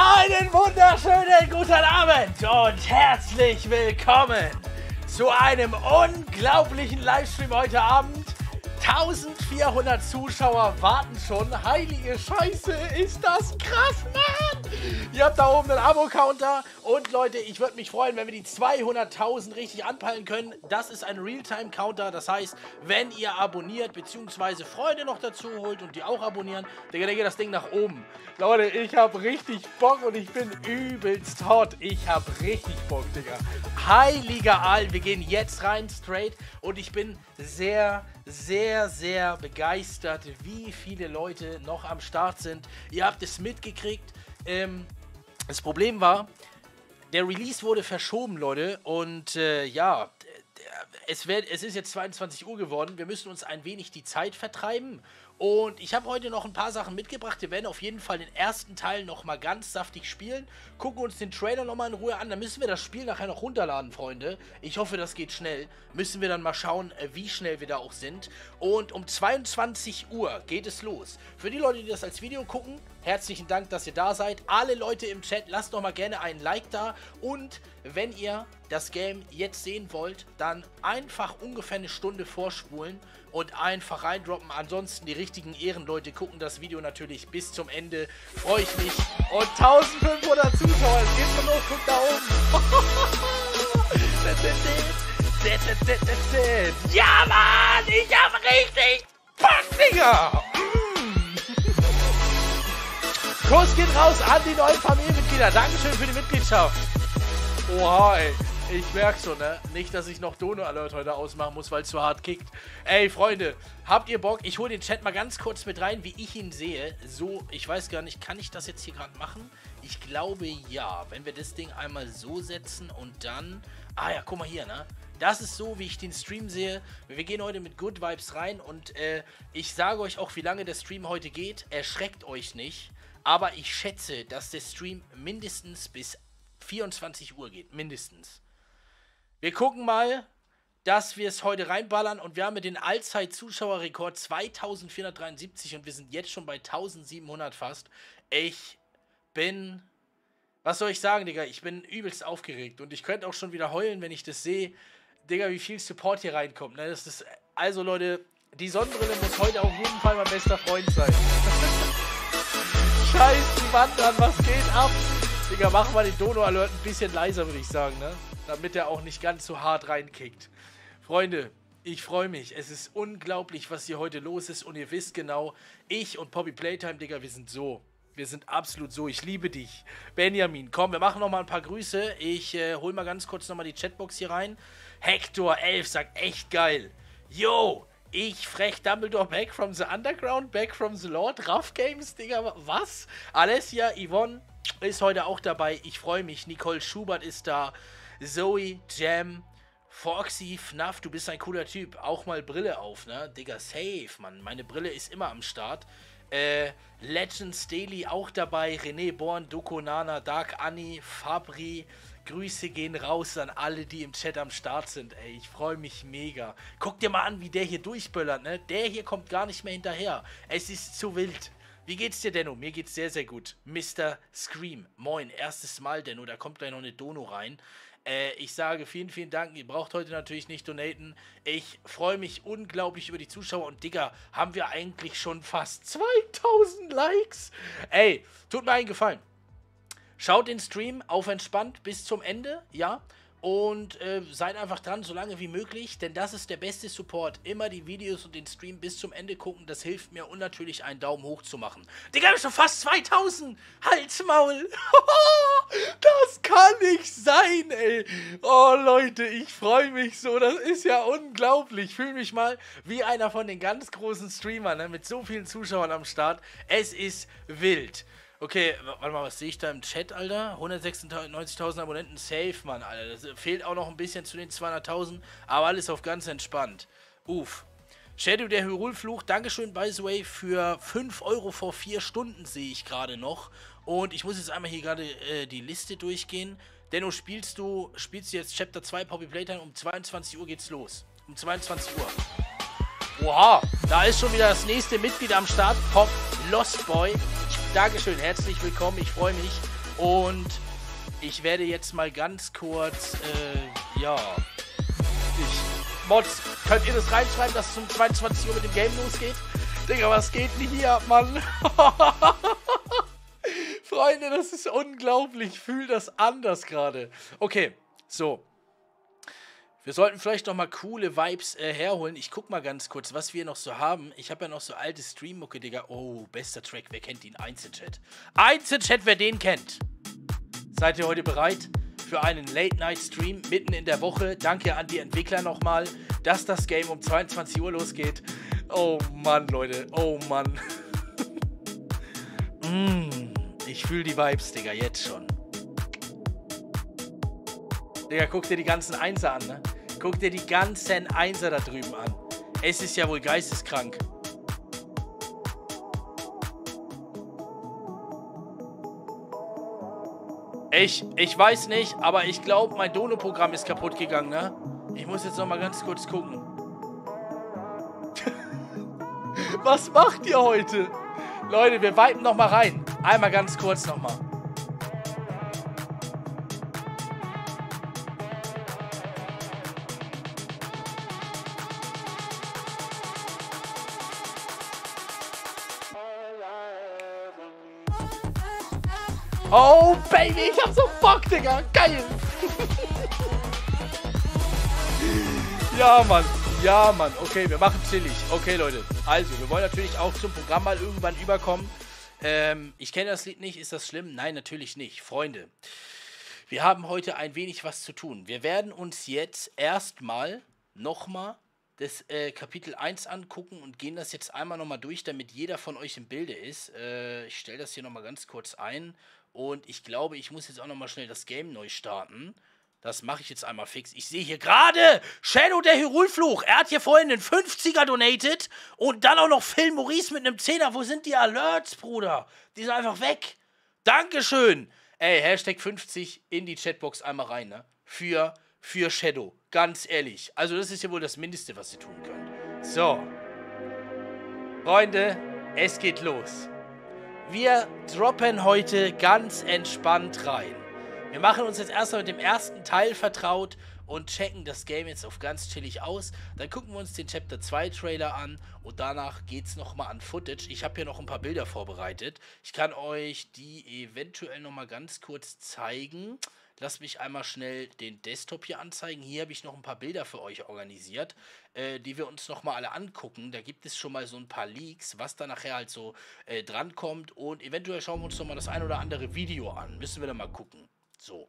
Einen wunderschönen guten Abend und herzlich willkommen zu einem unglaublichen Livestream heute Abend. 1400 Zuschauer warten schon. Heilige Scheiße, ist das krass, Mann! Ihr habt da oben einen Abo-Counter. Und Leute, ich würde mich freuen, wenn wir die 200.000 richtig anpeilen können. Das ist ein Realtime-Counter. Das heißt, wenn ihr abonniert, beziehungsweise Freunde noch dazu holt und die auch abonnieren, dann geht das Ding nach oben. Leute, ich habe richtig Bock und ich bin übelst hot. Ich habe richtig Bock, Digga. Heiliger Aal, wir gehen jetzt rein, straight. Und ich bin sehr, sehr, sehr begeistert, wie viele Leute noch am Start sind. Ihr habt es mitgekriegt. Ähm, das Problem war, der Release wurde verschoben, Leute. Und äh, ja, es, wär, es ist jetzt 22 Uhr geworden. Wir müssen uns ein wenig die Zeit vertreiben. Und ich habe heute noch ein paar Sachen mitgebracht. Wir werden auf jeden Fall den ersten Teil nochmal ganz saftig spielen. Gucken uns den Trailer nochmal in Ruhe an. Dann müssen wir das Spiel nachher noch runterladen, Freunde. Ich hoffe, das geht schnell. Müssen wir dann mal schauen, äh, wie schnell wir da auch sind. Und um 22 Uhr geht es los. Für die Leute, die das als Video gucken, herzlichen Dank, dass ihr da seid. Alle Leute im Chat, lasst doch mal gerne einen Like da. Und wenn ihr das Game jetzt sehen wollt, dann einfach ungefähr eine Stunde vorspulen und einfach reindroppen. Ansonsten die richtigen Ehrenleute gucken das Video natürlich bis zum Ende. Freue ich mich. Und 1500 Zuschauer. Es geht schon los. Guck da oben. ja, Mann. Ich hab richtig Bock, Digga. Kuss geht raus an die neuen Familienmitglieder. Dankeschön für die Mitgliedschaft. Oha, ey. Ich merke schon, ne? Nicht, dass ich noch Dono Alert heute ausmachen muss, weil es zu hart kickt. Ey, Freunde, habt ihr Bock? Ich hole den Chat mal ganz kurz mit rein, wie ich ihn sehe. So, ich weiß gar nicht, kann ich das jetzt hier gerade machen? Ich glaube ja. Wenn wir das Ding einmal so setzen und dann... Ah ja, guck mal hier, ne? Das ist so, wie ich den Stream sehe. Wir gehen heute mit Good Vibes rein und äh, ich sage euch auch, wie lange der Stream heute geht. Erschreckt euch nicht. Aber ich schätze, dass der Stream mindestens bis 24 Uhr geht. Mindestens. Wir gucken mal, dass wir es heute reinballern und wir haben den Allzeit-Zuschauerrekord 2473 und wir sind jetzt schon bei 1700 fast. Ich bin, was soll ich sagen, Digga, ich bin übelst aufgeregt und ich könnte auch schon wieder heulen, wenn ich das sehe, Digga, wie viel Support hier reinkommt. Ne? Das ist, also Leute, die Sonnenbrille muss heute auf jeden Fall mein bester Freund sein. Scheiß die Wand an, was geht ab? Digga, mach mal den Dono-Alert ein bisschen leiser, würde ich sagen, ne? damit er auch nicht ganz so hart reinkickt. Freunde, ich freue mich. Es ist unglaublich, was hier heute los ist. Und ihr wisst genau, ich und Poppy Playtime, Digga, wir sind so. Wir sind absolut so. Ich liebe dich. Benjamin, komm, wir machen nochmal ein paar Grüße. Ich äh, hol mal ganz kurz nochmal die Chatbox hier rein. Hector11 sagt echt geil. Yo, ich frech Dumbledore back from the Underground, back from the Lord. Rough Games, Digga, was? Alessia, Yvonne ist heute auch dabei. Ich freue mich. Nicole Schubert ist da. Zoe, Jam, Foxy, FNAF, du bist ein cooler Typ. Auch mal Brille auf, ne? Digga, safe, Mann. Meine Brille ist immer am Start. Äh, Legends Daily auch dabei. René Born, Doko Nana, Dark Annie, Fabri. Grüße gehen raus an alle, die im Chat am Start sind, ey. Ich freue mich mega. Guck dir mal an, wie der hier durchböllert, ne? Der hier kommt gar nicht mehr hinterher. Es ist zu wild. Wie geht's dir, Denno? Mir geht's sehr, sehr gut. Mr. Scream. Moin, erstes Mal, Denno. Da kommt gleich noch eine Dono rein. Äh, ich sage vielen, vielen Dank. Ihr braucht heute natürlich nicht donaten. Ich freue mich unglaublich über die Zuschauer. Und Digga, haben wir eigentlich schon fast 2000 Likes? Ey, tut mir einen Gefallen. Schaut den Stream auf entspannt bis zum Ende, ja. Und äh, seid einfach dran, so lange wie möglich, denn das ist der beste Support. Immer die Videos und den Stream bis zum Ende gucken, das hilft mir und natürlich einen Daumen hoch zu machen. Digga, schon fast 2000! Halsmaul! das kann nicht sein, ey! Oh, Leute, ich freue mich so, das ist ja unglaublich. Ich fühle mich mal wie einer von den ganz großen Streamern, ne, mit so vielen Zuschauern am Start. Es ist wild. Okay, warte mal, was sehe ich da im Chat, Alter? 196.000 Abonnenten, safe, Mann, Alter. Das fehlt auch noch ein bisschen zu den 200.000, aber alles auf ganz entspannt. Uff. Shadow der Hyrule-Fluch, Dankeschön, by the way, für 5 Euro vor 4 Stunden sehe ich gerade noch. Und ich muss jetzt einmal hier gerade äh, die Liste durchgehen. Denno, spielst du, spielst du jetzt Chapter 2 Poppy Playtime? Um 22 Uhr geht's los. Um 22 Uhr. Oha, da ist schon wieder das nächste Mitglied am Start. Pop Lost Boy. Dankeschön, herzlich willkommen, ich freue mich. Und ich werde jetzt mal ganz kurz, äh, ja. Ich, Mods, könnt ihr das reinschreiben, dass es um 22 Uhr mit dem Game losgeht? Digga, was geht denn hier, Mann? Freunde, das ist unglaublich. Ich fühle das anders gerade. Okay, so. Wir sollten vielleicht noch mal coole Vibes äh, herholen. Ich guck mal ganz kurz, was wir noch so haben. Ich habe ja noch so alte Stream-Mucke, Digga. Oh, bester Track. Wer kennt ihn? Einzelchat. Einzelchat, wer den kennt. Seid ihr heute bereit für einen Late-Night-Stream mitten in der Woche? Danke an die Entwickler nochmal, dass das Game um 22 Uhr losgeht. Oh Mann, Leute. Oh Mann. mm, ich fühle die Vibes, Digga, jetzt schon. Digga, guck dir die ganzen Einser an, ne? Guck dir die ganzen Einser da drüben an. Es ist ja wohl geisteskrank. Ich, ich weiß nicht, aber ich glaube, mein Dono-Programm ist kaputt gegangen, ne? Ich muss jetzt noch mal ganz kurz gucken. Was macht ihr heute? Leute, wir weiten noch mal rein. Einmal ganz kurz noch Oh, Baby, ich hab so Bock, Digga. Geil. ja, Mann. Ja, Mann. Okay, wir machen chillig. Okay, Leute. Also, wir wollen natürlich auch zum Programm mal irgendwann überkommen. Ähm, ich kenne das Lied nicht. Ist das schlimm? Nein, natürlich nicht. Freunde, wir haben heute ein wenig was zu tun. Wir werden uns jetzt erstmal nochmal das äh, Kapitel 1 angucken und gehen das jetzt einmal nochmal durch, damit jeder von euch im Bilde ist. Äh, ich stelle das hier nochmal ganz kurz ein. Und ich glaube, ich muss jetzt auch nochmal schnell das Game neu starten. Das mache ich jetzt einmal fix. Ich sehe hier gerade Shadow der Hyrulfluch. Er hat hier vorhin einen 50er donated und dann auch noch Phil Maurice mit einem 10er. Wo sind die Alerts, Bruder? Die sind einfach weg. Dankeschön. Ey, Hashtag 50 in die Chatbox einmal rein, ne? Für, für Shadow. Ganz ehrlich. Also, das ist ja wohl das Mindeste, was ihr tun könnt. So. Freunde, es geht los. Wir droppen heute ganz entspannt rein. Wir machen uns jetzt erstmal mit dem ersten Teil vertraut und checken das Game jetzt auf ganz chillig aus. Dann gucken wir uns den Chapter 2 Trailer an und danach geht es nochmal an Footage. Ich habe hier noch ein paar Bilder vorbereitet. Ich kann euch die eventuell nochmal ganz kurz zeigen. Lass mich einmal schnell den Desktop hier anzeigen. Hier habe ich noch ein paar Bilder für euch organisiert, äh, die wir uns nochmal alle angucken. Da gibt es schon mal so ein paar Leaks, was da nachher halt so äh, drankommt. Und eventuell schauen wir uns nochmal das ein oder andere Video an. Müssen wir dann mal gucken. So.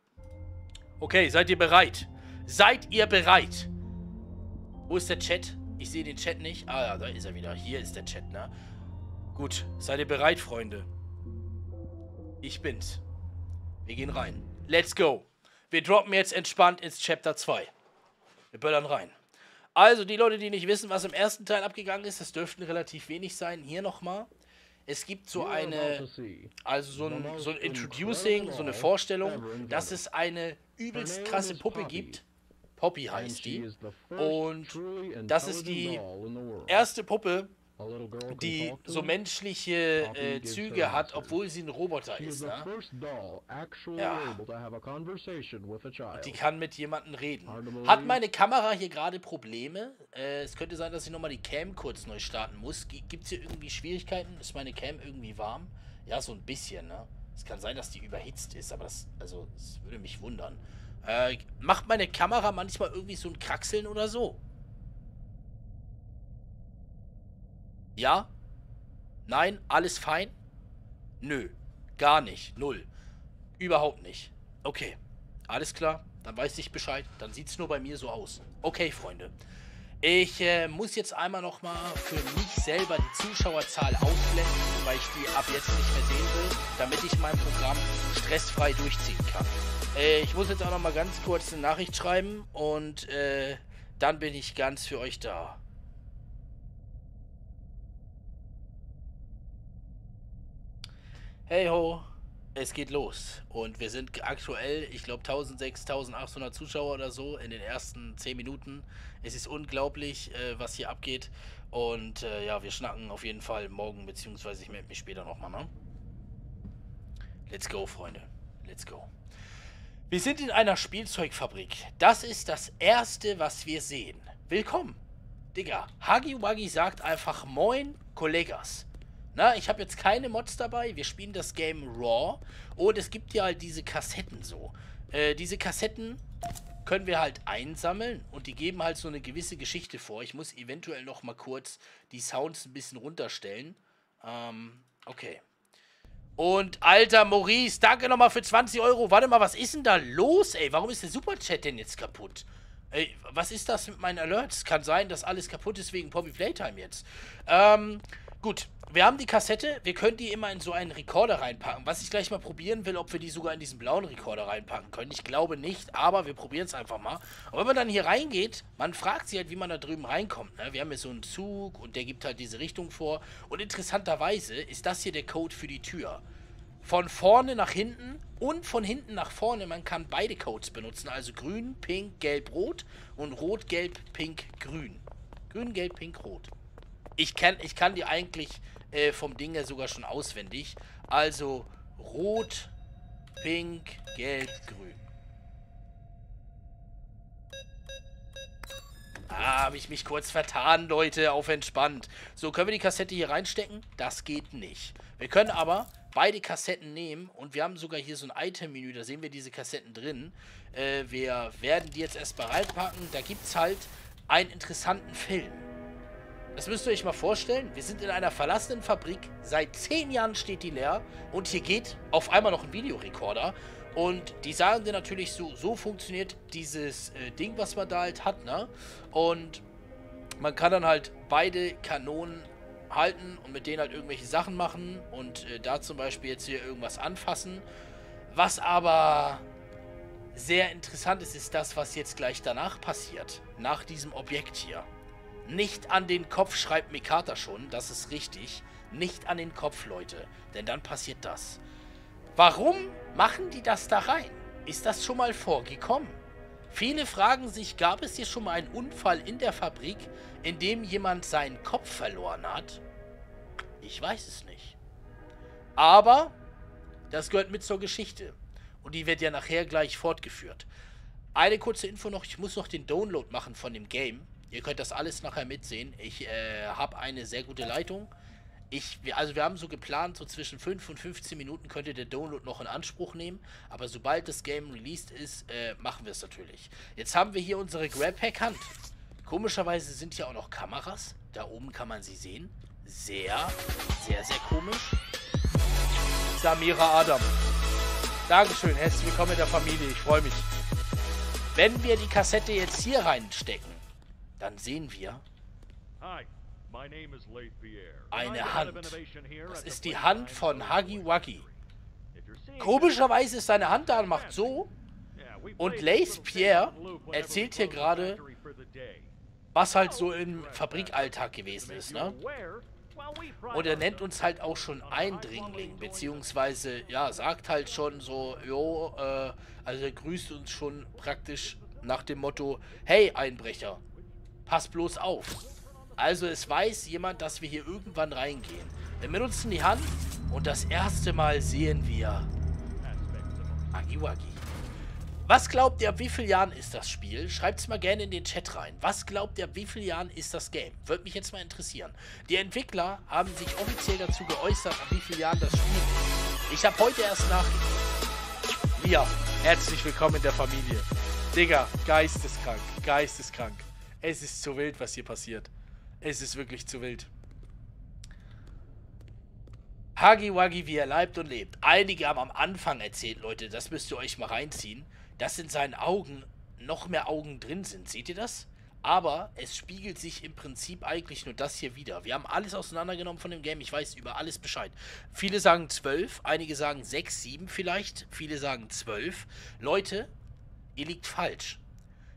Okay, seid ihr bereit? Seid ihr bereit? Wo ist der Chat? Ich sehe den Chat nicht. Ah ja, da ist er wieder. Hier ist der Chat, ne? Gut, seid ihr bereit, Freunde? Ich bin's. Wir gehen rein. Let's go. Wir droppen jetzt entspannt ins Chapter 2. Wir böllern rein. Also, die Leute, die nicht wissen, was im ersten Teil abgegangen ist, das dürften relativ wenig sein. Hier nochmal. Es gibt so eine, also so ein, so ein Introducing, so eine Vorstellung, dass es eine übelst krasse Puppe gibt. Poppy heißt die. Und das ist die erste Puppe, die so menschliche äh, Züge hat, obwohl sie ein Roboter ist. Ne? Ja. Und die kann mit jemandem reden. Hat meine Kamera hier gerade Probleme? Äh, es könnte sein, dass ich nochmal die Cam kurz neu starten muss. Gibt es hier irgendwie Schwierigkeiten? Ist meine Cam irgendwie warm? Ja, so ein bisschen. Ne? Es kann sein, dass die überhitzt ist, aber das, also, das würde mich wundern. Äh, macht meine Kamera manchmal irgendwie so ein Kraxeln oder so? Ja? Nein? Alles fein? Nö. Gar nicht. Null. Überhaupt nicht. Okay. Alles klar. Dann weiß ich Bescheid. Dann sieht es nur bei mir so aus. Okay, Freunde. Ich äh, muss jetzt einmal nochmal für mich selber die Zuschauerzahl ausblenden, weil ich die ab jetzt nicht mehr sehen will, damit ich mein Programm stressfrei durchziehen kann. Äh, ich muss jetzt auch nochmal ganz kurz eine Nachricht schreiben und äh, dann bin ich ganz für euch da. Hey ho, es geht los. Und wir sind aktuell, ich glaube, 1600, 1800 Zuschauer oder so in den ersten 10 Minuten. Es ist unglaublich, äh, was hier abgeht. Und äh, ja, wir schnacken auf jeden Fall morgen, beziehungsweise ich melde mich später nochmal, ne? Let's go, Freunde. Let's go. Wir sind in einer Spielzeugfabrik. Das ist das Erste, was wir sehen. Willkommen. Digga, Huggy Wuggy sagt einfach Moin, Kollegas. Na, ich habe jetzt keine Mods dabei. Wir spielen das Game Raw. Und es gibt ja halt diese Kassetten so. Äh, diese Kassetten können wir halt einsammeln und die geben halt so eine gewisse Geschichte vor. Ich muss eventuell noch mal kurz die Sounds ein bisschen runterstellen. Ähm, okay. Und alter Maurice, danke nochmal für 20 Euro. Warte mal, was ist denn da los, ey? Warum ist der Superchat denn jetzt kaputt? Ey, was ist das mit meinen Alerts? Kann sein, dass alles kaputt ist wegen Poppy Playtime jetzt. Ähm, gut. Wir haben die Kassette. Wir können die immer in so einen Rekorder reinpacken. Was ich gleich mal probieren will, ob wir die sogar in diesen blauen Rekorder reinpacken können. Ich glaube nicht, aber wir probieren es einfach mal. Und wenn man dann hier reingeht, man fragt sich halt, wie man da drüben reinkommt. Ne? Wir haben hier so einen Zug und der gibt halt diese Richtung vor. Und interessanterweise ist das hier der Code für die Tür. Von vorne nach hinten und von hinten nach vorne. Man kann beide Codes benutzen. Also grün, pink, gelb, rot und rot, gelb, pink, grün. Grün, gelb, pink, rot. Ich, kenn, ich kann die eigentlich äh, vom Ding her sogar schon auswendig. Also rot, pink, gelb, grün. Ah, habe ich mich kurz vertan, Leute, auf entspannt. So, können wir die Kassette hier reinstecken? Das geht nicht. Wir können aber beide Kassetten nehmen und wir haben sogar hier so ein Item-Menü, da sehen wir diese Kassetten drin. Äh, wir werden die jetzt erstmal reinpacken. Da gibt es halt einen interessanten Film. Das müsst ihr euch mal vorstellen. Wir sind in einer verlassenen Fabrik. Seit zehn Jahren steht die leer. Und hier geht auf einmal noch ein Videorekorder. Und die sagen dir natürlich so, so funktioniert dieses äh, Ding, was man da halt hat, ne? Und man kann dann halt beide Kanonen halten und mit denen halt irgendwelche Sachen machen und äh, da zum Beispiel jetzt hier irgendwas anfassen. Was aber sehr interessant ist, ist das, was jetzt gleich danach passiert. Nach diesem Objekt hier. Nicht an den Kopf schreibt Mikata schon, das ist richtig. Nicht an den Kopf, Leute, denn dann passiert das. Warum machen die das da rein? Ist das schon mal vorgekommen? Viele fragen sich, gab es hier schon mal einen Unfall in der Fabrik, in dem jemand seinen Kopf verloren hat? Ich weiß es nicht. Aber das gehört mit zur Geschichte. Und die wird ja nachher gleich fortgeführt. Eine kurze Info noch, ich muss noch den Download machen von dem Game. Ihr könnt das alles nachher mitsehen. Ich äh, habe eine sehr gute Leitung. Ich, also wir haben so geplant, so zwischen 5 und 15 Minuten könnte der Download noch in Anspruch nehmen. Aber sobald das Game released ist, äh, machen wir es natürlich. Jetzt haben wir hier unsere Grab-Pack-Hand. Komischerweise sind hier auch noch Kameras. Da oben kann man sie sehen. Sehr, sehr, sehr komisch. Samira Adam. Dankeschön, herzlich willkommen in der Familie. Ich freue mich. Wenn wir die Kassette jetzt hier reinstecken, dann sehen wir eine Hand. Das ist die Hand von Huggy Wuggy. Komischerweise ist seine Hand da und macht so. Und Lace Pierre erzählt hier gerade, was halt so im Fabrikalltag gewesen ist, ne? Und er nennt uns halt auch schon Eindringling, beziehungsweise, ja, sagt halt schon so, jo, äh, also er grüßt uns schon praktisch nach dem Motto, hey Einbrecher, pass bloß auf. Also es weiß jemand, dass wir hier irgendwann reingehen. Wir benutzen die Hand und das erste Mal sehen wir Agiwagi. Was glaubt ihr, wie vielen Jahren ist das Spiel? Schreibt es mal gerne in den Chat rein. Was glaubt ihr, wie vielen Jahren ist das Game? Würde mich jetzt mal interessieren. Die Entwickler haben sich offiziell dazu geäußert, ab wie vielen Jahren das Spiel ist. Ich habe heute erst nachgeguckt. Mia, herzlich willkommen in der Familie. Digga, geisteskrank, geisteskrank. Es ist zu wild, was hier passiert. Es ist wirklich zu wild. Hagi Wagi, wie er leibt und lebt. Einige haben am Anfang erzählt, Leute, das müsst ihr euch mal reinziehen dass in seinen Augen noch mehr Augen drin sind. Seht ihr das? Aber es spiegelt sich im Prinzip eigentlich nur das hier wieder. Wir haben alles auseinandergenommen von dem Game. Ich weiß über alles Bescheid. Viele sagen 12, einige sagen 6, 7 vielleicht. Viele sagen 12. Leute, ihr liegt falsch.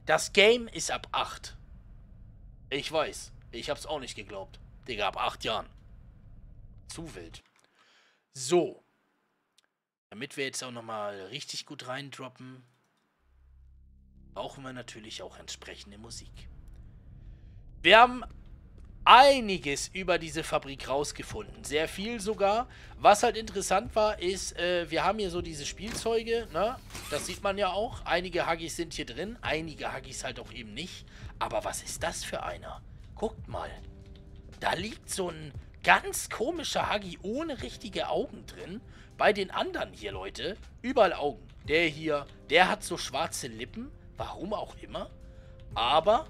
Das Game ist ab 8. Ich weiß. Ich hab's auch nicht geglaubt. Digga, ab 8 Jahren. Zu wild. So. Damit wir jetzt auch nochmal richtig gut reindroppen, brauchen wir natürlich auch entsprechende Musik. Wir haben einiges über diese Fabrik rausgefunden. Sehr viel sogar. Was halt interessant war, ist, äh, wir haben hier so diese Spielzeuge, ne? Das sieht man ja auch. Einige Huggies sind hier drin, einige Huggies halt auch eben nicht. Aber was ist das für einer? Guckt mal. Da liegt so ein ganz komischer Huggy ohne richtige Augen drin. Bei den anderen hier, Leute, überall Augen. Der hier, der hat so schwarze Lippen. Warum auch immer. Aber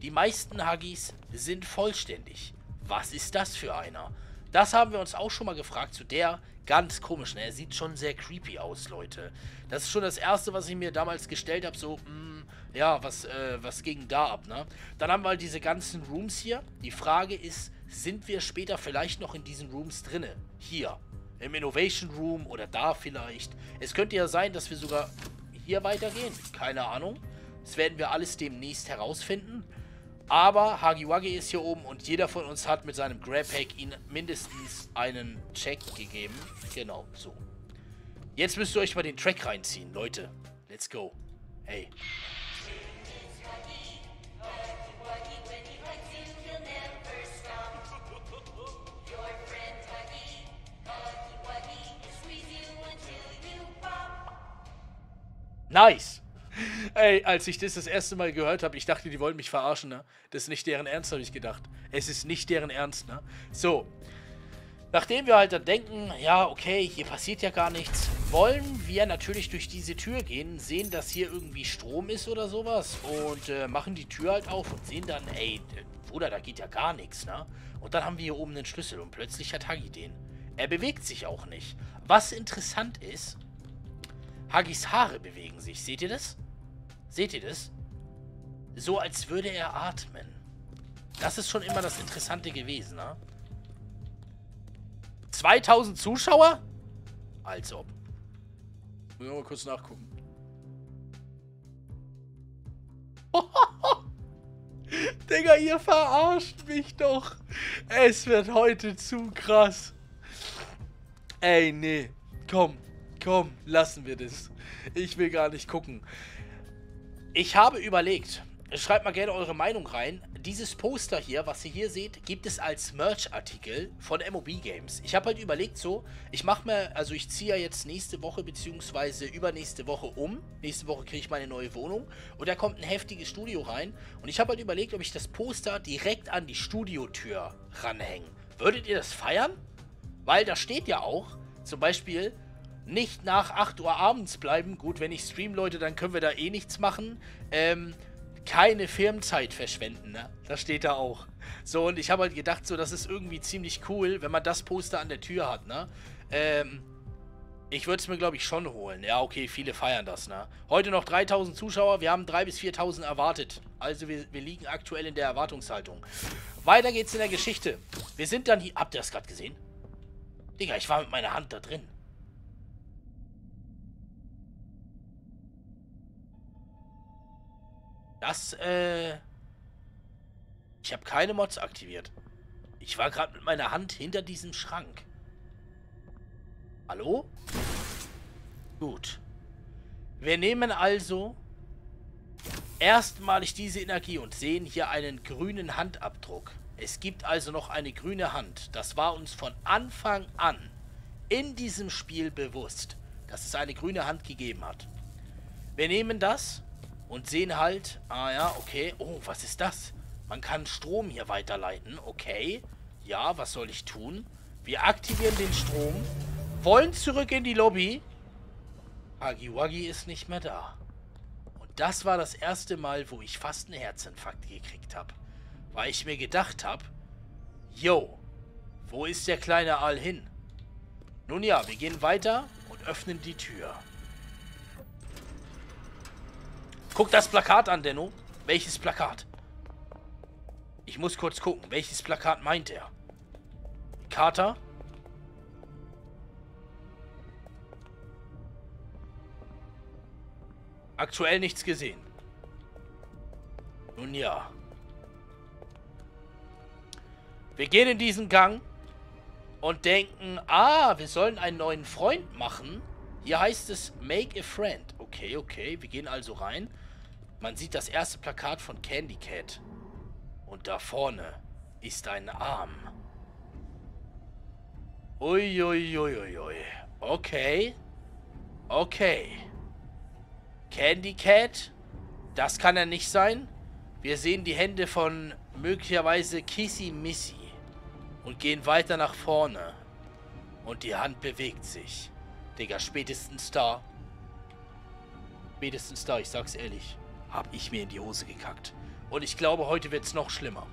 die meisten Huggies sind vollständig. Was ist das für einer? Das haben wir uns auch schon mal gefragt zu der ganz komischen. Er sieht schon sehr creepy aus, Leute. Das ist schon das erste, was ich mir damals gestellt habe. So, mh, hm, ja, was, äh, was ging da ab, ne? Dann haben wir halt diese ganzen Rooms hier. Die Frage ist, sind wir später vielleicht noch in diesen Rooms drinne? Hier. Im Innovation Room oder da vielleicht. Es könnte ja sein, dass wir sogar hier weitergehen. Keine Ahnung. Das werden wir alles demnächst herausfinden. Aber Hagiwagi ist hier oben und jeder von uns hat mit seinem Grab-Hack ihn mindestens einen Check gegeben. Genau, so. Jetzt müsst ihr euch mal den Track reinziehen, Leute. Let's go. Hey. Nice. Ey, als ich das das erste Mal gehört habe, ich dachte, die wollten mich verarschen, ne? Das ist nicht deren Ernst, habe ich gedacht. Es ist nicht deren Ernst, ne? So. Nachdem wir halt dann denken, ja, okay, hier passiert ja gar nichts, wollen wir natürlich durch diese Tür gehen, sehen, dass hier irgendwie Strom ist oder sowas und äh, machen die Tür halt auf und sehen dann, ey, Bruder, da geht ja gar nichts, ne? Und dann haben wir hier oben den Schlüssel und plötzlich hat Hagi den. Er bewegt sich auch nicht. Was interessant ist, Hagis Haare bewegen sich. Seht ihr das? Seht ihr das? So, als würde er atmen. Das ist schon immer das Interessante gewesen, ne? 2000 Zuschauer? Als ob. Muss ich mal kurz nachgucken. Digga, ihr verarscht mich doch. Es wird heute zu krass. Ey, nee. Komm. Komm, lassen wir das. Ich will gar nicht gucken. Ich habe überlegt, schreibt mal gerne eure Meinung rein. Dieses Poster hier, was ihr hier seht, gibt es als Merch-Artikel von MOB Games. Ich habe halt überlegt so, ich mache mir, also ich ziehe ja jetzt nächste Woche beziehungsweise übernächste Woche um. Nächste Woche kriege ich meine neue Wohnung und da kommt ein heftiges Studio rein. Und ich habe halt überlegt, ob ich das Poster direkt an die Studiotür ranhänge. Würdet ihr das feiern? Weil da steht ja auch, zum Beispiel, nicht nach 8 Uhr abends bleiben. Gut, wenn ich stream, Leute, dann können wir da eh nichts machen. Ähm, keine Firmenzeit verschwenden, ne? Das steht da auch. So, und ich habe halt gedacht, so, das ist irgendwie ziemlich cool, wenn man das Poster an der Tür hat, ne? Ähm, ich würde es mir, glaube ich, schon holen. Ja, okay, viele feiern das, ne? Heute noch 3000 Zuschauer, wir haben 3.000 bis 4.000 erwartet. Also wir, wir liegen aktuell in der Erwartungshaltung. Weiter geht's in der Geschichte. Wir sind dann hier... Habt ihr das gerade gesehen? Digga, ich war mit meiner Hand da drin. Das, äh... Ich habe keine Mods aktiviert. Ich war gerade mit meiner Hand hinter diesem Schrank. Hallo? Gut. Wir nehmen also erstmalig diese Energie und sehen hier einen grünen Handabdruck. Es gibt also noch eine grüne Hand. Das war uns von Anfang an in diesem Spiel bewusst, dass es eine grüne Hand gegeben hat. Wir nehmen das und sehen halt, ah ja, okay, oh, was ist das? Man kann Strom hier weiterleiten, okay. Ja, was soll ich tun? Wir aktivieren den Strom, wollen zurück in die Lobby. Hagiwagi ist nicht mehr da. Und das war das erste Mal, wo ich fast einen Herzinfarkt gekriegt habe. Weil ich mir gedacht habe, yo, wo ist der kleine Aal hin? Nun ja, wir gehen weiter und öffnen die Tür. Guck das Plakat an, Denno. Welches Plakat? Ich muss kurz gucken. Welches Plakat meint er? Carter? Aktuell nichts gesehen. Nun ja. Wir gehen in diesen Gang und denken, ah, wir sollen einen neuen Freund machen. Hier heißt es, make a friend. Okay, okay, wir gehen also rein. Man sieht das erste Plakat von Candy Cat. Und da vorne ist ein Arm. Uiuiuiui. Ui, ui. Okay. Okay. Candy Cat? Das kann er nicht sein. Wir sehen die Hände von möglicherweise Kissy Missy und gehen weiter nach vorne. Und die Hand bewegt sich. Digga, spätestens da. Spätestens da, ich sag's ehrlich, hab ich mir in die Hose gekackt. Und ich glaube, heute wird's noch schlimmer.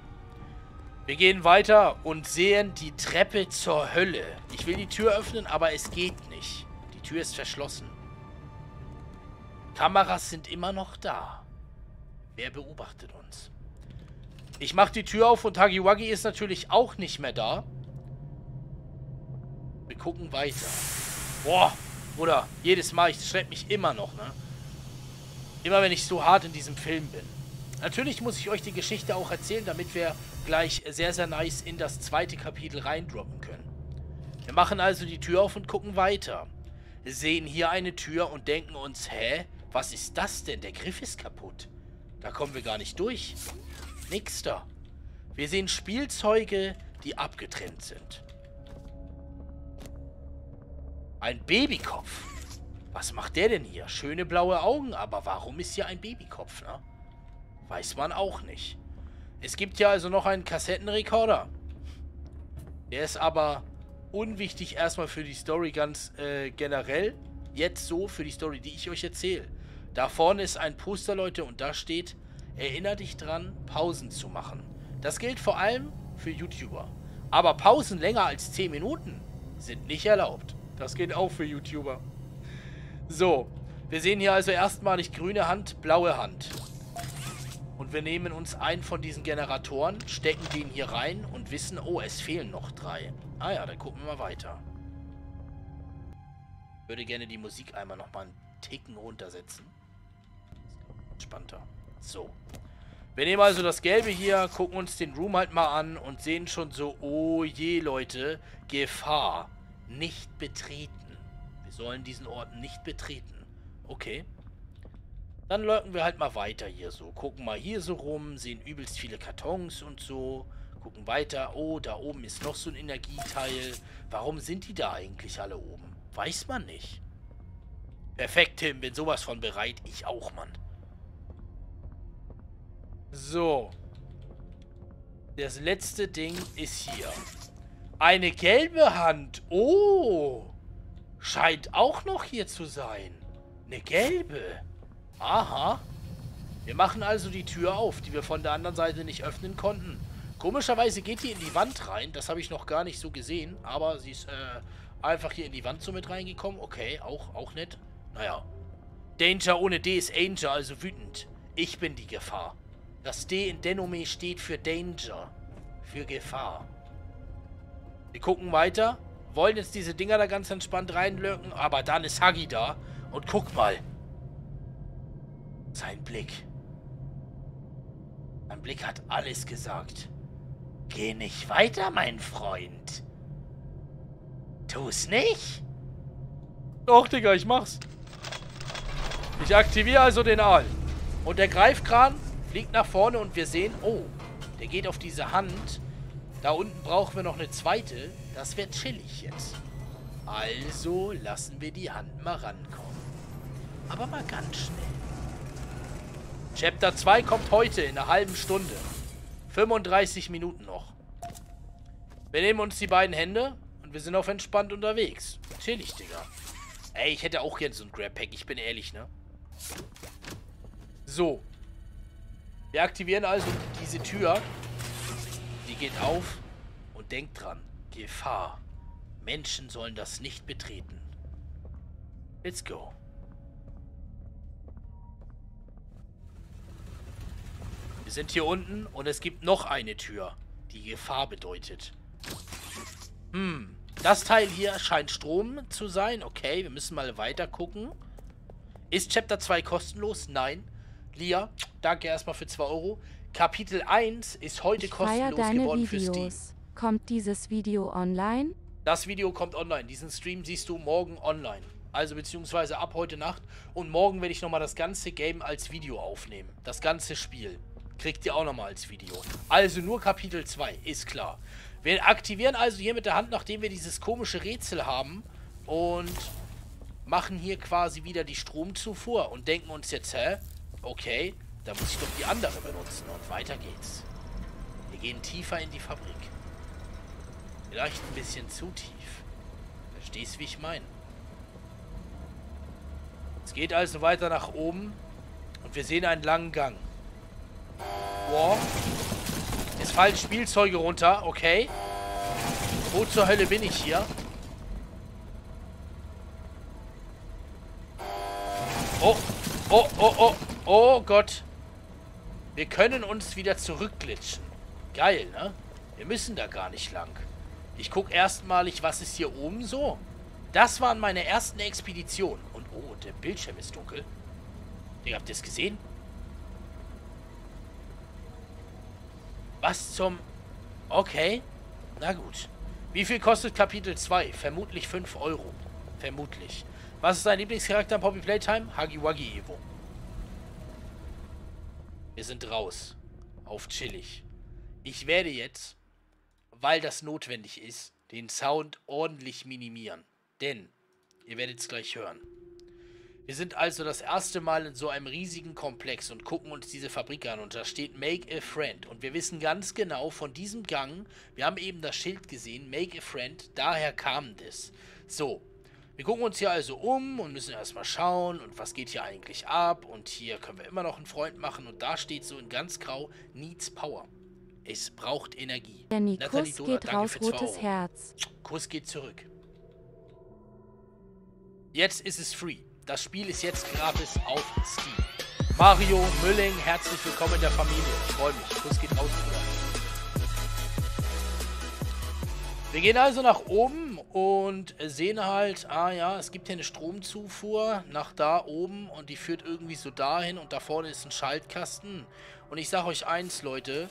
Wir gehen weiter und sehen die Treppe zur Hölle. Ich will die Tür öffnen, aber es geht nicht. Die Tür ist verschlossen. Kameras sind immer noch da. Wer beobachtet uns? Ich mache die Tür auf und Hagiwagi ist natürlich auch nicht mehr da. Wir gucken weiter. Boah, Bruder, jedes Mal, ich schreck mich immer noch, ne? Immer wenn ich so hart in diesem Film bin. Natürlich muss ich euch die Geschichte auch erzählen, damit wir gleich sehr, sehr nice in das zweite Kapitel reindroppen können. Wir machen also die Tür auf und gucken weiter. Sehen hier eine Tür und denken uns, hä? Was ist das denn? Der Griff ist kaputt. Da kommen wir gar nicht durch. Nix da. Wir sehen Spielzeuge, die abgetrennt sind. Ein Babykopf. Was macht der denn hier? Schöne blaue Augen, aber warum ist hier ein Babykopf, ne? Weiß man auch nicht. Es gibt ja also noch einen Kassettenrekorder. Der ist aber unwichtig erstmal für die Story ganz äh, generell. Jetzt so für die Story, die ich euch erzähle. Da vorne ist ein Poster, Leute, und da steht, erinnere dich dran, Pausen zu machen. Das gilt vor allem für YouTuber. Aber Pausen länger als 10 Minuten sind nicht erlaubt. Das gilt auch für YouTuber. So, wir sehen hier also erstmalig grüne Hand, blaue Hand. Und wir nehmen uns einen von diesen Generatoren, stecken den hier rein und wissen, oh, es fehlen noch drei. Ah ja, dann gucken wir mal weiter. Ich würde gerne die Musik einmal nochmal einen Ticken runtersetzen. Entspannter. So. Wir nehmen also das Gelbe hier, gucken uns den Room halt mal an und sehen schon so, oh je, Leute, Gefahr. Nicht betreten. Sollen diesen Ort nicht betreten. Okay. Dann lurken wir halt mal weiter hier so. Gucken mal hier so rum, sehen übelst viele Kartons und so. Gucken weiter. Oh, da oben ist noch so ein Energieteil. Warum sind die da eigentlich alle oben? Weiß man nicht. Perfekt, Tim. Bin sowas von bereit. Ich auch, Mann. So. Das letzte Ding ist hier. Eine gelbe Hand. Oh. Scheint auch noch hier zu sein. Eine gelbe. Aha. Wir machen also die Tür auf, die wir von der anderen Seite nicht öffnen konnten. Komischerweise geht die in die Wand rein. Das habe ich noch gar nicht so gesehen. Aber sie ist äh, einfach hier in die Wand so mit reingekommen. Okay, auch, auch nett. Naja. Danger ohne D ist Angel, also wütend. Ich bin die Gefahr. Das D in Denome steht für Danger. Für Gefahr. Wir gucken weiter. Wollen jetzt diese Dinger da ganz entspannt reinlöcken. Aber dann ist Hagi da. Und guck mal. Sein Blick. Sein Blick hat alles gesagt. Geh nicht weiter, mein Freund. Tu's nicht? Doch, Digga, ich mach's. Ich aktiviere also den Aal. Und der Greifkran fliegt nach vorne und wir sehen, oh, der geht auf diese Hand. Da unten brauchen wir noch eine zweite. Das wird chillig jetzt. Also lassen wir die Hand mal rankommen. Aber mal ganz schnell. Chapter 2 kommt heute in einer halben Stunde. 35 Minuten noch. Wir nehmen uns die beiden Hände und wir sind auf entspannt unterwegs. Chillig, Digga. Ey, ich hätte auch gern so ein Grab-Pack, ich bin ehrlich, ne? So. Wir aktivieren also diese Tür. Die geht auf. Und denkt dran. Gefahr. Menschen sollen das nicht betreten. Let's go. Wir sind hier unten und es gibt noch eine Tür, die Gefahr bedeutet. Hm, das Teil hier scheint Strom zu sein. Okay, wir müssen mal weiter gucken. Ist Chapter 2 kostenlos? Nein. Lia, danke erstmal für 2 Euro. Kapitel 1 ist heute ich kostenlos geworden Videos. für Steam. Kommt dieses Video online? Das Video kommt online. Diesen Stream siehst du morgen online. Also beziehungsweise ab heute Nacht. Und morgen werde ich nochmal das ganze Game als Video aufnehmen. Das ganze Spiel. Kriegt ihr auch nochmal als Video. Also nur Kapitel 2, ist klar. Wir aktivieren also hier mit der Hand, nachdem wir dieses komische Rätsel haben. Und machen hier quasi wieder die Stromzufuhr. Und denken uns jetzt, hä? Okay, da muss ich doch die andere benutzen. Und weiter geht's. Wir gehen tiefer in die Fabrik. Vielleicht ein bisschen zu tief. Verstehst, wie ich meine? Es geht also weiter nach oben. Und wir sehen einen langen Gang. Boah. Es fallen Spielzeuge runter. Okay. Wo zur Hölle bin ich hier? Oh. Oh, oh, oh. Oh Gott. Wir können uns wieder zurückglitschen. Geil, ne? Wir müssen da gar nicht lang. Ich gucke erstmalig, was ist hier oben so. Das waren meine ersten Expeditionen. Und oh, der Bildschirm ist dunkel. Ihr habt ihr es gesehen? Was zum... Okay. Na gut. Wie viel kostet Kapitel 2? Vermutlich 5 Euro. Vermutlich. Was ist dein Lieblingscharakter in Poppy Playtime? Wuggy Evo. Wir sind raus. Auf chillig. Ich werde jetzt, weil das notwendig ist, den Sound ordentlich minimieren. Denn, ihr werdet es gleich hören. Wir sind also das erste Mal in so einem riesigen Komplex und gucken uns diese Fabrik an und da steht Make a Friend und wir wissen ganz genau von diesem Gang, wir haben eben das Schild gesehen, Make a Friend, daher kam das. So, wir gucken uns hier also um und müssen erstmal schauen und was geht hier eigentlich ab und hier können wir immer noch einen Freund machen und da steht so in ganz grau, Needs Power. Es braucht Energie. Danny, Kuss Donut, geht raus, rotes Herz. Kuss geht zurück. Jetzt ist es free. Das Spiel ist jetzt gratis auf Steam. Mario Mülling, herzlich willkommen in der Familie. Ich freue mich. Kuss geht raus, Bruder. Wir gehen also nach oben und sehen halt, ah ja, es gibt hier eine Stromzufuhr nach da oben und die führt irgendwie so dahin und da vorne ist ein Schaltkasten. Und ich sage euch eins, Leute,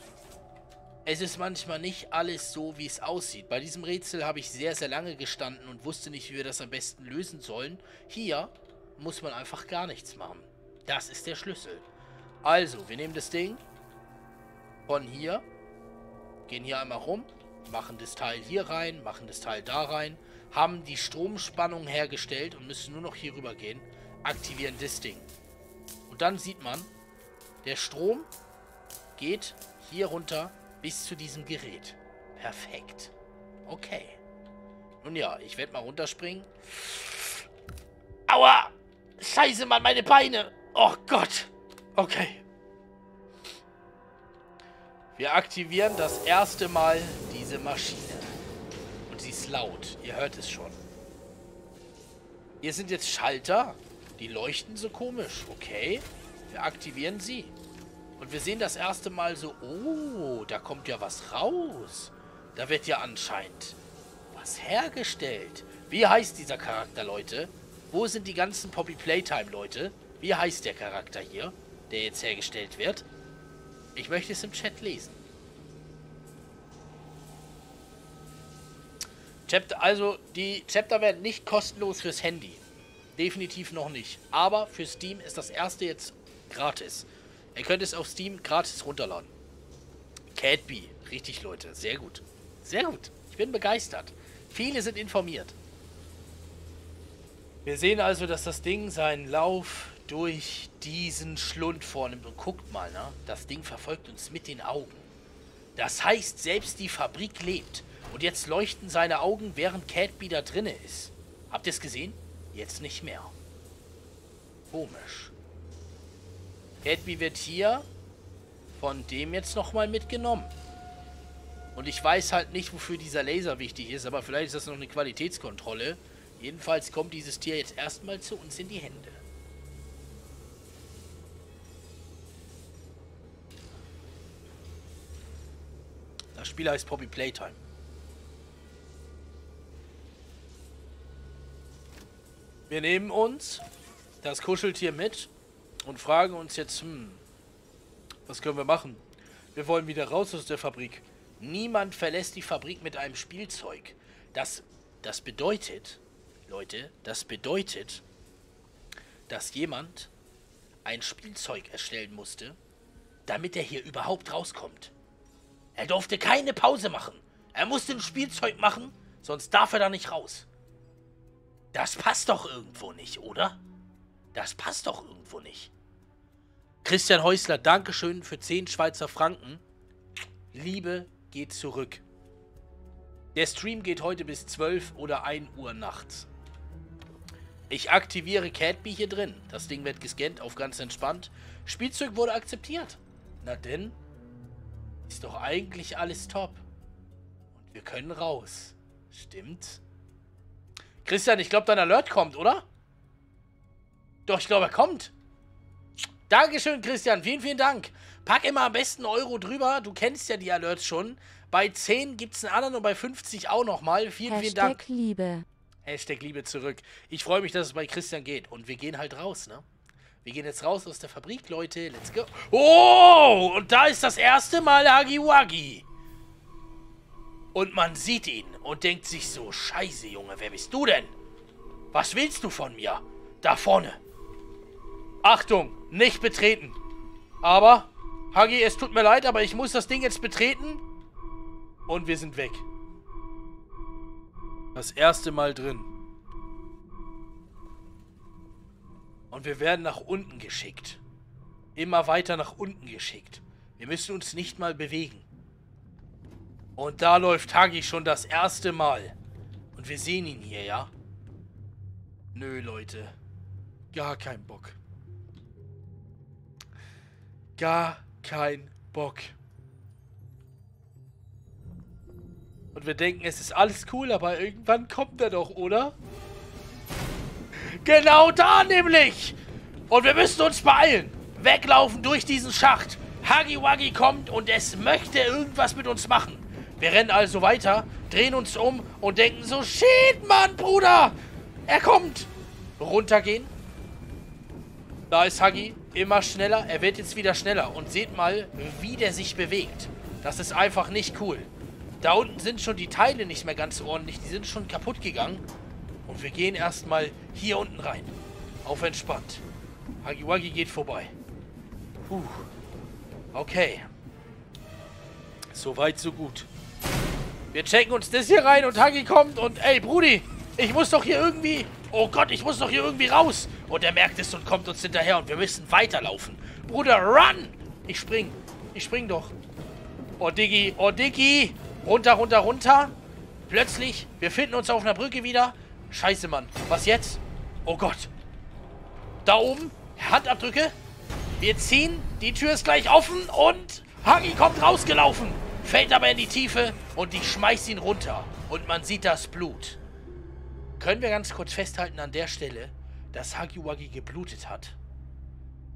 es ist manchmal nicht alles so, wie es aussieht. Bei diesem Rätsel habe ich sehr, sehr lange gestanden und wusste nicht, wie wir das am besten lösen sollen. Hier muss man einfach gar nichts machen. Das ist der Schlüssel. Also, wir nehmen das Ding von hier, gehen hier einmal rum, machen das Teil hier rein, machen das Teil da rein, haben die Stromspannung hergestellt und müssen nur noch hier rüber gehen, aktivieren das Ding. Und dann sieht man, der Strom geht hier runter bis zu diesem Gerät. Perfekt. Okay. Nun ja, ich werde mal runterspringen. Aua! Scheiße, Mann, meine Beine. Oh Gott. Okay. Wir aktivieren das erste Mal diese Maschine. Und sie ist laut. Ihr hört es schon. Hier sind jetzt Schalter. Die leuchten so komisch. Okay. Wir aktivieren sie. Und wir sehen das erste Mal so, oh, da kommt ja was raus. Da wird ja anscheinend was hergestellt. Wie heißt dieser Charakter, Leute? Wo sind die ganzen Poppy Playtime, Leute? Wie heißt der Charakter hier, der jetzt hergestellt wird? Ich möchte es im Chat lesen. Chapter, also, die Chapter werden nicht kostenlos fürs Handy. Definitiv noch nicht. Aber für Steam ist das erste jetzt gratis. Ihr könnt es auf Steam gratis runterladen. Catbee. Richtig, Leute. Sehr gut. Sehr gut. Ich bin begeistert. Viele sind informiert. Wir sehen also, dass das Ding seinen Lauf durch diesen Schlund vornimmt. Und guckt mal, ne? das Ding verfolgt uns mit den Augen. Das heißt, selbst die Fabrik lebt. Und jetzt leuchten seine Augen, während Catby da drinne ist. Habt ihr es gesehen? Jetzt nicht mehr. Komisch. Catby wird hier von dem jetzt nochmal mitgenommen. Und ich weiß halt nicht, wofür dieser Laser wichtig ist, aber vielleicht ist das noch eine Qualitätskontrolle. Jedenfalls kommt dieses Tier jetzt erstmal zu uns in die Hände. Das Spiel heißt Poppy Playtime. Wir nehmen uns das Kuscheltier mit und fragen uns jetzt, hm, was können wir machen? Wir wollen wieder raus aus der Fabrik. Niemand verlässt die Fabrik mit einem Spielzeug. Das, das bedeutet, Leute, das bedeutet, dass jemand ein Spielzeug erstellen musste, damit er hier überhaupt rauskommt. Er durfte keine Pause machen. Er musste ein Spielzeug machen, sonst darf er da nicht raus. Das passt doch irgendwo nicht, oder? Das passt doch irgendwo nicht. Christian Häusler, Dankeschön für 10 Schweizer Franken. Liebe geht zurück. Der Stream geht heute bis 12 oder 1 Uhr nachts. Ich aktiviere Catbee hier drin. Das Ding wird gescannt auf ganz entspannt. Spielzeug wurde akzeptiert. Na denn, ist doch eigentlich alles top. Und wir können raus. Stimmt? Christian, ich glaube, dein Alert kommt, oder? Doch, ich glaube, er kommt. Dankeschön, Christian. Vielen, vielen Dank. Pack immer am besten Euro drüber. Du kennst ja die Alerts schon. Bei 10 gibt es einen anderen und bei 50 auch nochmal. Vielen, Hashtag vielen Dank. Liebe. Hashtag Liebe zurück. Ich freue mich, dass es bei Christian geht. Und wir gehen halt raus, ne? Wir gehen jetzt raus aus der Fabrik, Leute. Let's go. Oh, und da ist das erste Mal Hagiwagi. Und man sieht ihn und denkt sich so, scheiße, Junge, wer bist du denn? Was willst du von mir? Da vorne. Achtung, nicht betreten. Aber, Hagi, es tut mir leid, aber ich muss das Ding jetzt betreten. Und wir sind weg. Das erste Mal drin. Und wir werden nach unten geschickt. Immer weiter nach unten geschickt. Wir müssen uns nicht mal bewegen. Und da läuft Hagi schon das erste Mal. Und wir sehen ihn hier, ja? Nö, Leute. Gar kein Bock. Gar kein Bock. Und wir denken, es ist alles cool, aber irgendwann kommt er doch, oder? Genau da nämlich! Und wir müssen uns beeilen. Weglaufen durch diesen Schacht. Huggy Wuggy kommt und es möchte irgendwas mit uns machen. Wir rennen also weiter, drehen uns um und denken so, shit, Mann, Bruder! Er kommt! Runtergehen. Da ist Huggy. Immer schneller. Er wird jetzt wieder schneller. Und seht mal, wie der sich bewegt. Das ist einfach nicht cool. Da unten sind schon die Teile nicht mehr ganz ordentlich. Die sind schon kaputt gegangen. Und wir gehen erstmal hier unten rein. Auf entspannt. Hagiwagi geht vorbei. Puh. Okay. Soweit, so gut. Wir checken uns das hier rein und Hagi kommt und... Ey, Brudi, ich muss doch hier irgendwie... Oh Gott, ich muss doch hier irgendwie raus. Und er merkt es und kommt uns hinterher und wir müssen weiterlaufen. Bruder, run! Ich spring. Ich spring doch. Oh, Diggi. Oh, Diggi. Runter, runter, runter. Plötzlich, wir finden uns auf einer Brücke wieder. Scheiße, Mann. Was jetzt? Oh Gott. Da oben, Handabdrücke. Wir ziehen, die Tür ist gleich offen und Hagi kommt rausgelaufen. Fällt aber in die Tiefe und ich schmeiß ihn runter. Und man sieht das Blut. Können wir ganz kurz festhalten an der Stelle, dass Hagiwagi geblutet hat.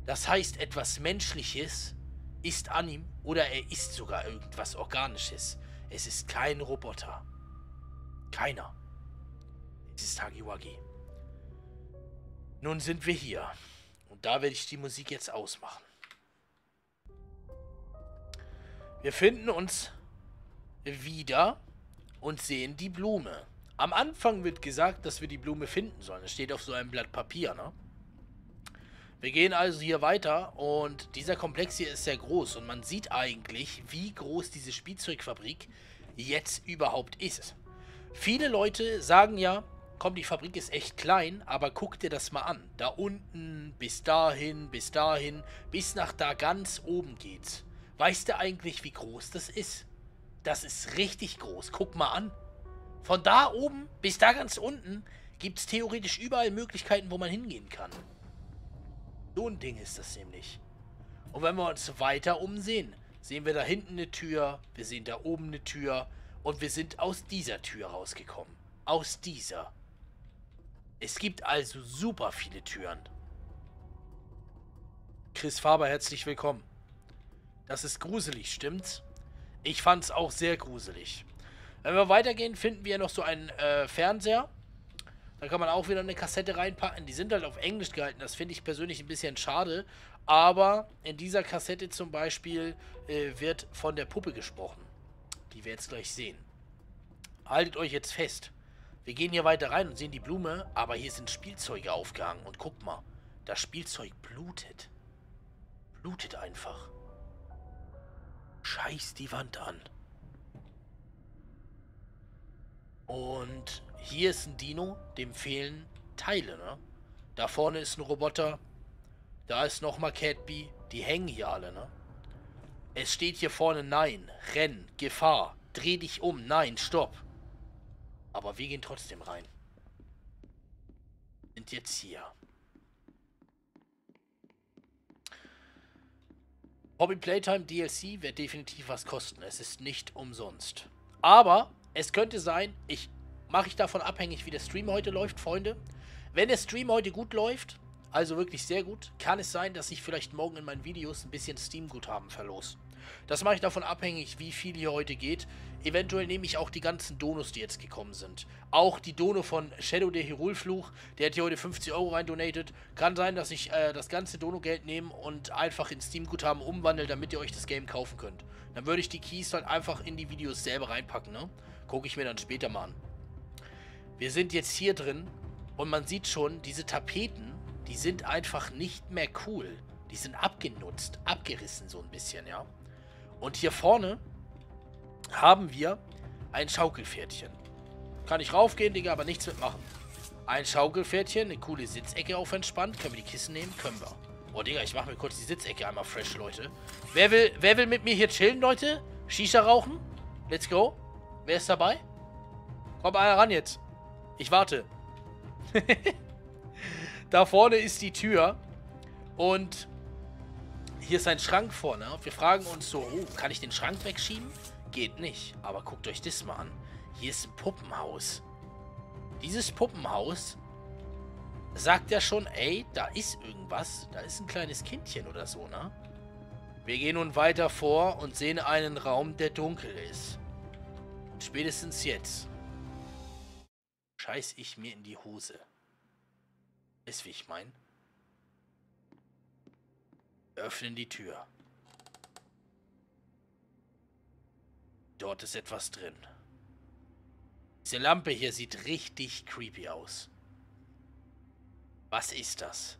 Das heißt, etwas Menschliches ist an ihm oder er ist sogar irgendwas Organisches. Es ist kein Roboter. Keiner. Es ist Hagiwagi. Nun sind wir hier. Und da werde ich die Musik jetzt ausmachen. Wir finden uns wieder und sehen die Blume. Am Anfang wird gesagt, dass wir die Blume finden sollen. Es steht auf so einem Blatt Papier, ne? Wir gehen also hier weiter und dieser Komplex hier ist sehr groß und man sieht eigentlich, wie groß diese Spielzeugfabrik jetzt überhaupt ist. Viele Leute sagen ja, komm, die Fabrik ist echt klein, aber guck dir das mal an. Da unten, bis dahin, bis dahin, bis nach da ganz oben geht's. Weißt du eigentlich, wie groß das ist? Das ist richtig groß. Guck mal an. Von da oben bis da ganz unten gibt es theoretisch überall Möglichkeiten, wo man hingehen kann. So ein Ding ist das nämlich. Und wenn wir uns weiter umsehen, sehen wir da hinten eine Tür, wir sehen da oben eine Tür und wir sind aus dieser Tür rausgekommen. Aus dieser. Es gibt also super viele Türen. Chris Faber, herzlich willkommen. Das ist gruselig, stimmt's? Ich fand's auch sehr gruselig. Wenn wir weitergehen, finden wir noch so einen äh, Fernseher. Da kann man auch wieder eine Kassette reinpacken. Die sind halt auf Englisch gehalten. Das finde ich persönlich ein bisschen schade. Aber in dieser Kassette zum Beispiel äh, wird von der Puppe gesprochen. Die wir jetzt gleich sehen. Haltet euch jetzt fest. Wir gehen hier weiter rein und sehen die Blume. Aber hier sind Spielzeuge aufgehangen. Und guckt mal. Das Spielzeug blutet. Blutet einfach. Scheiß die Wand an. Und hier ist ein Dino, dem fehlen Teile, ne? Da vorne ist ein Roboter. Da ist nochmal Catbee. Die hängen hier alle, ne? Es steht hier vorne Nein, Renn, Gefahr, dreh dich um, nein, stopp. Aber wir gehen trotzdem rein. Sind jetzt hier. Hobby Playtime DLC wird definitiv was kosten. Es ist nicht umsonst. Aber es könnte sein, ich mache ich davon abhängig, wie der Stream heute läuft, Freunde. Wenn der Stream heute gut läuft, also wirklich sehr gut, kann es sein, dass ich vielleicht morgen in meinen Videos ein bisschen Steam-Guthaben verlose. Das mache ich davon abhängig, wie viel hier heute geht. Eventuell nehme ich auch die ganzen Donos, die jetzt gekommen sind. Auch die Dono von Shadow der Hyrule-Fluch, der hat hier heute 50 Euro rein donated. Kann sein, dass ich äh, das ganze Dono-Geld nehme und einfach in Steam-Guthaben umwandle, damit ihr euch das Game kaufen könnt. Dann würde ich die Keys halt einfach in die Videos selber reinpacken, ne? Gucke ich mir dann später mal an. Wir sind jetzt hier drin und man sieht schon, diese Tapeten, die sind einfach nicht mehr cool. Die sind abgenutzt, abgerissen so ein bisschen, ja. Und hier vorne haben wir ein Schaukelpferdchen. Kann ich raufgehen, Digga, aber nichts mitmachen. Ein Schaukelpferdchen, eine coole Sitzecke auf entspannt. Können wir die Kissen nehmen? Können wir. Oh, Digga, ich mache mir kurz die Sitzecke einmal fresh, Leute. Wer will, wer will mit mir hier chillen, Leute? Shisha rauchen? Let's go. Wer ist dabei? Komm einer ran jetzt. Ich warte. da vorne ist die Tür. Und hier ist ein Schrank vorne. Wir fragen uns so, oh, kann ich den Schrank wegschieben? Geht nicht. Aber guckt euch das mal an. Hier ist ein Puppenhaus. Dieses Puppenhaus sagt ja schon, ey, da ist irgendwas. Da ist ein kleines Kindchen oder so, ne? Wir gehen nun weiter vor und sehen einen Raum, der dunkel ist. Und spätestens jetzt scheiß ich mir in die Hose. Ist wie ich mein. Wir öffnen die Tür. Dort ist etwas drin. Diese Lampe hier sieht richtig creepy aus. Was ist das?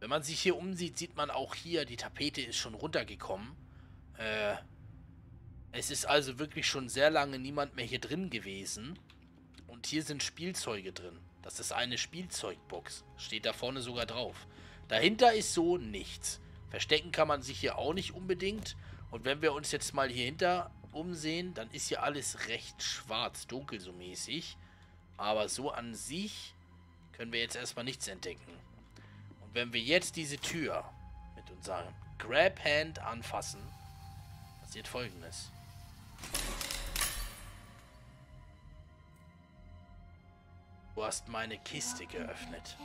Wenn man sich hier umsieht, sieht man auch hier, die Tapete ist schon runtergekommen. Äh, es ist also wirklich schon sehr lange niemand mehr hier drin gewesen. Und hier sind Spielzeuge drin. Das ist eine Spielzeugbox. Steht da vorne sogar drauf. Dahinter ist so nichts. Verstecken kann man sich hier auch nicht unbedingt. Und wenn wir uns jetzt mal hier hinter umsehen, dann ist hier alles recht schwarz, dunkel so mäßig. Aber so an sich können wir jetzt erstmal nichts entdecken. Und wenn wir jetzt diese Tür mit unserem Grab Hand anfassen, passiert folgendes. Du hast meine Kiste geöffnet.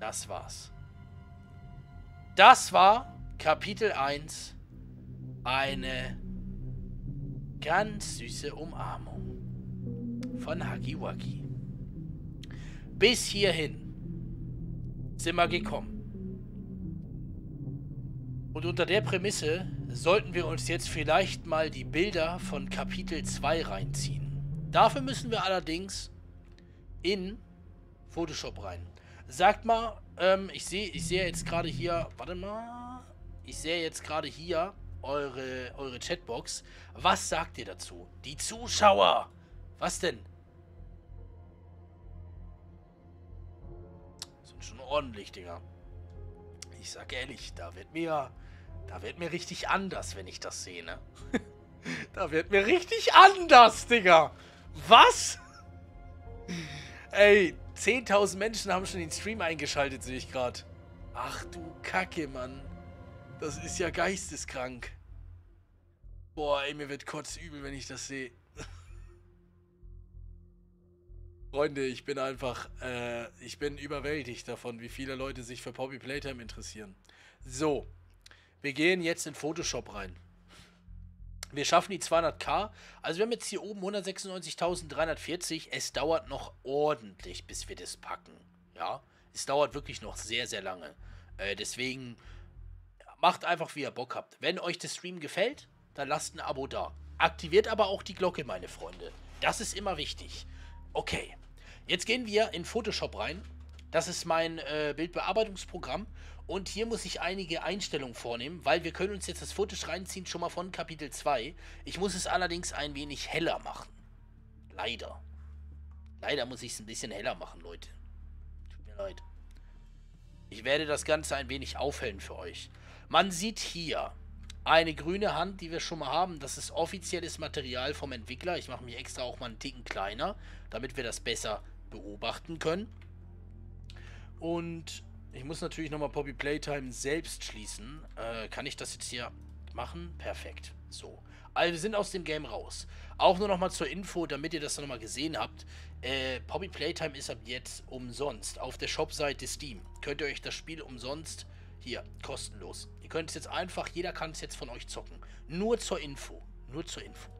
Das war's. Das war Kapitel 1. Eine ganz süße Umarmung von Hagiwagi. Bis hierhin sind wir gekommen. Und unter der Prämisse sollten wir uns jetzt vielleicht mal die Bilder von Kapitel 2 reinziehen. Dafür müssen wir allerdings in Photoshop rein. Sagt mal, ähm, ich sehe ich sehe jetzt gerade hier, warte mal, ich sehe jetzt gerade hier eure, eure Chatbox. Was sagt ihr dazu? Die Zuschauer! Was denn? Sind schon ordentlich, Digga. Ich sag ehrlich, da wird mir, da wird mir richtig anders, wenn ich das sehe, ne? da wird mir richtig anders, Digga. Was? Ey, 10.000 Menschen haben schon den Stream eingeschaltet, sehe ich gerade. Ach du Kacke, Mann. Das ist ja geisteskrank. Boah, ey, mir wird kurz übel, wenn ich das sehe. Freunde, ich bin einfach, äh, ich bin überwältigt davon, wie viele Leute sich für Poppy Playtime interessieren. So, wir gehen jetzt in Photoshop rein. Wir schaffen die 200k. Also wir haben jetzt hier oben 196.340. Es dauert noch ordentlich, bis wir das packen. Ja, es dauert wirklich noch sehr, sehr lange. Äh, deswegen macht einfach, wie ihr Bock habt. Wenn euch der Stream gefällt, dann lasst ein Abo da. Aktiviert aber auch die Glocke, meine Freunde. Das ist immer wichtig. Okay, jetzt gehen wir in Photoshop rein. Das ist mein äh, Bildbearbeitungsprogramm. Und hier muss ich einige Einstellungen vornehmen, weil wir können uns jetzt das Footage reinziehen, schon mal von Kapitel 2. Ich muss es allerdings ein wenig heller machen. Leider. Leider muss ich es ein bisschen heller machen, Leute. Tut mir leid. Ich werde das Ganze ein wenig aufhellen für euch. Man sieht hier eine grüne Hand, die wir schon mal haben. Das ist offizielles Material vom Entwickler. Ich mache mich extra auch mal einen Ticken kleiner, damit wir das besser beobachten können. Und ich muss natürlich nochmal Poppy Playtime selbst schließen. Äh, kann ich das jetzt hier machen? Perfekt. So. Also wir sind aus dem Game raus. Auch nur nochmal zur Info, damit ihr das nochmal gesehen habt. Äh, Poppy Playtime ist ab jetzt umsonst. Auf der Shopseite Steam könnt ihr euch das Spiel umsonst hier, kostenlos. Ihr könnt es jetzt einfach, jeder kann es jetzt von euch zocken. Nur zur Info. Nur zur Info.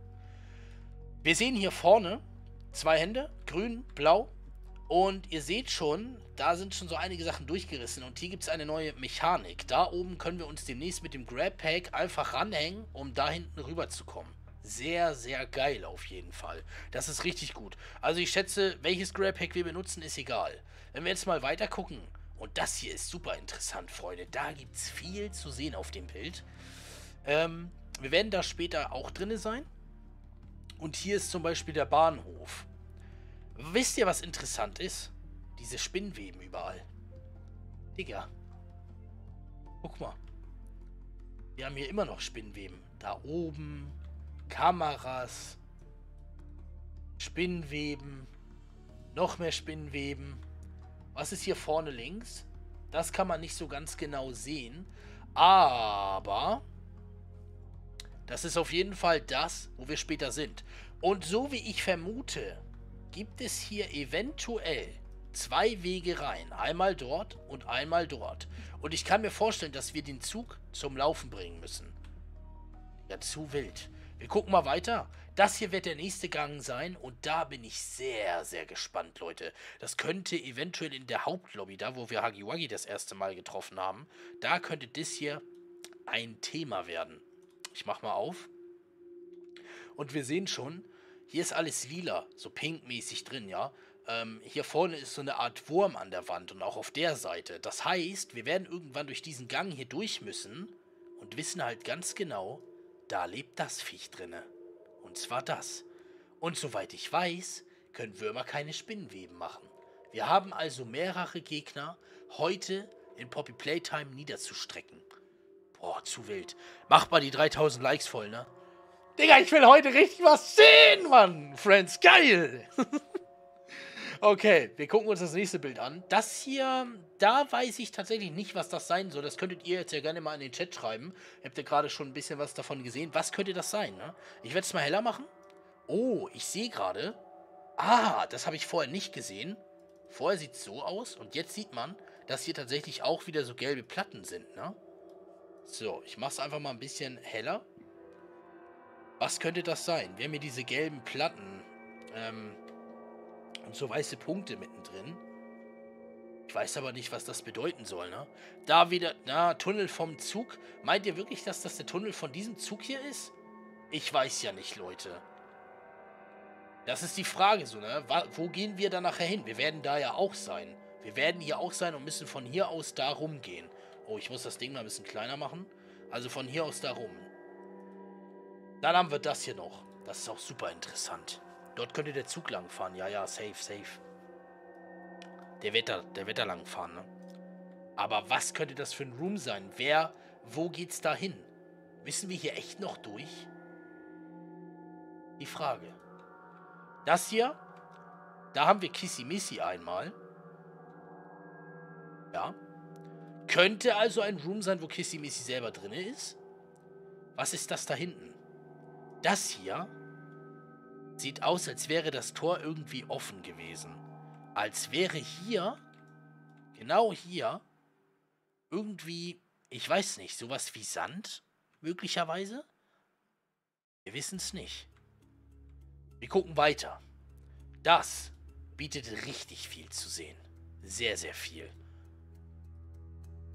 Wir sehen hier vorne zwei Hände, grün, blau. Und ihr seht schon, da sind schon so einige Sachen durchgerissen. Und hier gibt es eine neue Mechanik. Da oben können wir uns demnächst mit dem Grab Pack einfach ranhängen, um da hinten rüber zu kommen. Sehr, sehr geil auf jeden Fall. Das ist richtig gut. Also ich schätze, welches Grab Pack wir benutzen, ist egal. Wenn wir jetzt mal weiter gucken, und das hier ist super interessant, Freunde. Da gibt es viel zu sehen auf dem Bild. Ähm, wir werden da später auch drin sein. Und hier ist zum Beispiel der Bahnhof. Wisst ihr, was interessant ist? Diese Spinnweben überall. Digga. Guck mal. Wir haben hier immer noch Spinnweben. Da oben. Kameras. Spinnweben. Noch mehr Spinnweben. Was ist hier vorne links? Das kann man nicht so ganz genau sehen. Aber das ist auf jeden Fall das, wo wir später sind. Und so wie ich vermute, gibt es hier eventuell zwei Wege rein. Einmal dort und einmal dort. Und ich kann mir vorstellen, dass wir den Zug zum Laufen bringen müssen. Ja, zu wild. Wir gucken mal weiter. Das hier wird der nächste Gang sein und da bin ich sehr, sehr gespannt, Leute. Das könnte eventuell in der Hauptlobby, da wo wir Hagiwagi das erste Mal getroffen haben, da könnte das hier ein Thema werden. Ich mach mal auf. Und wir sehen schon, hier ist alles lila, so pinkmäßig drin, ja. Ähm, hier vorne ist so eine Art Wurm an der Wand und auch auf der Seite. Das heißt, wir werden irgendwann durch diesen Gang hier durch müssen und wissen halt ganz genau, da lebt das Viech drinne. Und zwar das. Und soweit ich weiß, können Würmer keine Spinnenweben machen. Wir haben also mehrere Gegner heute in Poppy Playtime niederzustrecken. Boah, zu wild. Macht mal die 3000 Likes voll, ne? Digga, ich will heute richtig was sehen, Mann! Friends, geil! Okay, wir gucken uns das nächste Bild an. Das hier, da weiß ich tatsächlich nicht, was das sein soll. Das könntet ihr jetzt ja gerne mal in den Chat schreiben. Ihr habt ja gerade schon ein bisschen was davon gesehen. Was könnte das sein, ne? Ich werde es mal heller machen. Oh, ich sehe gerade. Ah, das habe ich vorher nicht gesehen. Vorher sieht es so aus. Und jetzt sieht man, dass hier tatsächlich auch wieder so gelbe Platten sind, ne? So, ich mache es einfach mal ein bisschen heller. Was könnte das sein? Wir haben hier diese gelben Platten. Ähm, und so weiße Punkte mittendrin. Ich weiß aber nicht, was das bedeuten soll, ne? Da wieder, na, Tunnel vom Zug. Meint ihr wirklich, dass das der Tunnel von diesem Zug hier ist? Ich weiß ja nicht, Leute. Das ist die Frage so, ne? Wo gehen wir da nachher hin? Wir werden da ja auch sein. Wir werden hier auch sein und müssen von hier aus da rumgehen. Oh, ich muss das Ding mal ein bisschen kleiner machen. Also von hier aus da rum. Dann haben wir das hier noch. Das ist auch super interessant. Dort könnte der Zug langfahren. Ja, ja, safe, safe. Der Wetter, der Wetter langfahren, ne? Aber was könnte das für ein Room sein? Wer, wo geht's da hin? Wissen wir hier echt noch durch? Die Frage. Das hier, da haben wir Kissy Missy einmal. Ja. Könnte also ein Room sein, wo Kissy Missy selber drin ist. Was ist das da hinten? Das hier Sieht aus, als wäre das Tor irgendwie offen gewesen. Als wäre hier, genau hier, irgendwie, ich weiß nicht, sowas wie Sand, möglicherweise? Wir wissen es nicht. Wir gucken weiter. Das bietet richtig viel zu sehen. Sehr, sehr viel.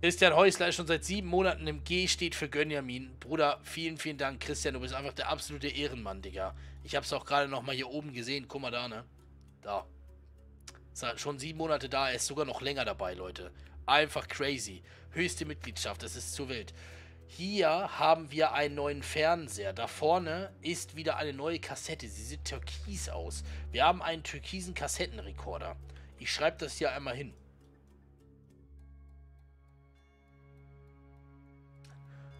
Christian Häusler ist schon seit sieben Monaten im G, steht für Gönjamin. Bruder, vielen, vielen Dank. Christian, du bist einfach der absolute Ehrenmann, Digga. Ich hab's auch gerade nochmal hier oben gesehen. Guck mal da, ne? Da. Ist halt schon sieben Monate da. Er ist sogar noch länger dabei, Leute. Einfach crazy. Höchste Mitgliedschaft, das ist zu wild. Hier haben wir einen neuen Fernseher. Da vorne ist wieder eine neue Kassette. Sie sieht türkis aus. Wir haben einen türkisen Kassettenrekorder. Ich schreibe das hier einmal hin.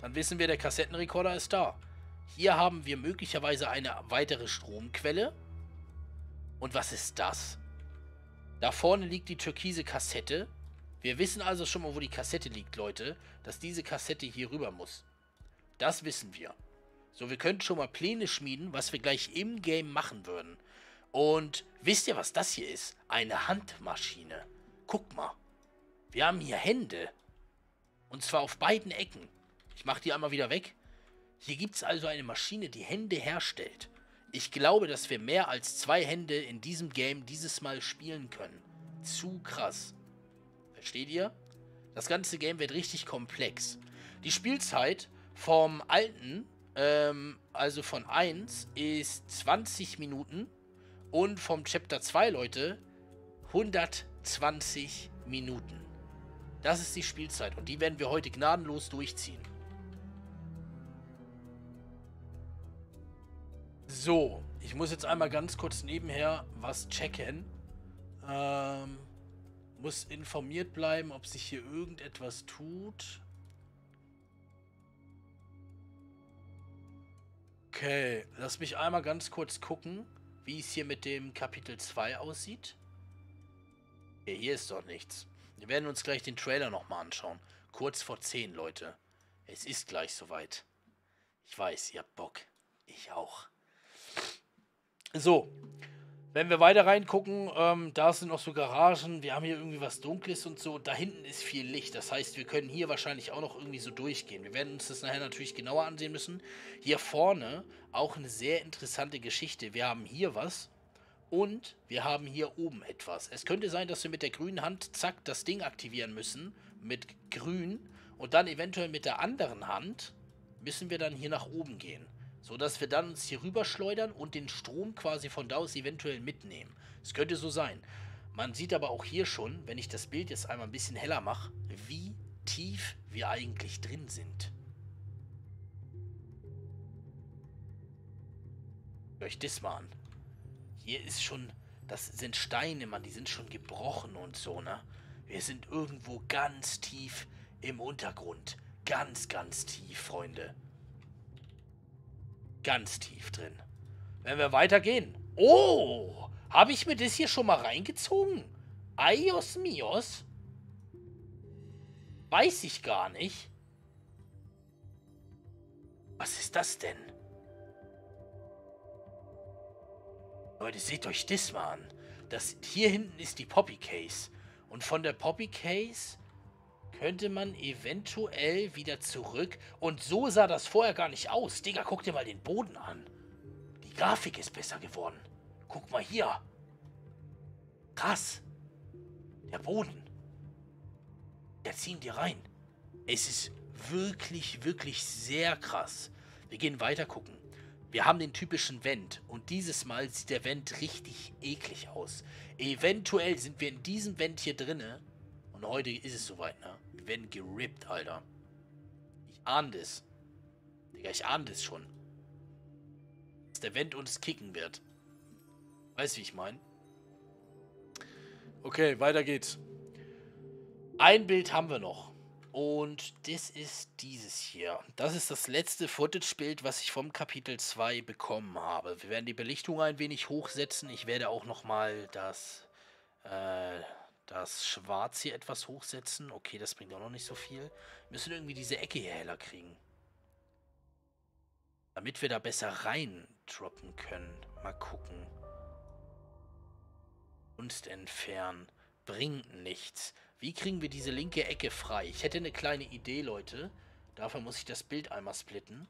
Dann wissen wir, der Kassettenrekorder ist da. Hier haben wir möglicherweise eine weitere Stromquelle. Und was ist das? Da vorne liegt die türkise Kassette. Wir wissen also schon mal, wo die Kassette liegt, Leute. Dass diese Kassette hier rüber muss. Das wissen wir. So, wir können schon mal Pläne schmieden, was wir gleich im Game machen würden. Und wisst ihr, was das hier ist? Eine Handmaschine. Guck mal. Wir haben hier Hände. Und zwar auf beiden Ecken. Ich mache die einmal wieder weg. Hier gibt es also eine Maschine, die Hände herstellt. Ich glaube, dass wir mehr als zwei Hände in diesem Game dieses Mal spielen können. Zu krass. Versteht ihr? Das ganze Game wird richtig komplex. Die Spielzeit vom alten, ähm, also von 1, ist 20 Minuten. Und vom Chapter 2, Leute, 120 Minuten. Das ist die Spielzeit und die werden wir heute gnadenlos durchziehen. So, ich muss jetzt einmal ganz kurz nebenher was checken. Ähm, muss informiert bleiben, ob sich hier irgendetwas tut. Okay, lass mich einmal ganz kurz gucken, wie es hier mit dem Kapitel 2 aussieht. Okay, hier ist doch nichts. Wir werden uns gleich den Trailer nochmal anschauen. Kurz vor 10, Leute. Es ist gleich soweit. Ich weiß, ihr habt Bock. Ich auch. So, wenn wir weiter reingucken, ähm, da sind noch so Garagen, wir haben hier irgendwie was Dunkles und so. Da hinten ist viel Licht, das heißt, wir können hier wahrscheinlich auch noch irgendwie so durchgehen. Wir werden uns das nachher natürlich genauer ansehen müssen. Hier vorne auch eine sehr interessante Geschichte. Wir haben hier was und wir haben hier oben etwas. Es könnte sein, dass wir mit der grünen Hand, zack, das Ding aktivieren müssen, mit grün. Und dann eventuell mit der anderen Hand müssen wir dann hier nach oben gehen. So dass wir dann uns hier rüber schleudern und den Strom quasi von da aus eventuell mitnehmen. Es könnte so sein. Man sieht aber auch hier schon, wenn ich das Bild jetzt einmal ein bisschen heller mache, wie tief wir eigentlich drin sind. Hört euch das mal an. Hier ist schon, das sind Steine, Mann, die sind schon gebrochen und so, ne? Wir sind irgendwo ganz tief im Untergrund. Ganz, ganz tief, Freunde. Ganz tief drin. Wenn wir weitergehen. Oh, habe ich mir das hier schon mal reingezogen? Ayos mios? Weiß ich gar nicht. Was ist das denn? Leute, seht euch das mal an. Das, hier hinten ist die Poppy Case. Und von der Poppy Case könnte man eventuell wieder zurück. Und so sah das vorher gar nicht aus. Digga, guck dir mal den Boden an. Die Grafik ist besser geworden. Guck mal hier. Krass. Der Boden. Der ziehen die rein. Es ist wirklich, wirklich sehr krass. Wir gehen weiter gucken. Wir haben den typischen Vent und dieses Mal sieht der Vent richtig eklig aus. Eventuell sind wir in diesem Vent hier drinne und heute ist es soweit, ne? Werden gerippt, Alter. Ich ahne das. Digga, ich ahne das schon. Dass der Vent uns kicken wird. Weißt wie ich meine? Okay, weiter geht's. Ein Bild haben wir noch. Und das ist dieses hier. Das ist das letzte Footage-Bild, was ich vom Kapitel 2 bekommen habe. Wir werden die Belichtung ein wenig hochsetzen. Ich werde auch nochmal das, äh, das Schwarz hier etwas hochsetzen. Okay, das bringt auch noch nicht so viel. Wir müssen irgendwie diese Ecke hier heller kriegen. Damit wir da besser rein droppen können. Mal gucken. Kunst entfernen. Bringt nichts. Wie kriegen wir diese linke Ecke frei? Ich hätte eine kleine Idee, Leute. Dafür muss ich das Bild einmal splitten.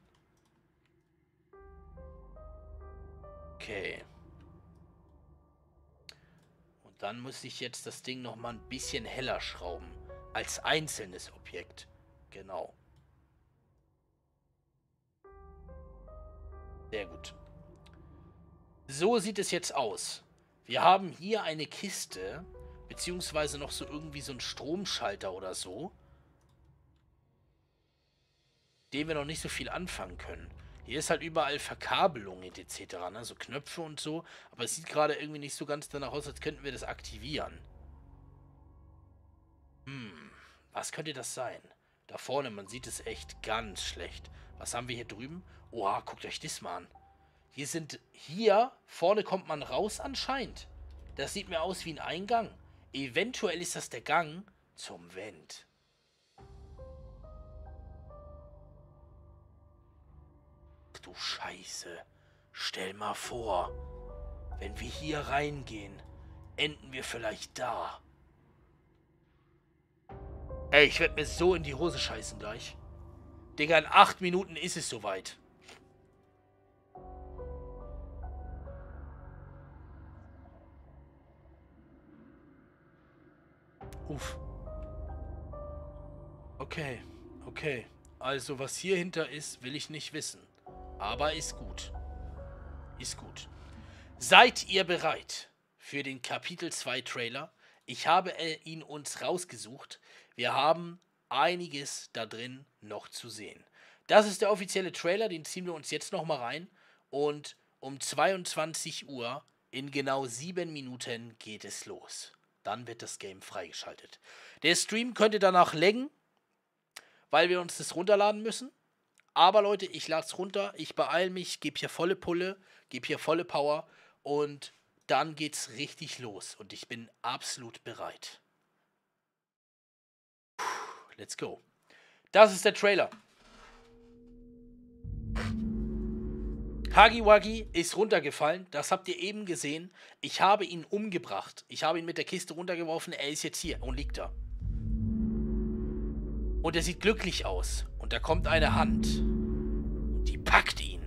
Okay. Dann muss ich jetzt das Ding nochmal ein bisschen heller schrauben. Als einzelnes Objekt. Genau. Sehr gut. So sieht es jetzt aus. Wir haben hier eine Kiste, beziehungsweise noch so irgendwie so ein Stromschalter oder so. Den wir noch nicht so viel anfangen können. Hier ist halt überall Verkabelung etc., ne? so Knöpfe und so. Aber es sieht gerade irgendwie nicht so ganz danach aus, als könnten wir das aktivieren. Hm, was könnte das sein? Da vorne, man sieht es echt ganz schlecht. Was haben wir hier drüben? Oha, guckt euch das mal an. Hier sind, hier vorne kommt man raus anscheinend. Das sieht mir aus wie ein Eingang. Eventuell ist das der Gang zum Vent. Du Scheiße. Stell mal vor, wenn wir hier reingehen, enden wir vielleicht da. Ey, ich werde mir so in die Hose scheißen gleich. Digga, in acht Minuten ist es soweit. Uff. Okay, okay. Also, was hier hinter ist, will ich nicht wissen. Aber ist gut. Ist gut. Seid ihr bereit für den Kapitel 2 Trailer? Ich habe ihn uns rausgesucht. Wir haben einiges da drin noch zu sehen. Das ist der offizielle Trailer, den ziehen wir uns jetzt nochmal rein. Und um 22 Uhr in genau 7 Minuten geht es los. Dann wird das Game freigeschaltet. Der Stream könnte danach längen, weil wir uns das runterladen müssen. Aber Leute, ich lade es runter, ich beeile mich, gebe hier volle Pulle, gebe hier volle Power und dann geht's richtig los. Und ich bin absolut bereit. Let's go. Das ist der Trailer. Hagiwagi ist runtergefallen, das habt ihr eben gesehen. Ich habe ihn umgebracht. Ich habe ihn mit der Kiste runtergeworfen, er ist jetzt hier und liegt da. Und er sieht glücklich aus. Und da kommt eine Hand. Die packt ihn.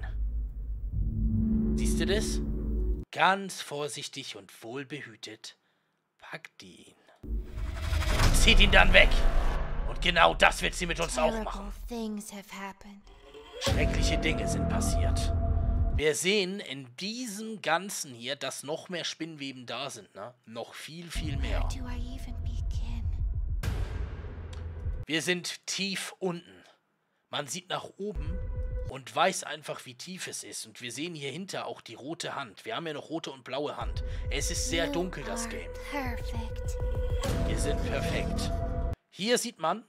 Siehst du das? Ganz vorsichtig und wohlbehütet packt die ihn. Und zieht ihn dann weg. Und genau das wird sie mit uns auch machen. Schreckliche Dinge sind passiert. Wir sehen in diesem Ganzen hier, dass noch mehr Spinnweben da sind, ne? Noch viel, viel mehr. Wir sind tief unten. Man sieht nach oben und weiß einfach, wie tief es ist. Und wir sehen hier hinter auch die rote Hand. Wir haben ja noch rote und blaue Hand. Es ist sehr dunkel, das Game. Wir sind perfekt. Hier sieht man,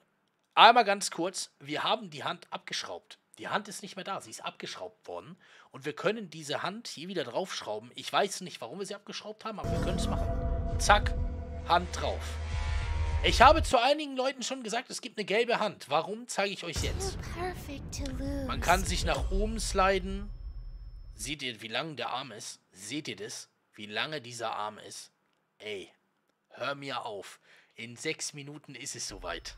einmal ganz kurz, wir haben die Hand abgeschraubt. Die Hand ist nicht mehr da, sie ist abgeschraubt worden. Und wir können diese Hand hier wieder draufschrauben. Ich weiß nicht, warum wir sie abgeschraubt haben, aber wir können es machen. Zack, Hand drauf. Ich habe zu einigen Leuten schon gesagt, es gibt eine gelbe Hand. Warum, zeige ich euch jetzt. Man kann sich nach oben sliden. Seht ihr, wie lang der Arm ist? Seht ihr das? Wie lange dieser Arm ist? Ey, hör mir auf. In sechs Minuten ist es soweit.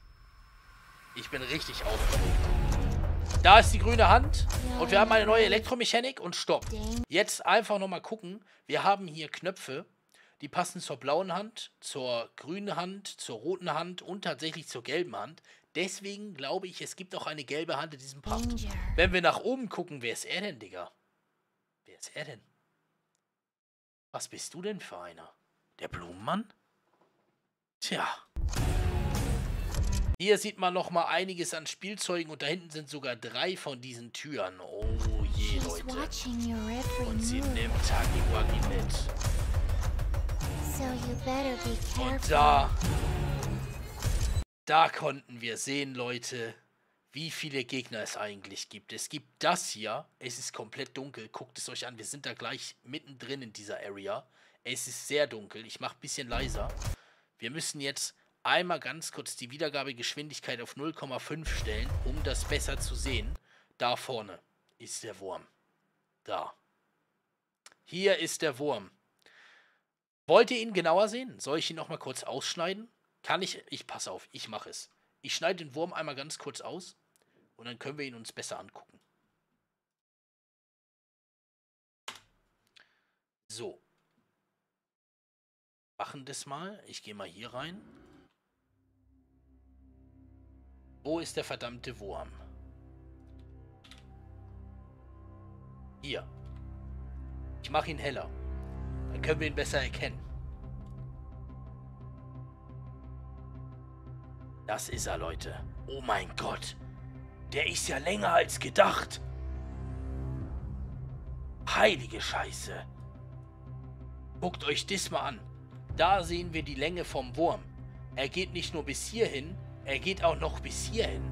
Ich bin richtig aufgeregt. Da ist die grüne Hand. Und wir haben eine neue Elektromechanik und Stopp. Jetzt einfach nochmal gucken. Wir haben hier Knöpfe, die passen zur blauen Hand, zur grünen Hand, zur roten Hand und tatsächlich zur gelben Hand. Deswegen glaube ich, es gibt auch eine gelbe Hand in diesem Part. Wenn wir nach oben gucken, wer ist er denn, Digga? Wer ist er denn? Was bist du denn für einer? Der Blumenmann? Tja. Hier sieht man noch mal einiges an Spielzeugen und da hinten sind sogar drei von diesen Türen. Oh je, Leute. Und sie nimmt Takiwaki mit. Und da, da konnten wir sehen, Leute, wie viele Gegner es eigentlich gibt. Es gibt das hier. Es ist komplett dunkel. Guckt es euch an. Wir sind da gleich mittendrin in dieser Area. Es ist sehr dunkel. Ich mache ein bisschen leiser. Wir müssen jetzt einmal ganz kurz die Wiedergabegeschwindigkeit auf 0,5 stellen, um das besser zu sehen. Da vorne ist der Wurm. Da. Hier ist der Wurm. Wollt ihr ihn genauer sehen? Soll ich ihn noch mal kurz ausschneiden? Kann ich? Ich passe auf, ich mache es. Ich schneide den Wurm einmal ganz kurz aus und dann können wir ihn uns besser angucken. So. Machen das mal. Ich gehe mal hier rein. Wo ist der verdammte Wurm? Hier. Ich mache ihn heller. Dann können wir ihn besser erkennen. Das ist er, Leute. Oh mein Gott. Der ist ja länger als gedacht. Heilige Scheiße. Guckt euch das mal an. Da sehen wir die Länge vom Wurm. Er geht nicht nur bis hierhin, er geht auch noch bis hierhin.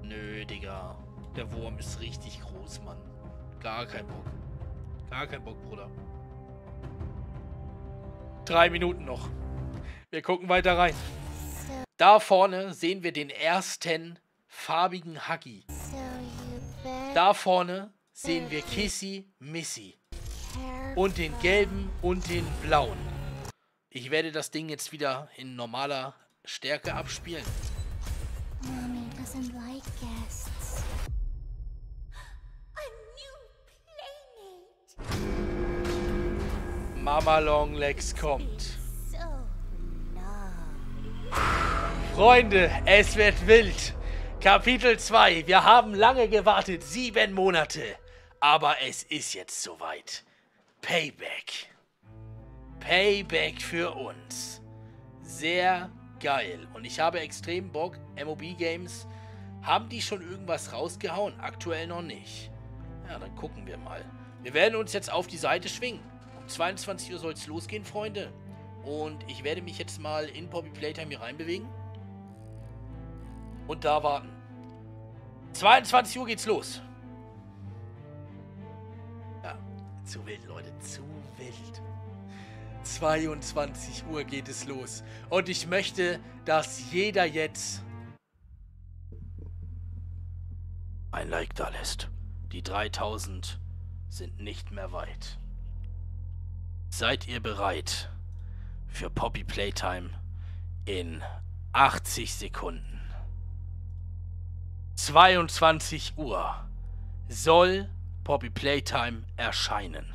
Nö, Digga. Der Wurm ist richtig groß, Mann. Gar kein Bock. Gar kein Bock, Bruder. Drei Minuten noch. Wir gucken weiter rein. Da vorne sehen wir den ersten farbigen Huggy. Da vorne sehen wir Kissy Missy. Und den gelben und den blauen. Ich werde das Ding jetzt wieder in normaler Stärke abspielen. Mommy doesn't like Mama Longlegs kommt. Freunde, es wird wild. Kapitel 2. Wir haben lange gewartet, sieben Monate. Aber es ist jetzt soweit. Payback. Payback für uns. Sehr geil. Und ich habe extrem Bock. MOB Games, haben die schon irgendwas rausgehauen? Aktuell noch nicht. Ja, dann gucken wir mal. Wir werden uns jetzt auf die Seite schwingen. Um 22 Uhr soll es losgehen, Freunde. Und ich werde mich jetzt mal in Poppy Playtime hier reinbewegen. Und da warten. 22 Uhr geht's los. Ja, zu wild, Leute, zu wild. 22 Uhr geht es los. Und ich möchte, dass jeder jetzt ein Like da lässt. Die 3000 sind nicht mehr weit. Seid ihr bereit für Poppy Playtime in 80 Sekunden? 22 Uhr soll Poppy Playtime erscheinen.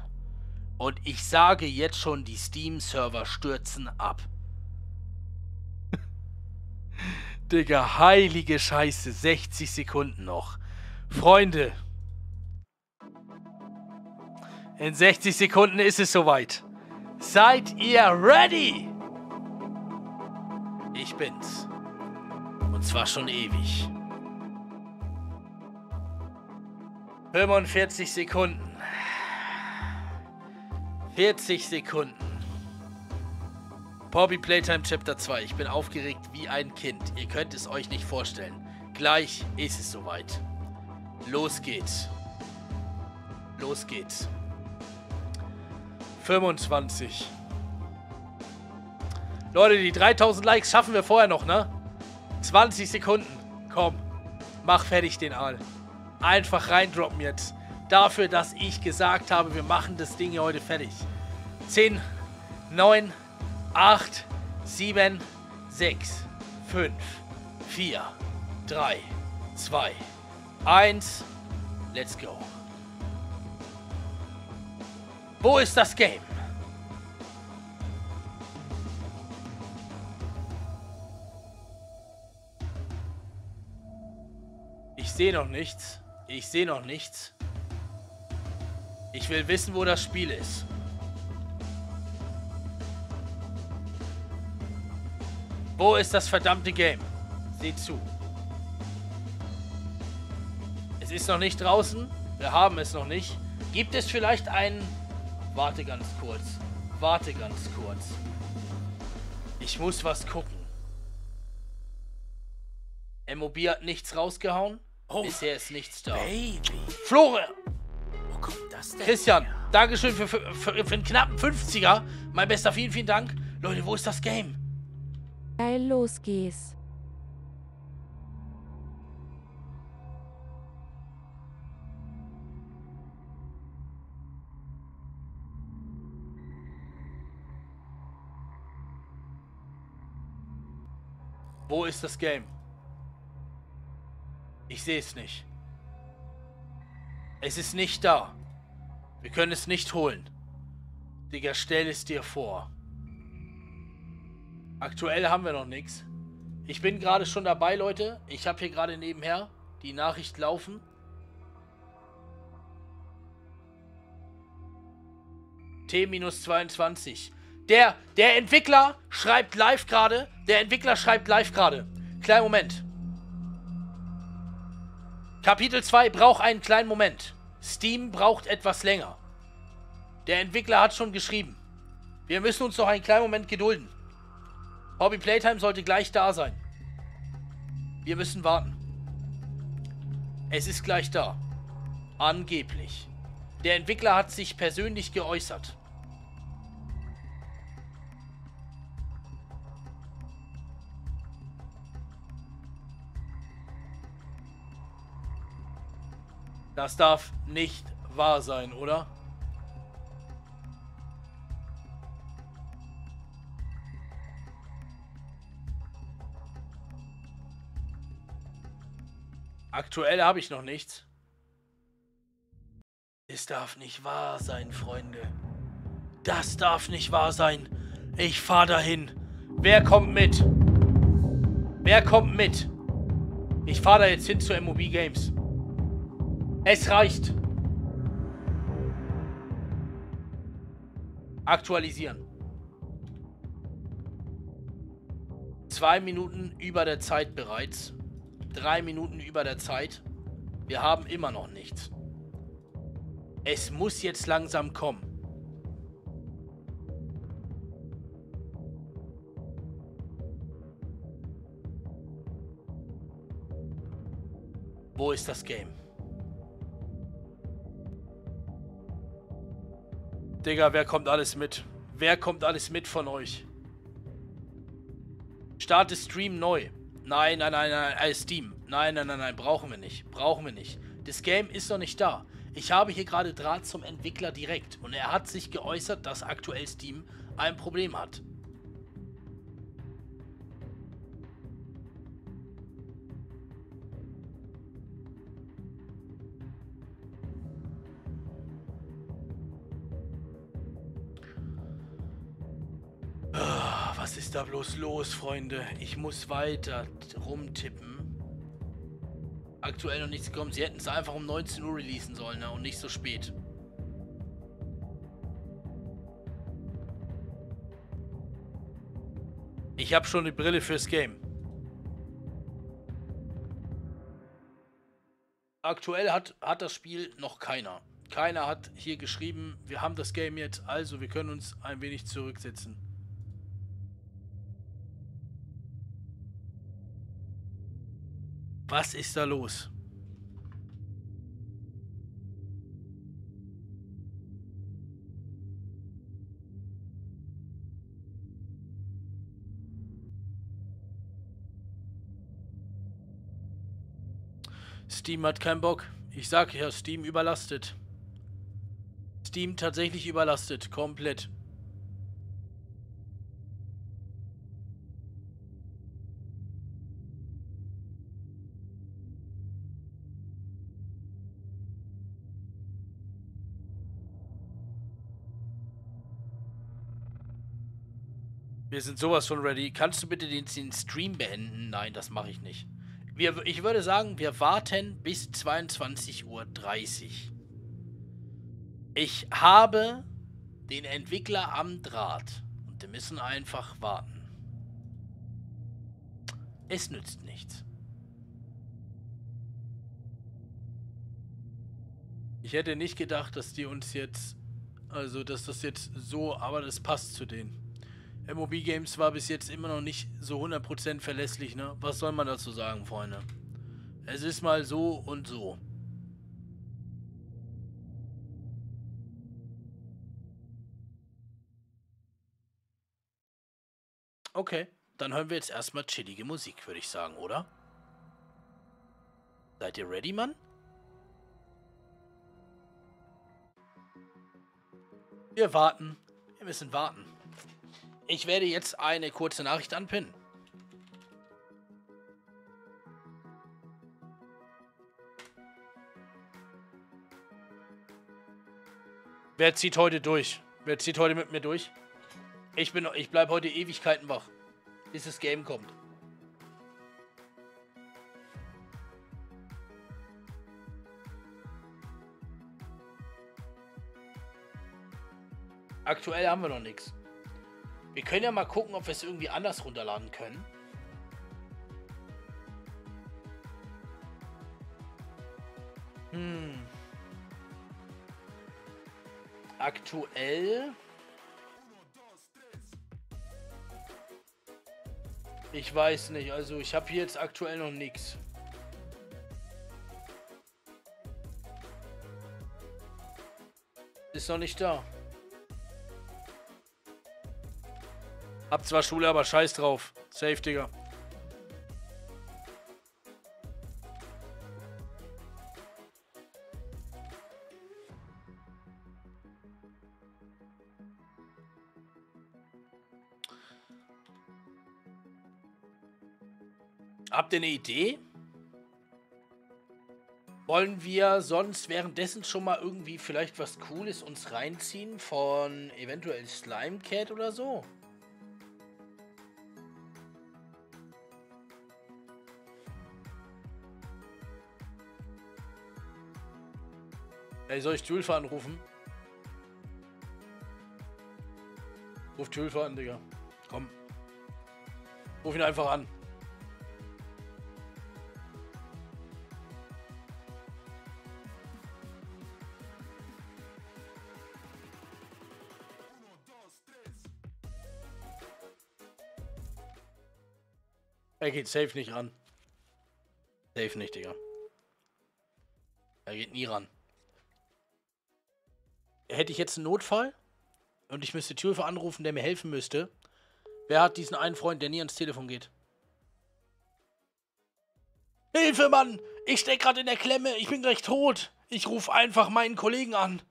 Und ich sage jetzt schon, die Steam-Server stürzen ab. Digga, heilige Scheiße, 60 Sekunden noch. Freunde, in 60 Sekunden ist es soweit. Seid ihr ready? Ich bin's. Und zwar schon ewig. 45 Sekunden. 40 Sekunden. Poppy Playtime Chapter 2. Ich bin aufgeregt wie ein Kind. Ihr könnt es euch nicht vorstellen. Gleich ist es soweit. Los geht's. Los geht's. 25. Leute, die 3000 Likes schaffen wir vorher noch, ne? 20 Sekunden. Komm. Mach fertig den Aal. Einfach reindroppen jetzt dafür, dass ich gesagt habe, wir machen das Ding hier heute fertig. 10, 9, 8, 7, 6, 5, 4, 3, 2, 1. Let's go. Wo ist das Game? Ich sehe noch nichts. Ich sehe noch nichts. Ich will wissen, wo das Spiel ist. Wo ist das verdammte Game? Seht zu. Es ist noch nicht draußen. Wir haben es noch nicht. Gibt es vielleicht einen... Warte ganz kurz. Warte ganz kurz. Ich muss was gucken. MOB hat nichts rausgehauen. Oh, Bisher ist nichts da. Baby. Flore! kommt das denn? Christian, her? Dankeschön für, für, für, für einen knappen 50er. Mein Bester, vielen, vielen Dank. Leute, wo ist das Game? Geil, los geht's. Wo ist das Game? Ich sehe es nicht. Es ist nicht da. Wir können es nicht holen. Digga, stell es dir vor. Aktuell haben wir noch nichts. Ich bin gerade schon dabei, Leute. Ich habe hier gerade nebenher die Nachricht laufen. T-22. Der, der Entwickler schreibt live gerade, Der Entwickler schreibt live gerade. Kleinen Moment. Kapitel 2 braucht einen kleinen Moment. Steam braucht etwas länger. Der Entwickler hat schon geschrieben. Wir müssen uns noch einen kleinen Moment gedulden. Hobby Playtime sollte gleich da sein. Wir müssen warten. Es ist gleich da. Angeblich. Der Entwickler hat sich persönlich geäußert. Das darf nicht wahr sein, oder? Aktuell habe ich noch nichts. Es darf nicht wahr sein, Freunde. Das darf nicht wahr sein. Ich fahre dahin. Wer kommt mit? Wer kommt mit? Ich fahre da jetzt hin zu MOB Games. Es reicht. Aktualisieren. Zwei Minuten über der Zeit bereits. Drei Minuten über der Zeit. Wir haben immer noch nichts. Es muss jetzt langsam kommen. Wo ist das Game? Digga, wer kommt alles mit? Wer kommt alles mit von euch? Starte Stream neu. Nein, nein, nein, nein, äh, Steam. Nein, nein, nein, nein, brauchen wir nicht. Brauchen wir nicht. Das Game ist noch nicht da. Ich habe hier gerade Draht zum Entwickler direkt und er hat sich geäußert, dass aktuell Steam ein Problem hat. Was ist da bloß los, Freunde? Ich muss weiter rumtippen aktuell noch nichts gekommen. Sie hätten es einfach um 19 Uhr releasen sollen ne? und nicht so spät. Ich habe schon die Brille fürs Game. Aktuell hat, hat das Spiel noch keiner. Keiner hat hier geschrieben, wir haben das Game jetzt, also wir können uns ein wenig zurücksetzen. Was ist da los? Steam hat keinen Bock. Ich sag ja, Steam überlastet. Steam tatsächlich überlastet. Komplett. Wir sind sowas von ready. Kannst du bitte den, den Stream beenden? Nein, das mache ich nicht. Wir, ich würde sagen, wir warten bis 22.30 Uhr. Ich habe den Entwickler am Draht. Und wir müssen einfach warten. Es nützt nichts. Ich hätte nicht gedacht, dass die uns jetzt... Also, dass das jetzt so... Aber das passt zu denen. MOB Games war bis jetzt immer noch nicht so 100% verlässlich, ne? Was soll man dazu sagen, Freunde? Es ist mal so und so. Okay, dann hören wir jetzt erstmal chillige Musik, würde ich sagen, oder? Seid ihr ready, Mann? Wir warten. Wir müssen warten. Ich werde jetzt eine kurze Nachricht anpinnen. Wer zieht heute durch? Wer zieht heute mit mir durch? Ich bin, ich bleibe heute Ewigkeiten wach, bis das Game kommt. Aktuell haben wir noch nichts. Wir können ja mal gucken, ob wir es irgendwie anders runterladen können. Hm. Aktuell. Ich weiß nicht, also ich habe hier jetzt aktuell noch nichts. Ist noch nicht da. Hab zwar Schule, aber scheiß drauf. Safe, Digga. Habt ihr eine Idee? Wollen wir sonst währenddessen schon mal irgendwie vielleicht was Cooles uns reinziehen von eventuell Slime Cat oder so? Ey, soll ich Julfa anrufen? Ruf Julfa an, Digga. Komm. Ruf ihn einfach an. Er geht safe nicht ran. Safe nicht, Digga. Er geht nie ran. Hätte ich jetzt einen Notfall und ich müsste Türfer anrufen, der mir helfen müsste, wer hat diesen einen Freund, der nie ans Telefon geht? Hilfe, Mann! Ich steck gerade in der Klemme, ich bin gleich tot. Ich rufe einfach meinen Kollegen an.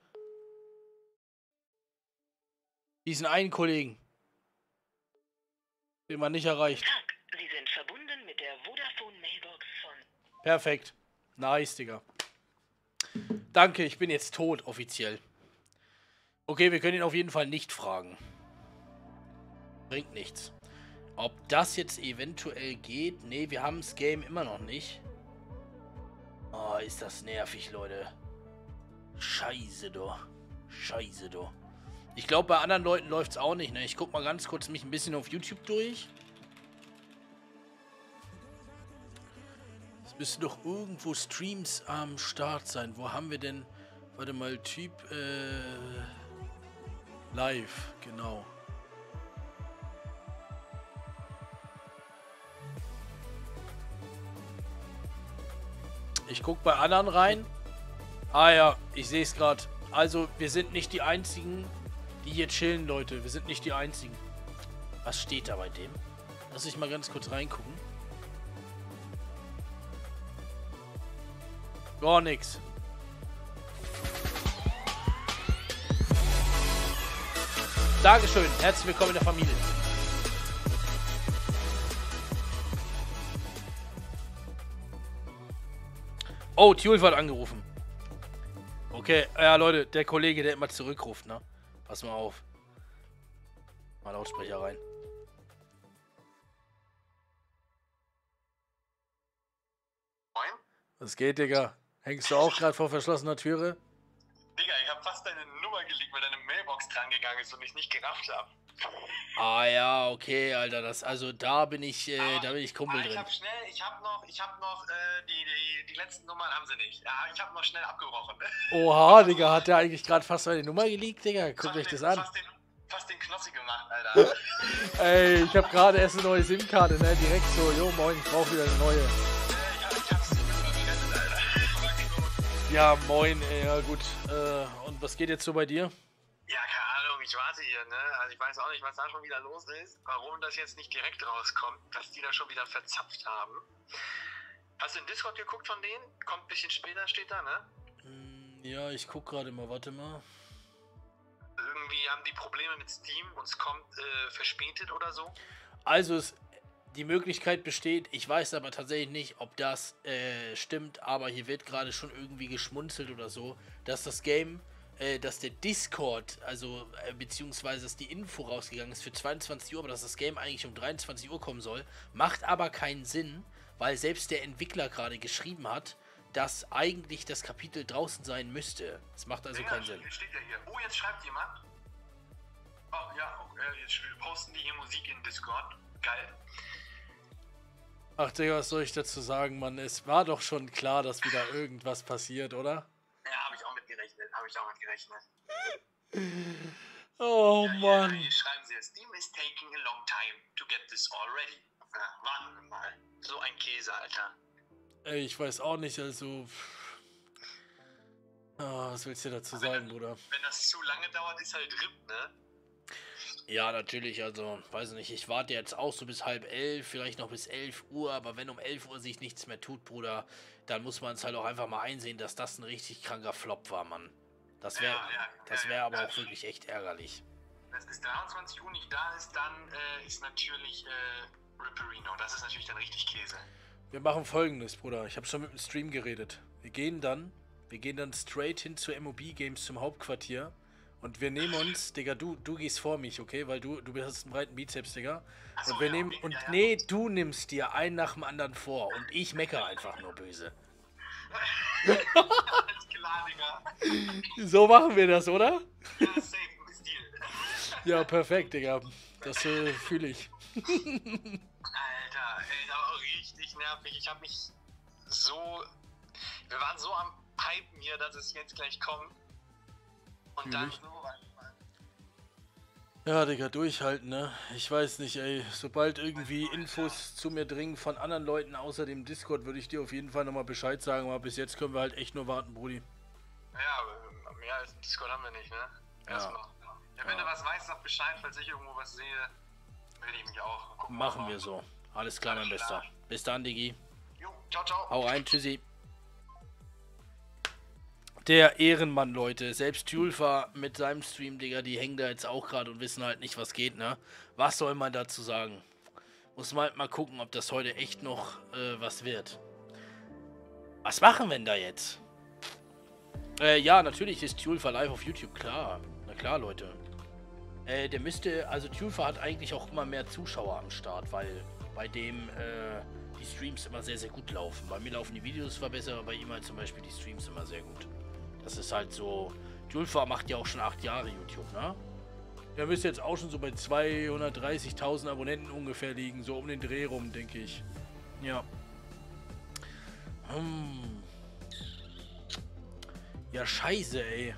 Diesen einen Kollegen. Den man nicht erreicht. Perfekt. Nice, Digga. Danke, ich bin jetzt tot, offiziell. Okay, wir können ihn auf jeden Fall nicht fragen. Bringt nichts. Ob das jetzt eventuell geht? Ne, wir haben das Game immer noch nicht. Oh, ist das nervig, Leute. Scheiße, du. Scheiße, du. Ich glaube, bei anderen Leuten läuft es auch nicht, ne? Ich guck mal ganz kurz mich ein bisschen auf YouTube durch. müssen doch irgendwo Streams am Start sein. Wo haben wir denn? Warte mal, Typ äh, Live, genau. Ich gucke bei anderen rein. Ah ja, ich sehe es gerade. Also, wir sind nicht die Einzigen, die hier chillen, Leute. Wir sind nicht die Einzigen. Was steht da bei dem? Lass ich mal ganz kurz reingucken. Gar nichts. Dankeschön. Herzlich willkommen in der Familie. Oh, Tulf hat angerufen. Okay, ja Leute, der Kollege, der immer zurückruft, ne? Pass mal auf. Mal Lautsprecher rein. Was geht, Digga? Hängst du auch gerade vor verschlossener Türe? Digga, ich hab fast deine Nummer gelegt, weil deine Mailbox drangegangen ist und ich nicht gerafft hab. Ah ja, okay, Alter, das also da bin ich, äh, da bin ich Kumpel drin. Ich hab schnell, ich hab noch, ich hab noch äh, die, die, die letzten Nummern haben sie nicht. Ja, ich hab noch schnell abgebrochen. Oha, Digga, hat der eigentlich gerade fast meine Nummer geleakt, Digga? Guckt euch das an. Fast den, fast den Knossi gemacht, Alter. Ey, ich hab gerade erst eine neue SIM-Karte, ne? Direkt so, jo moin, ich brauch wieder eine neue. Ja, moin, ey, ja gut. Äh, und was geht jetzt so bei dir? Ja, keine Ahnung, ich warte hier, ne? Also ich weiß auch nicht, was da schon wieder los ist, warum das jetzt nicht direkt rauskommt, dass die da schon wieder verzapft haben. Hast du in Discord geguckt von denen? Kommt ein bisschen später, steht da, ne? Hm, ja, ich guck gerade mal, warte mal. Irgendwie haben die Probleme mit Steam und es kommt äh, verspätet oder so. Also es die Möglichkeit besteht, ich weiß aber tatsächlich nicht, ob das äh, stimmt, aber hier wird gerade schon irgendwie geschmunzelt oder so, dass das Game, äh, dass der Discord, also äh, beziehungsweise dass die Info rausgegangen ist für 22 Uhr, aber dass das Game eigentlich um 23 Uhr kommen soll, macht aber keinen Sinn, weil selbst der Entwickler gerade geschrieben hat, dass eigentlich das Kapitel draußen sein müsste. Das macht also ja, keinen Sinn. Steht ja hier. Oh, jetzt schreibt jemand. Oh ja, äh, jetzt posten die hier Musik in Discord. Geil. Ach Digga, was soll ich dazu sagen, Mann? Es war doch schon klar, dass wieder irgendwas passiert, oder? Ja, habe ich auch mit gerechnet. Habe ich auch mit gerechnet. Oh Ja, Mann. hier schreiben sie jetzt. Steam is taking a long time to get this all ready. Ja, warten wir mal. So ein Käse, Alter. Ey, ich weiß auch nicht, also. Ah, was willst du dazu sagen, Bruder? Wenn das zu lange dauert, ist halt RIP, ne? Ja, natürlich, also, weiß nicht, ich warte jetzt auch so bis halb elf, vielleicht noch bis elf Uhr, aber wenn um elf Uhr sich nichts mehr tut, Bruder, dann muss man es halt auch einfach mal einsehen, dass das ein richtig kranker Flop war, Mann. Das wäre Ja, ja, das ja, wäre ja. aber auch wirklich echt ärgerlich. Wenn es bis 23 Uhr nicht da ist, dann äh, ist natürlich äh, Ripperino. Das ist natürlich dann richtig Käse. Wir machen folgendes, Bruder. Ich habe schon mit dem Stream geredet. Wir gehen dann, wir gehen dann straight hin zu MOB Games zum Hauptquartier und wir nehmen uns, Digga, du, du gehst vor mich, okay? Weil du, du hast einen breiten Bizeps, Digga. So, Und wir ja, nehmen, und ja, ja. nee, du nimmst dir einen nach dem anderen vor und ich meckere einfach nur böse. Alles klar, Digga. So machen wir das, oder? Ja, safe, ist Deal. Ja, perfekt, Digga. Das äh, fühle ich. Alter, ey, das war richtig nervig. Ich habe mich so. Wir waren so am Hypen hier, dass es jetzt gleich kommt. Und dann Fühl ich. so. Ja, Digga, durchhalten, ne? Ich weiß nicht, ey. Sobald irgendwie Infos zu mir dringen von anderen Leuten außer dem Discord, würde ich dir auf jeden Fall nochmal Bescheid sagen. Aber bis jetzt können wir halt echt nur warten, Brudi. Ja, mehr als ein Discord haben wir nicht, ne? Erstmal. Ja, wenn Ja. du was weißt, sag Bescheid, falls ich irgendwo was sehe, melde ich mich auch. Gucken Machen wir so. Alles klar, mein Bester. Bis dann, Digi. Jo, ciao, ciao. Hau rein, tschüssi. Der Ehrenmann, Leute. Selbst Tulfa mit seinem Stream, Digga, die hängen da jetzt auch gerade und wissen halt nicht, was geht, ne? Was soll man dazu sagen? Muss man halt mal gucken, ob das heute echt noch äh, was wird. Was machen wir denn da jetzt? Äh, ja, natürlich ist Tulfa live auf YouTube, klar. Na klar, Leute. Äh, der müsste, also Tulfa hat eigentlich auch immer mehr Zuschauer am Start, weil bei dem äh, die Streams immer sehr, sehr gut laufen. Bei mir laufen die Videos zwar besser, aber bei ihm halt zum Beispiel die Streams immer sehr gut. Das ist halt so. Tulfa macht ja auch schon acht Jahre YouTube, ne? Der müsste jetzt auch schon so bei 230.000 Abonnenten ungefähr liegen, so um den Dreh rum, denke ich. Ja. Hm. Ja, scheiße, ey.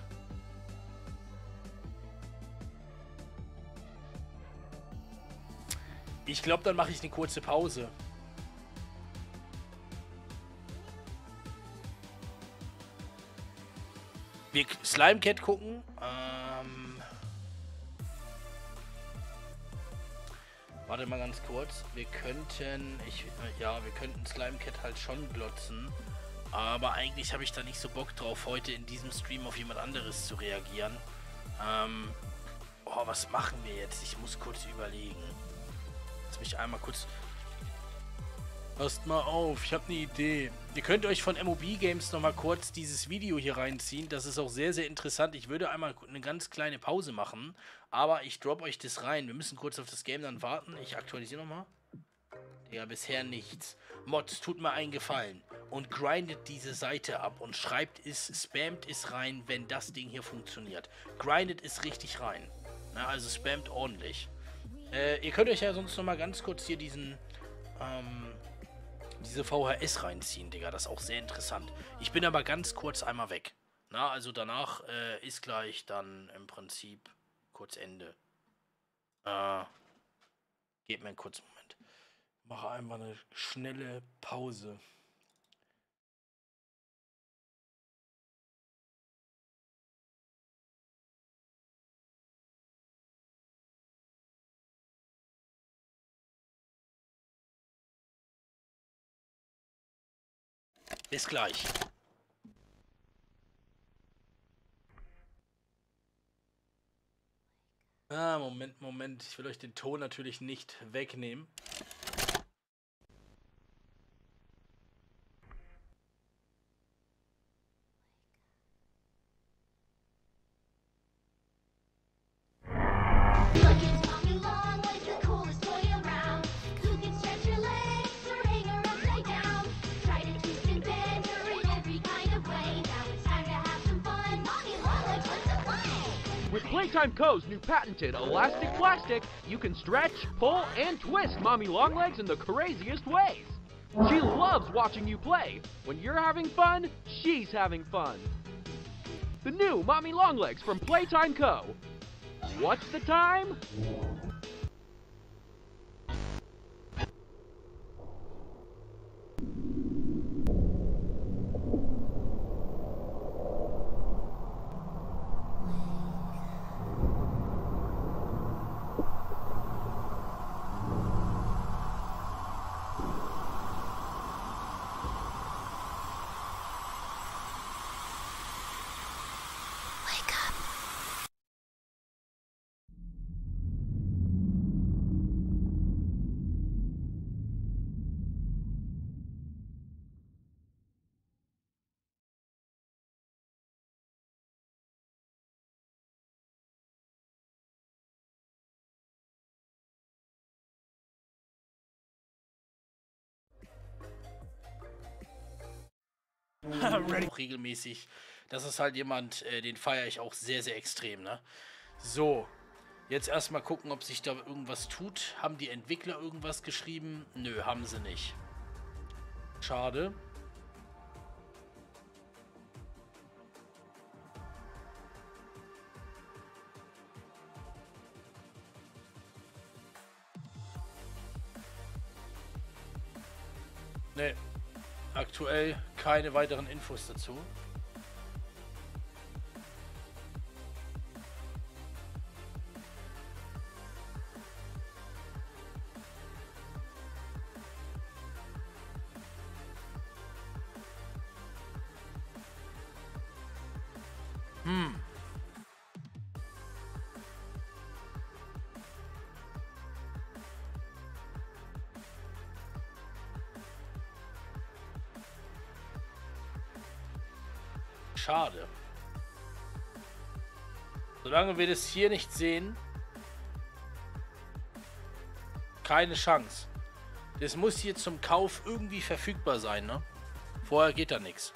Ich glaube, dann mache ich eine kurze Pause. Wir Slime Cat gucken. Ähm. Warte mal ganz kurz. Wir könnten. Ich, äh, ja, wir könnten Slime Cat halt schon glotzen. Aber eigentlich habe ich da nicht so Bock drauf, heute in diesem Stream auf jemand anderes zu reagieren. Ähm. Oh, was machen wir jetzt? Ich muss kurz überlegen. Lass mich einmal kurz. Passt mal auf, ich habe eine Idee. Ihr könnt euch von MOB Games nochmal kurz dieses Video hier reinziehen. Das ist auch sehr, sehr interessant. Ich würde einmal eine ganz kleine Pause machen, aber ich drop euch das rein. Wir müssen kurz auf das Game dann warten. Ich aktualisiere nochmal. Ja, bisher nichts. Mods, tut mir einen Gefallen und grindet diese Seite ab und schreibt es, spammt es rein, wenn das Ding hier funktioniert. Grindet es richtig rein. Na, also spammt ordentlich. Äh, ihr könnt euch ja sonst nochmal ganz kurz hier diesen, ähm, diese VHS reinziehen, Digga. Das ist auch sehr interessant. Ich bin aber ganz kurz einmal weg. Na, also danach äh, ist gleich dann im Prinzip kurz Ende. Äh, gebt mir einen kurzen Moment. Mache einmal eine schnelle Pause. Bis gleich. Ah, Moment, Moment. Ich will euch den Ton natürlich nicht wegnehmen. New patented elastic plastic, you can stretch, pull, and twist Mommy Longlegs in the craziest ways. She loves watching you play. When you're having fun, she's having fun. The new Mommy Longlegs from Playtime Co. What's the time? regelmäßig. Das ist halt jemand, äh, den feiere ich auch sehr, sehr extrem, ne? So. Jetzt erstmal gucken, ob sich da irgendwas tut. Haben die Entwickler irgendwas geschrieben? Nö, haben sie nicht. Schade. Nee. Aktuell keine weiteren Infos dazu. Schade. Solange wir das hier nicht sehen, keine Chance. Das muss hier zum Kauf irgendwie verfügbar sein, ne? Vorher geht da nichts.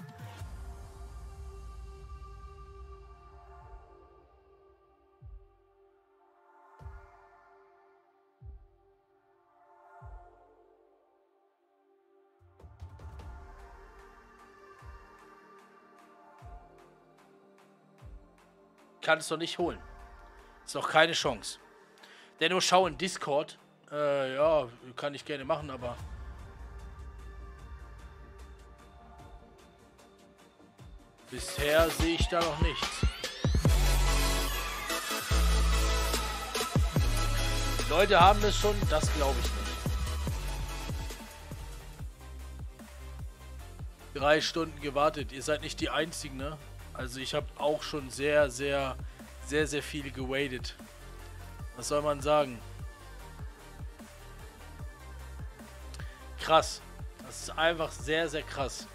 Kann es doch nicht holen. Ist doch keine Chance. Denno, schau in Discord. Äh, ja, kann ich gerne machen, aber. Bisher sehe ich da noch nichts. Leute haben es schon, das glaube ich nicht. Drei Stunden gewartet. Ihr seid nicht die Einzigen, ne? Also ich habe auch schon sehr, sehr, sehr, sehr viel gewaitet. Was soll man sagen? Krass. Das ist einfach sehr, sehr krass.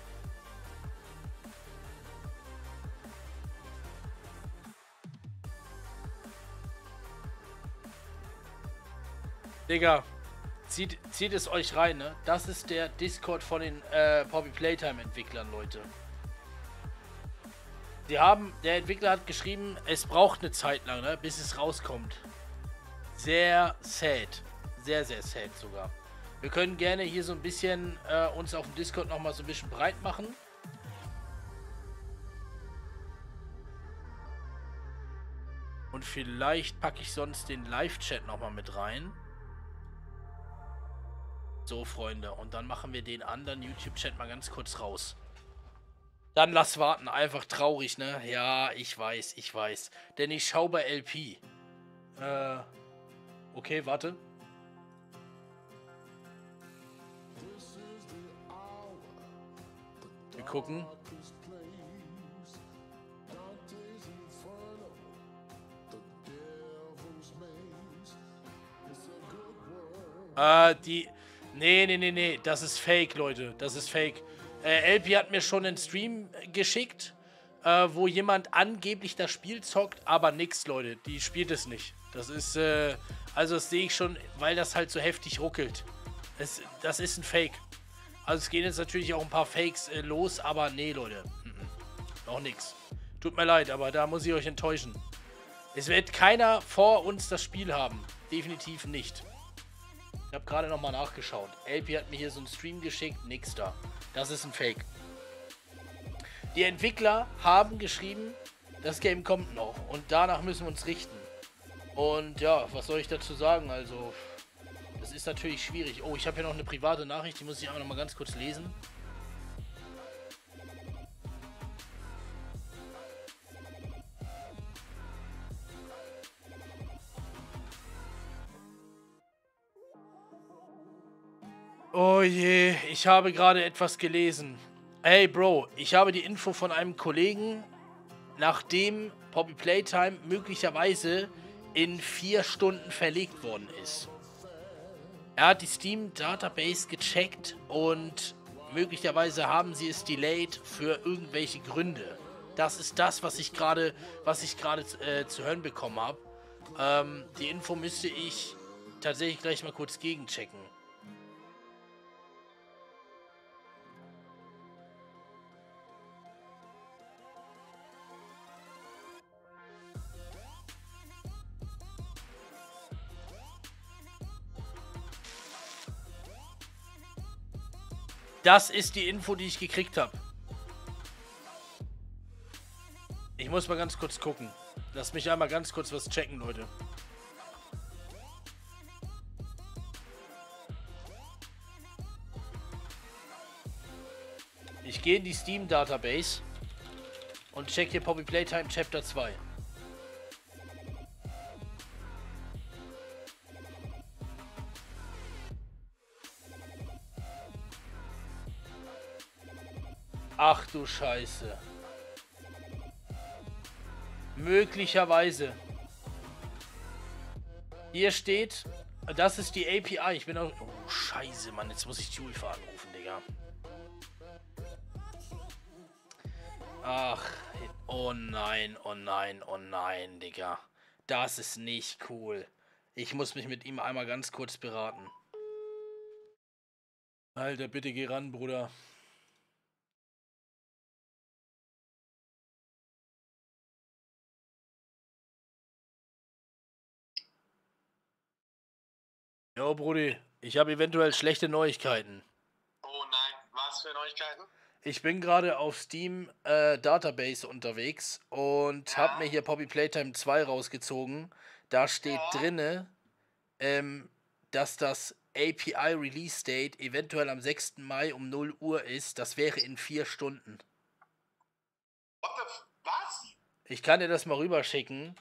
Digga, zieht, zieht es euch rein, ne? Das ist der Discord von den äh, Poppy Playtime Entwicklern, Leute. Sie haben, der Entwickler hat geschrieben, es braucht eine Zeit lang, ne, bis es rauskommt. Sehr sad. Sehr, sehr sad sogar. Wir können gerne hier so ein bisschen äh, uns auf dem Discord nochmal so ein bisschen breit machen. Und vielleicht packe ich sonst den Live-Chat nochmal mit rein. So, Freunde. Und dann machen wir den anderen YouTube-Chat mal ganz kurz raus. Dann lass warten. Einfach traurig, ne? Ja, ich weiß, ich weiß. Denn ich schaue bei LP. Äh. Okay, warte. Wir gucken. Äh, die. Nee, nee, nee, nee. Das ist fake, Leute. Das ist fake. Äh, LP hat mir schon einen Stream geschickt, äh, wo jemand angeblich das Spiel zockt, aber nix, Leute. Die spielt es nicht. Das ist, äh, also das sehe ich schon, weil das halt so heftig ruckelt. Es, das ist ein Fake. Also es gehen jetzt natürlich auch ein paar Fakes äh, los, aber nee, Leute. Mhm. Noch nix. Tut mir leid, aber da muss ich euch enttäuschen. Es wird keiner vor uns das Spiel haben. Definitiv nicht. Ich habe gerade nochmal nachgeschaut. LP hat mir hier so einen Stream geschickt, nix da. Das ist ein Fake. Die Entwickler haben geschrieben, das Game kommt noch und danach müssen wir uns richten. Und ja, was soll ich dazu sagen? Also, das ist natürlich schwierig. Oh, ich habe hier noch eine private Nachricht, die muss ich einfach noch mal ganz kurz lesen. Oh je, ich habe gerade etwas gelesen. Hey Bro, ich habe die Info von einem Kollegen, nachdem Poppy Playtime möglicherweise in vier Stunden verlegt worden ist. Er hat die Steam Database gecheckt und möglicherweise haben sie es delayed für irgendwelche Gründe. Das ist das, was ich gerade, äh, zu hören bekommen habe. Ähm, die Info müsste ich tatsächlich gleich mal kurz gegenchecken. Das ist die Info, die ich gekriegt habe. Ich muss mal ganz kurz gucken. Lass mich einmal ganz kurz was checken, Leute. Ich gehe in die Steam Database und check hier Poppy Playtime Chapter 2. Ach du Scheiße. Möglicherweise. Hier steht, das ist die API. Ich bin auch. Oh, Scheiße, Mann. Jetzt muss ich UEFA anrufen, Digga. Ach, oh nein, oh nein, oh nein, Digga. Das ist nicht cool. Ich muss mich mit ihm einmal ganz kurz beraten. Alter, bitte geh ran, Bruder. Jo, Brudi, ich habe eventuell schlechte Neuigkeiten. Oh nein, was für Neuigkeiten? Ich bin gerade auf Steam äh, Database unterwegs und habe mir hier Poppy Playtime 2 rausgezogen. Da steht drinne, ähm, dass das API Release Date eventuell am 6. Mai um 0 Uhr ist. Das wäre in vier Stunden. What the f was? Ich kann dir das mal rüberschicken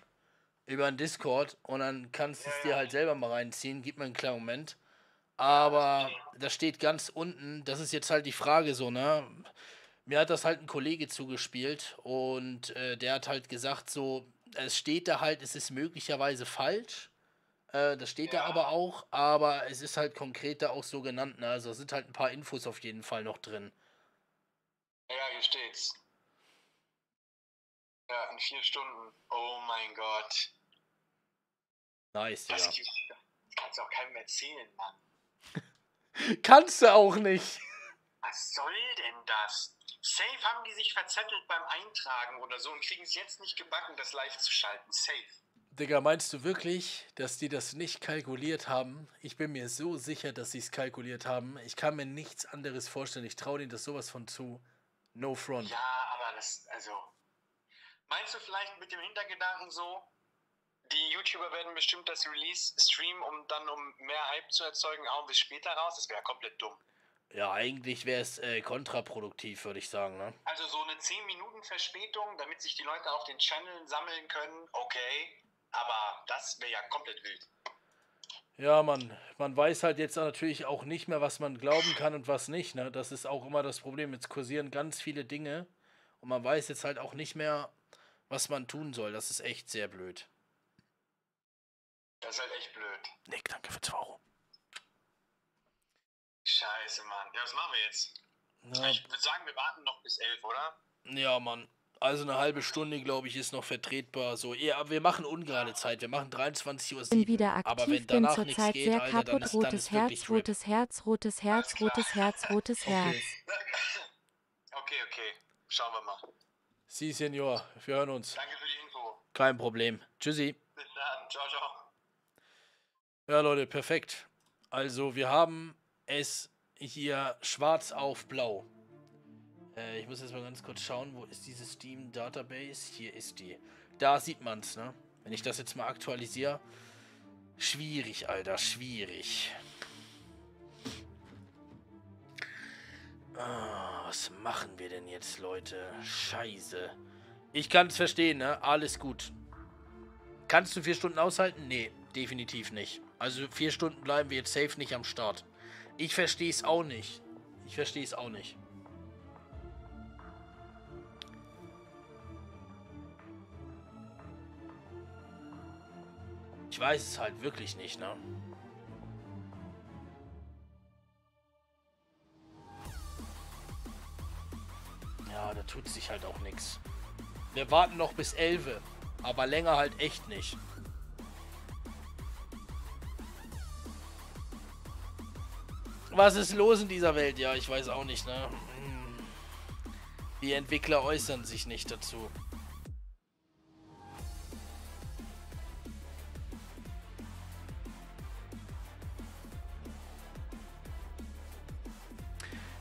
über den Discord und dann kannst du es dir halt selber mal reinziehen. Gib mir einen kleinen Moment. Aber da steht ganz unten, das ist jetzt halt die Frage so, ne? Mir hat das halt ein Kollege zugespielt und äh, der hat halt gesagt, so, es steht da halt, es ist möglicherweise falsch. Äh, das steht da aber auch, aber es ist halt konkret da auch so genannt, ne? Also es sind halt ein paar Infos auf jeden Fall noch drin. Ja, hier steht's. Ja, in vier Stunden. Oh mein Gott. Nice, Das, ja. kannst du auch keinem erzählen, Mann. Kannst du auch nicht. Was soll denn das? Safe haben die sich verzettelt beim Eintragen oder so und kriegen es jetzt nicht gebacken, das live zu schalten. Safe. Digga, meinst du wirklich, dass die das nicht kalkuliert haben? Ich bin mir so sicher, dass sie es kalkuliert haben. Ich kann mir nichts anderes vorstellen. Ich traue denen das sowas von zu. No front. Ja, aber das, also. Meinst du vielleicht mit dem Hintergedanken so, die YouTuber werden bestimmt das Release streamen, um dann um mehr Hype zu erzeugen, auch bis später raus? Das wäre komplett dumm. Ja, eigentlich wäre es äh, kontraproduktiv, würde ich sagen, ne? Also so eine 10 Minuten Verspätung, damit sich die Leute auf den Channeln sammeln können, okay. Aber das wäre ja komplett wild. Ja, man, man weiß halt jetzt natürlich auch nicht mehr, was man glauben kann und was nicht, ne? Das ist auch immer das Problem. Jetzt kursieren ganz viele Dinge und man weiß jetzt halt auch nicht mehr, was man tun soll. Das ist echt sehr blöd. Das ist halt echt blöd. Nick, danke für 2 Euro. Scheiße, Mann. Ja, was machen wir jetzt? Ja, Ich würde sagen, wir warten noch bis 11, oder? Ja, Mann. Also eine halbe Stunde, glaube ich, ist noch vertretbar. So, ja, wir machen ungerade Zeit. Wir machen 23 Uhr. Bin wieder Aber aktiv, wenn bin danach nichts zurzeit geht, sehr Alter, dann kaputt. ist- dann Rotes Herz, rotes Herz, rotes Herz, rotes Herz, rotes Herz. Okay, okay. Schauen wir mal. Sie, Senior, wir hören uns. Danke für die Info. Kein Problem. Tschüssi. Bis dann. Ciao, ciao. Ja, Leute, perfekt. Also, wir haben es hier schwarz auf blau. Äh, ich muss jetzt mal ganz kurz schauen, wo ist diese Steam Database? Hier ist die. Da sieht man's, ne? Wenn ich das jetzt mal aktualisiere. Schwierig, Alter, schwierig. Ah, was machen wir denn jetzt, Leute? Scheiße. Ich kann es verstehen, ne? Alles gut. Kannst du vier Stunden aushalten? Nee, definitiv nicht. Also vier Stunden bleiben wir jetzt safe nicht am Start. Ich verstehe es auch nicht. Ich verstehe es auch nicht. Ich weiß es halt wirklich nicht, ne? Ja, da tut sich halt auch nichts. Wir warten noch bis 11, aber länger halt echt nicht. Was ist los in dieser Welt? Ja, ich weiß auch nicht, ne? Hm. Die Entwickler äußern sich nicht dazu.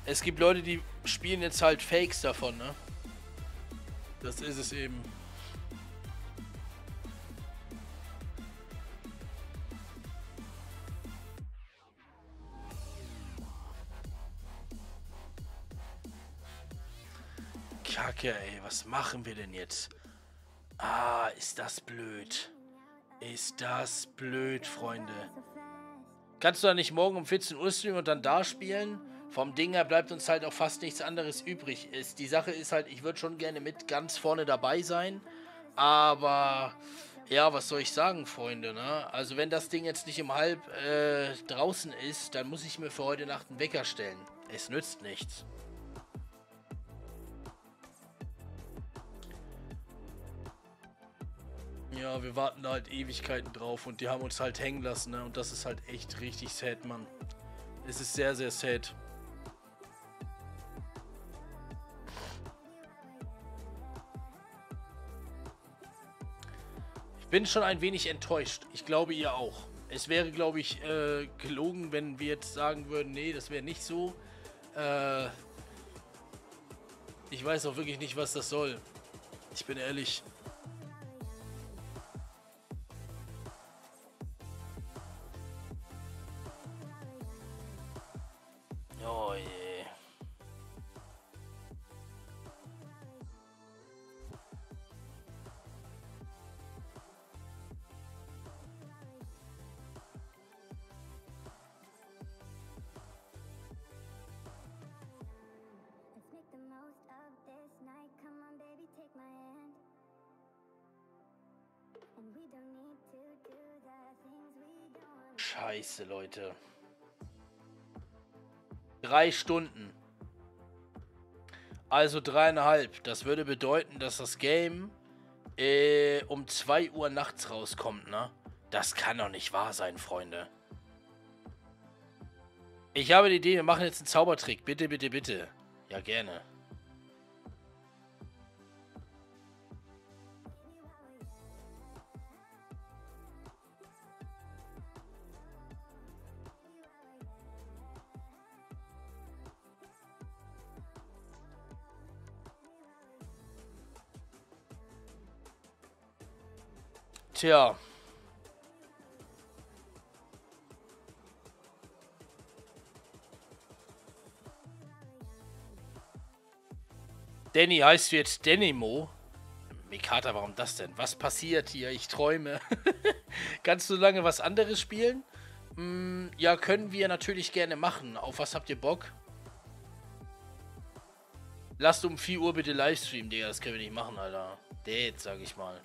Es gibt Leute, die spielen jetzt halt Fakes davon, ne? Das ist es eben. Kacke, ey, was machen wir denn jetzt? Ah, ist das blöd. Ist das blöd, Freunde. Kannst du da nicht morgen um 14 Uhr streamen und dann da spielen? Vom Ding her bleibt uns halt auch fast nichts anderes übrig. Ist, die Sache ist halt, ich würde schon gerne mit ganz vorne dabei sein. Aber, ja, was soll ich sagen, Freunde, ne? Also wenn das Ding jetzt nicht um halb äh, draußen ist, dann muss ich mir für heute Nacht einen Wecker stellen. Es nützt nichts. Ja, wir warten da halt Ewigkeiten drauf und die haben uns halt hängen lassen, ne? Und das ist halt echt richtig sad, Mann. Es ist sehr, sehr sad. Ich bin schon ein wenig enttäuscht. Ich glaube, ihr auch. Es wäre, glaube ich, äh, gelogen, wenn wir jetzt sagen würden, nee, das wäre nicht so. Äh, ich weiß auch wirklich nicht, was das soll. Ich bin ehrlich. Scheiße, Leute. Drei Stunden. Also dreieinhalb. Das würde bedeuten, dass das Game äh, um 2 Uhr nachts rauskommt, ne? Das kann doch nicht wahr sein, Freunde. Ich habe die Idee, wir machen jetzt einen Zaubertrick. Bitte, bitte, bitte. Ja, gerne. Tja. Danny heißt jetzt Denimo? Mikata, warum das denn? Was passiert hier? Ich träume. Kannst du lange was anderes spielen? Mm, ja, können wir natürlich gerne machen. Auf was habt ihr Bock? Lasst um 4 Uhr bitte Livestream, Digga. Das können wir nicht machen, Alter. Date, sag ich mal.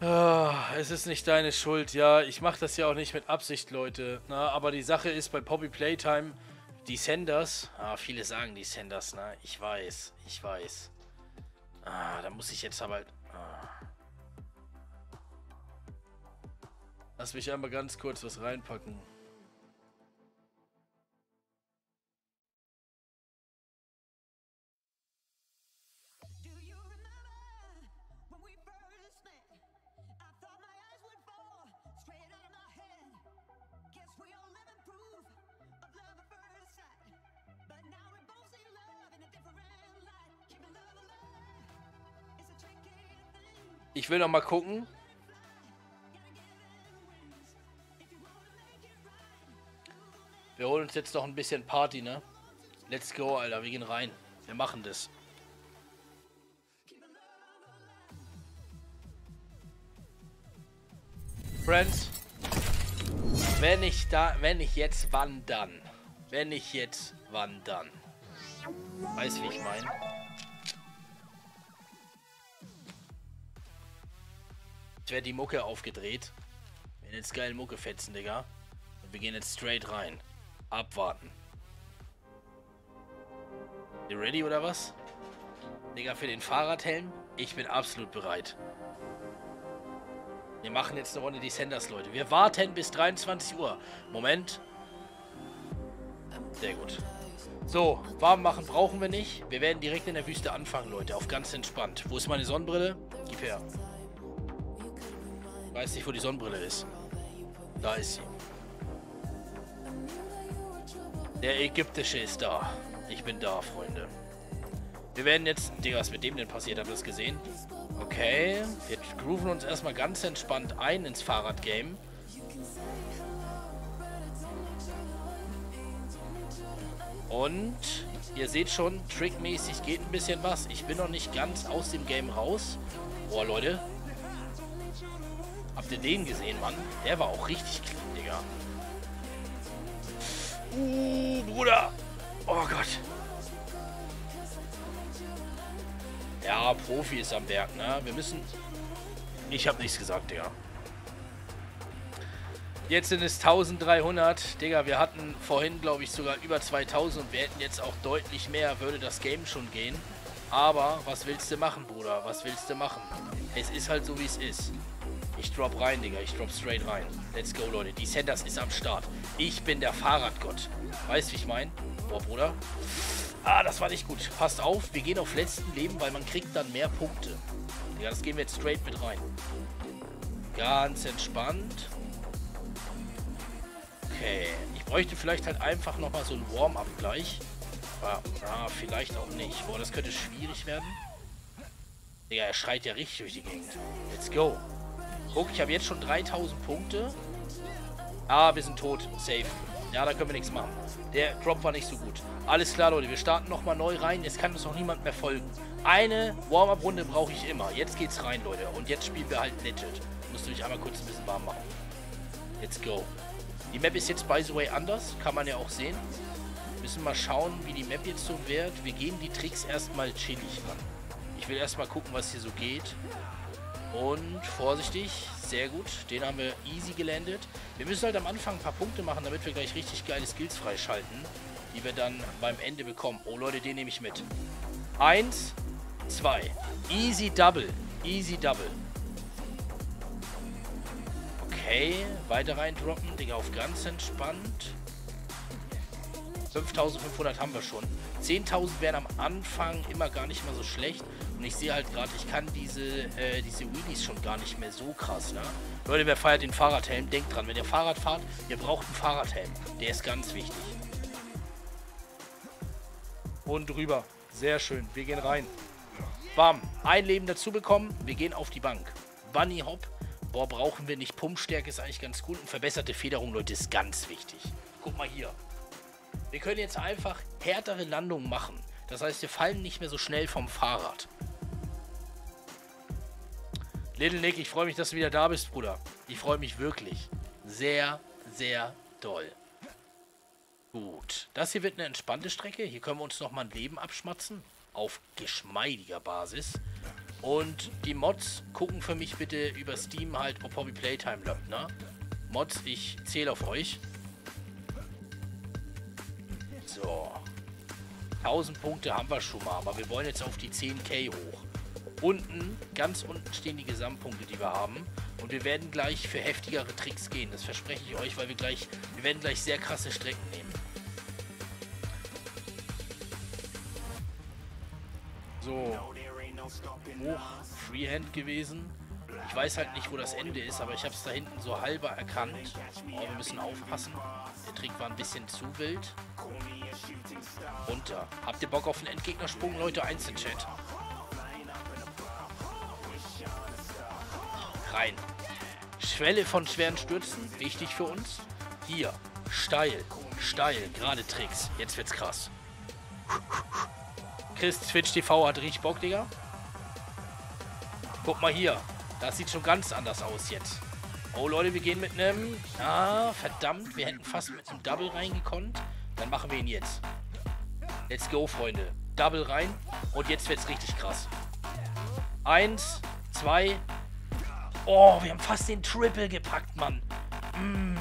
Ah, es ist nicht deine Schuld, ja. Ich mache das ja auch nicht mit Absicht, Leute. Na, aber die Sache ist bei Poppy Playtime, die Senders, ah, viele sagen die Senders, ne? Ich weiß, ich weiß. Ah, da muss ich jetzt aber. Ah. Lass mich einmal ganz kurz was reinpacken. Ich will noch mal gucken. Wir holen uns jetzt noch ein bisschen Party, ne? Let's go, Alter. Wir gehen rein. Wir machen das. Friends, wenn ich da, wenn ich jetzt, wann dann? Wenn ich jetzt, wann dann? Weiß, wie ich meine. Wird die Mucke aufgedreht. Wir werden jetzt geil Mucke fetzen, Digga. Und wir gehen jetzt straight rein. Abwarten. You ready oder was? Digga, für den Fahrradhelm? Ich bin absolut bereit. Wir machen jetzt eine Runde Descenders, Leute. Wir warten bis 23 Uhr. Moment. Sehr gut. So, warm machen brauchen wir nicht. Wir werden direkt in der Wüste anfangen, Leute. Auf ganz entspannt. Wo ist meine Sonnenbrille? Gib her. Weiß nicht, wo die Sonnenbrille ist. Da ist sie. Der ägyptische ist da. Ich bin da, Freunde. Wir werden jetzt... Digga, was mit dem denn passiert? Habt ihr das gesehen? Okay. Wir grooven uns erstmal ganz entspannt ein ins Fahrradgame. Und ihr seht schon, trickmäßig geht ein bisschen was. Ich bin noch nicht ganz aus dem Game raus. Boah, Leute. Habt ihr den gesehen, Mann? Der war auch richtig clean, Digga. Uh, Bruder. Oh Gott. Ja, Profi ist am Werk, ne? Wir müssen... Ich habe nichts gesagt, Digga. Jetzt sind es 1300. Digga, wir hatten vorhin, glaube ich, sogar über 2000 und wir hätten jetzt auch deutlich mehr, würde das Game schon gehen. Aber, was willst du machen, Bruder? Was willst du machen? Es ist halt so, wie es ist. Ich drop rein, Digga. Ich drop straight rein. Let's go, Leute. Die Sanders ist am Start. Ich bin der Fahrradgott. Weißt, wie ich mein? Boah, Bruder. Ah, das war nicht gut. Passt auf, wir gehen auf letzten Leben, weil man kriegt dann mehr Punkte. Ja, das gehen wir jetzt straight mit rein. Ganz entspannt. Okay. Ich bräuchte vielleicht halt einfach nochmal so ein Warm-up gleich. Aber, ah, vielleicht auch nicht. Boah, das könnte schwierig werden. Digga, er schreit ja richtig durch die Gegend. Let's go. Guck, ich habe jetzt schon 3000 Punkte. Ah, wir sind tot. Safe. Ja, da können wir nichts machen. Der Drop war nicht so gut. Alles klar, Leute. Wir starten nochmal neu rein. Jetzt kann uns noch niemand mehr folgen. Eine Warm-Up-Runde brauche ich immer. Jetzt geht's rein, Leute. Und jetzt spielen wir halt legit. Musst du mich einmal kurz ein bisschen warm machen. Let's go. Die Map ist jetzt, by the way, anders. Kann man ja auch sehen. Müssen mal schauen, wie die Map jetzt so wird. Wir gehen die Tricks erstmal chillig ran. Ich will erstmal gucken, was hier so geht. Und vorsichtig, sehr gut. Den haben wir easy gelandet. Wir müssen halt am Anfang ein paar Punkte machen, damit wir gleich richtig geile Skills freischalten, die wir dann beim Ende bekommen. Oh Leute, den nehme ich mit. Eins, zwei. Easy Double. Easy Double. Okay, weiter reindroppen. Digga, auf ganz entspannt. 5500 haben wir schon. 10.000 wären am Anfang immer gar nicht mal so schlecht. Und ich sehe halt gerade, ich kann diese, äh, diese Wheelies schon gar nicht mehr so krass, ne? Leute, wer feiert den Fahrradhelm? Denkt dran, wenn ihr Fahrrad fahrt, ihr braucht einen Fahrradhelm. Der ist ganz wichtig. Und drüber. Sehr schön. Wir gehen rein. Bam. Ein Leben dazu bekommen. Wir gehen auf die Bank. Bunny Hop. Boah, brauchen wir nicht. Pumpstärke ist eigentlich ganz gut. Und verbesserte Federung, Leute, ist ganz wichtig. Guck mal hier. Wir können jetzt einfach härtere Landungen machen. Das heißt, wir fallen nicht mehr so schnell vom Fahrrad. Little Nick, ich freue mich, dass du wieder da bist, Bruder. Ich freue mich wirklich. Sehr, sehr doll. Gut. Das hier wird eine entspannte Strecke. Hier können wir uns nochmal ein Leben abschmatzen. Auf geschmeidiger Basis. Und die Mods gucken für mich bitte über Steam halt, ob Hobby Playtime läuft, ne? Mods, ich zähle auf euch. So. 1000 Punkte haben wir schon mal, aber wir wollen jetzt auf die 10k hoch. Unten, ganz unten stehen die Gesamtpunkte, die wir haben. Und wir werden gleich für heftigere Tricks gehen. Das verspreche ich euch, weil wir gleich, wir werden gleich sehr krasse Strecken nehmen. So. Hoch, Freehand gewesen. Ich weiß halt nicht, wo das Ende ist, aber ich habe es da hinten so halber erkannt. Oh, wir müssen aufpassen. Der Trick war ein bisschen zu wild. Runter. Habt ihr Bock auf einen Endgegnersprung, Leute? Eins in Chat. rein. Schwelle von schweren Stürzen, wichtig für uns. Hier, steil, steil, gerade Tricks. Jetzt wird's krass. Chris Twitch TV hat richtig Bock, Digga. Guck mal hier. Das sieht schon ganz anders aus jetzt. Oh, Leute, wir gehen mit einem... Ah, verdammt. Wir hätten fast mit einem Double reingekonnt. Dann machen wir ihn jetzt. Let's go, Freunde. Double rein. Und jetzt wird's richtig krass. Eins, zwei. Oh, wir haben fast den Triple gepackt, Mann. Mm.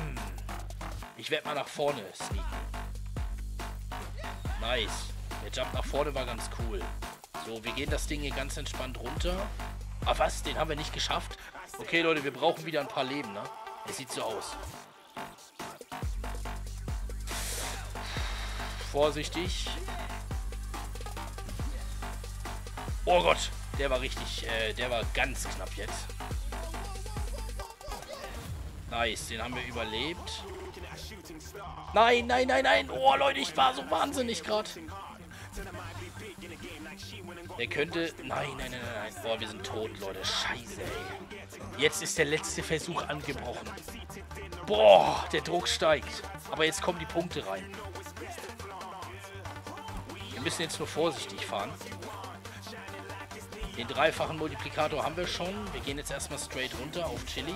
Ich werde mal nach vorne sneaken. Nice. Der Jump nach vorne war ganz cool. So, wir gehen das Ding hier ganz entspannt runter. Ah, was? Den haben wir nicht geschafft? Okay, Leute, wir brauchen wieder ein paar Leben, ne? Es sieht so aus. Vorsichtig. Oh Gott, der war richtig, äh, der war ganz knapp jetzt. Nice, den haben wir überlebt. Nein, nein, nein, nein. Oh, Leute, ich war so wahnsinnig gerade. Der könnte... Nein, nein, nein, nein, nein. Boah, wir sind tot, Leute. Scheiße, ey. Jetzt ist der letzte Versuch angebrochen. Boah, der Druck steigt. Aber jetzt kommen die Punkte rein. Müssen jetzt nur vorsichtig fahren. Den dreifachen Multiplikator haben wir schon. Wir gehen jetzt erstmal straight runter auf chillig.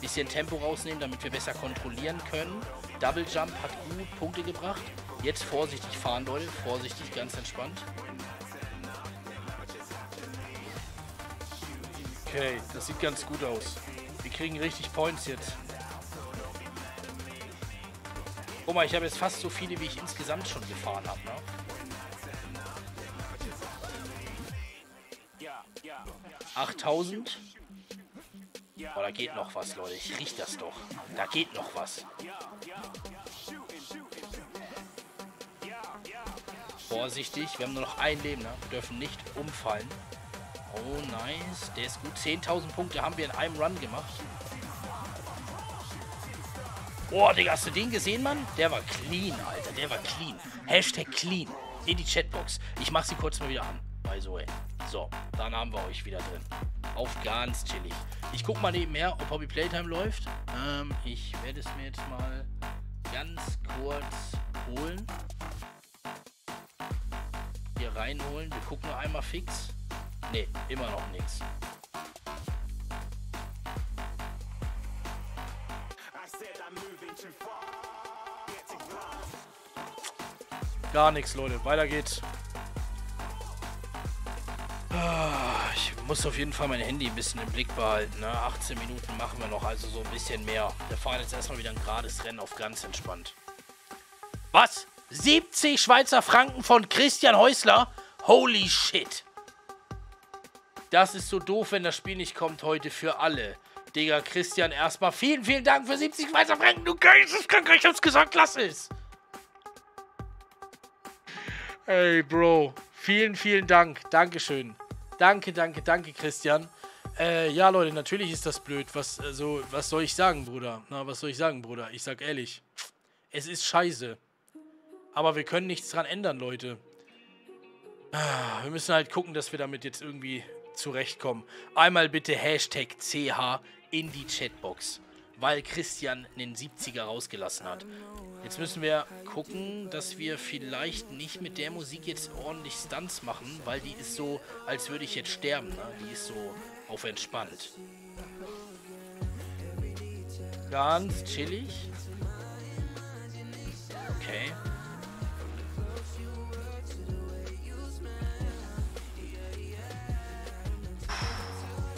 Bisschen Tempo rausnehmen, damit wir besser kontrollieren können. Double Jump hat gut Punkte gebracht. Jetzt vorsichtig fahren, Leute. Vorsichtig, ganz entspannt. Okay, das sieht ganz gut aus. Wir kriegen richtig Points jetzt. Guck mal, ich habe jetzt fast so viele, wie ich insgesamt schon gefahren habe. Ne? Achttausend. Oh, da geht noch was, Leute. Ich riech das doch. Da geht noch was. Vorsichtig. Wir haben nur noch ein Leben, ne? Wir dürfen nicht umfallen. Oh, nice. Der ist gut. 10.000 Punkte haben wir in einem Run gemacht. Oh, Digga, hast du den gesehen, Mann? Der war clean, Alter. Der war clean. Hashtag clean. In die Chatbox. Ich mach sie kurz mal wieder an. By the way. So, dann haben wir euch wieder drin. Auf ganz chillig. Ich guck mal nebenher, ob Hobby Playtime läuft. Ähm, ich werde es mir jetzt mal ganz kurz holen. Hier reinholen. Wir gucken noch einmal fix. Ne, immer noch nichts. Gar nichts, Leute. Weiter geht's. Ah, Ich muss auf jeden Fall mein Handy ein bisschen im Blick behalten. Ne? 18 Minuten machen wir noch, also so ein bisschen mehr. Wir fahren jetzt erstmal wieder ein gerades Rennen auf ganz entspannt. Was? 70 Schweizer Franken von Christian Häusler? Holy shit. Das ist so doof, wenn das Spiel nicht kommt heute für alle. Digga, Christian, erstmal vielen, vielen Dank für 70 Schweizer Franken. Du Geisteskrank, ich hab's gesagt, lass es. Hey, Bro. Vielen, vielen Dank. Dankeschön. Danke, danke, danke, Christian. Äh, ja, Leute, natürlich ist das blöd. Was, also, was soll ich sagen, Bruder? Na, was soll ich sagen, Bruder? Ich sag ehrlich. Es ist scheiße. Aber wir können nichts dran ändern, Leute. Ah, Wir müssen halt gucken, dass wir damit jetzt irgendwie zurechtkommen. Einmal bitte Hashtag CH in die Chatbox. Weil Christian einen 70er rausgelassen hat. Jetzt müssen wir gucken, dass wir vielleicht nicht mit der Musik jetzt ordentlich Stunts machen, weil die ist so, als würde ich jetzt sterben. Ne? Die ist so auf entspannt. Ganz chillig. Okay.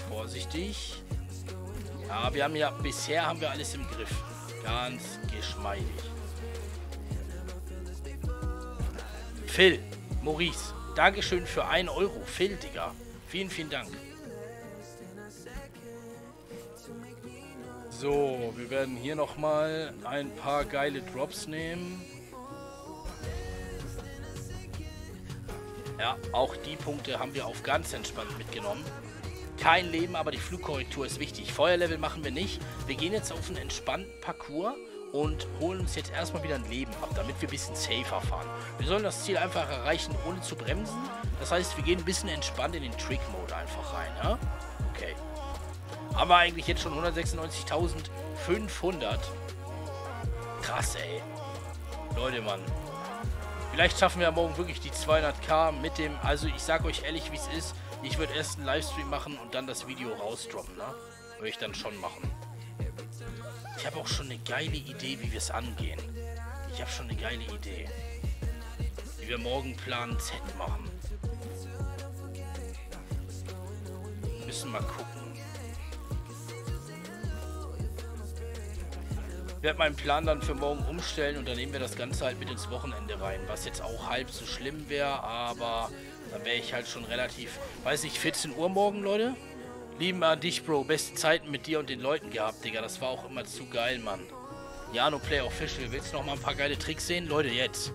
Vorsichtig. Ja, wir haben ja, bisher haben wir alles im Griff. Ganz geschmeidig. Phil, Maurice, Dankeschön für 1 Euro. Phil, Digga. Vielen, vielen Dank. So, wir werden hier nochmal ein paar geile Drops nehmen. Ja, auch die Punkte haben wir auf ganz entspannt mitgenommen. Kein Leben, aber die Flugkorrektur ist wichtig. Feuerlevel machen wir nicht. Wir gehen jetzt auf einen entspannten Parcours und holen uns jetzt erstmal wieder ein Leben ab, damit wir ein bisschen safer fahren. Wir sollen das Ziel einfach erreichen, ohne zu bremsen. Das heißt, wir gehen ein bisschen entspannt in den Trick-Mode einfach rein. Ja? Okay. Haben wir eigentlich jetzt schon 196.500. Krass, ey. Leute, Mann. Vielleicht schaffen wir ja morgen wirklich die 200k mit dem... Also, ich sag euch ehrlich, wie es ist. Ich würde erst einen Livestream machen und dann das Video rausdroppen, ne? Würde ich dann schon machen. Ich habe auch schon eine geile Idee, wie wir es angehen. Ich habe schon eine geile Idee. Wie wir morgen Plan Z machen. Wir müssen mal gucken. Ich werde meinen Plan dann für morgen umstellen und dann nehmen wir das Ganze halt mit ins Wochenende rein. Was jetzt auch halb so schlimm wäre, aber dann wäre ich halt schon relativ, weiß nicht, 14 Uhr morgen, Leute? Lieben an dich, Bro. Beste Zeiten mit dir und den Leuten gehabt, Digga. Das war auch immer zu geil, Mann. Jano Play Official. Willst du noch mal ein paar geile Tricks sehen? Leute, jetzt.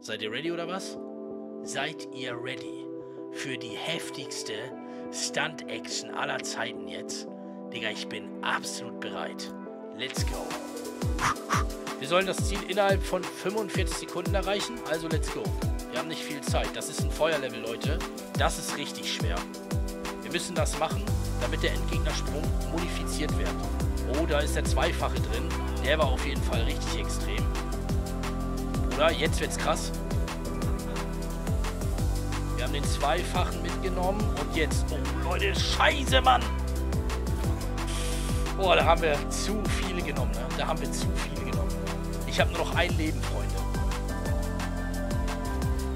Seid ihr ready oder was? Seid ihr ready für die heftigste Stunt-Action aller Zeiten jetzt? Digga, ich bin absolut bereit. Let's go. Wir sollen das Ziel innerhalb von 45 Sekunden erreichen, also let's go. Wir haben nicht viel Zeit. Das ist ein Feuerlevel, Leute. Das ist richtig schwer. Wir müssen das machen, damit der Endgegnersprung modifiziert wird. Oh, da ist der Zweifache drin. Der war auf jeden Fall richtig extrem. Oder? Jetzt wird's krass. Wir haben den Zweifachen mitgenommen. Und jetzt... Oh, Leute, scheiße, Mann! Boah, da haben wir zu viele genommen, ne? Da haben wir zu viele genommen. Ich habe nur noch ein Leben, Freunde.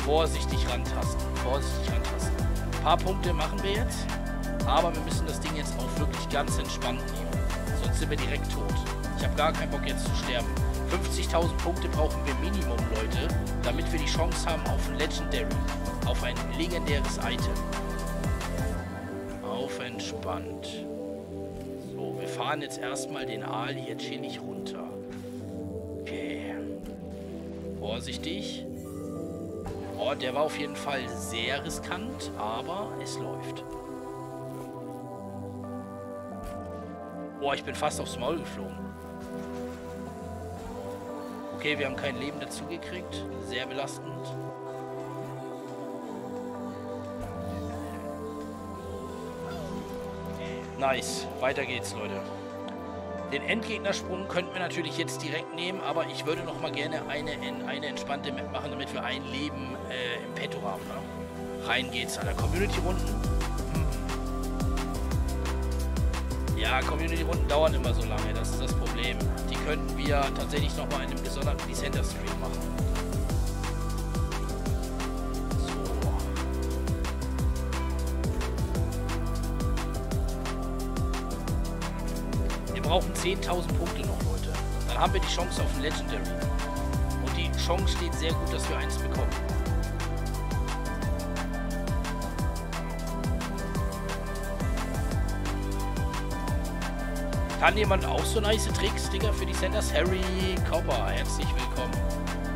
Vorsichtig rantasten. Vorsichtig rantasten. Ein paar Punkte machen wir jetzt. Aber wir müssen das Ding jetzt auch wirklich ganz entspannt nehmen. Sonst sind wir direkt tot. Ich habe gar keinen Bock jetzt zu sterben. 50.000 Punkte brauchen wir Minimum, Leute, damit wir die Chance haben auf ein Legendary. Auf ein legendäres Item. Auf entspannt. So, wir fahren jetzt erstmal den Aal hier chillig runter. Okay. Vorsichtig. Oh, der war auf jeden Fall sehr riskant, aber es läuft. Boah, ich bin fast aufs Maul geflogen. Okay, wir haben kein Leben dazu gekriegt. Sehr belastend. Nice. Weiter geht's, Leute. Den Endgegnersprung könnten wir natürlich jetzt direkt nehmen, aber ich würde noch mal gerne eine, eine entspannte Map machen, damit wir ein Leben äh, im Petto haben. Ne? Rein geht's an der Community-Runden. Ja, Community-Runden dauern immer so lange, das ist das Problem. Die könnten wir tatsächlich nochmal in einem gesonderten Descenter-Stream machen. Brauchen 10.000 Punkte noch, Leute. Dann haben wir die Chance auf ein Legendary. Und die Chance steht sehr gut, dass wir eins bekommen. Kann jemand auch so nice Tricks, Digga, für die Senders? Harry Copper, herzlich willkommen.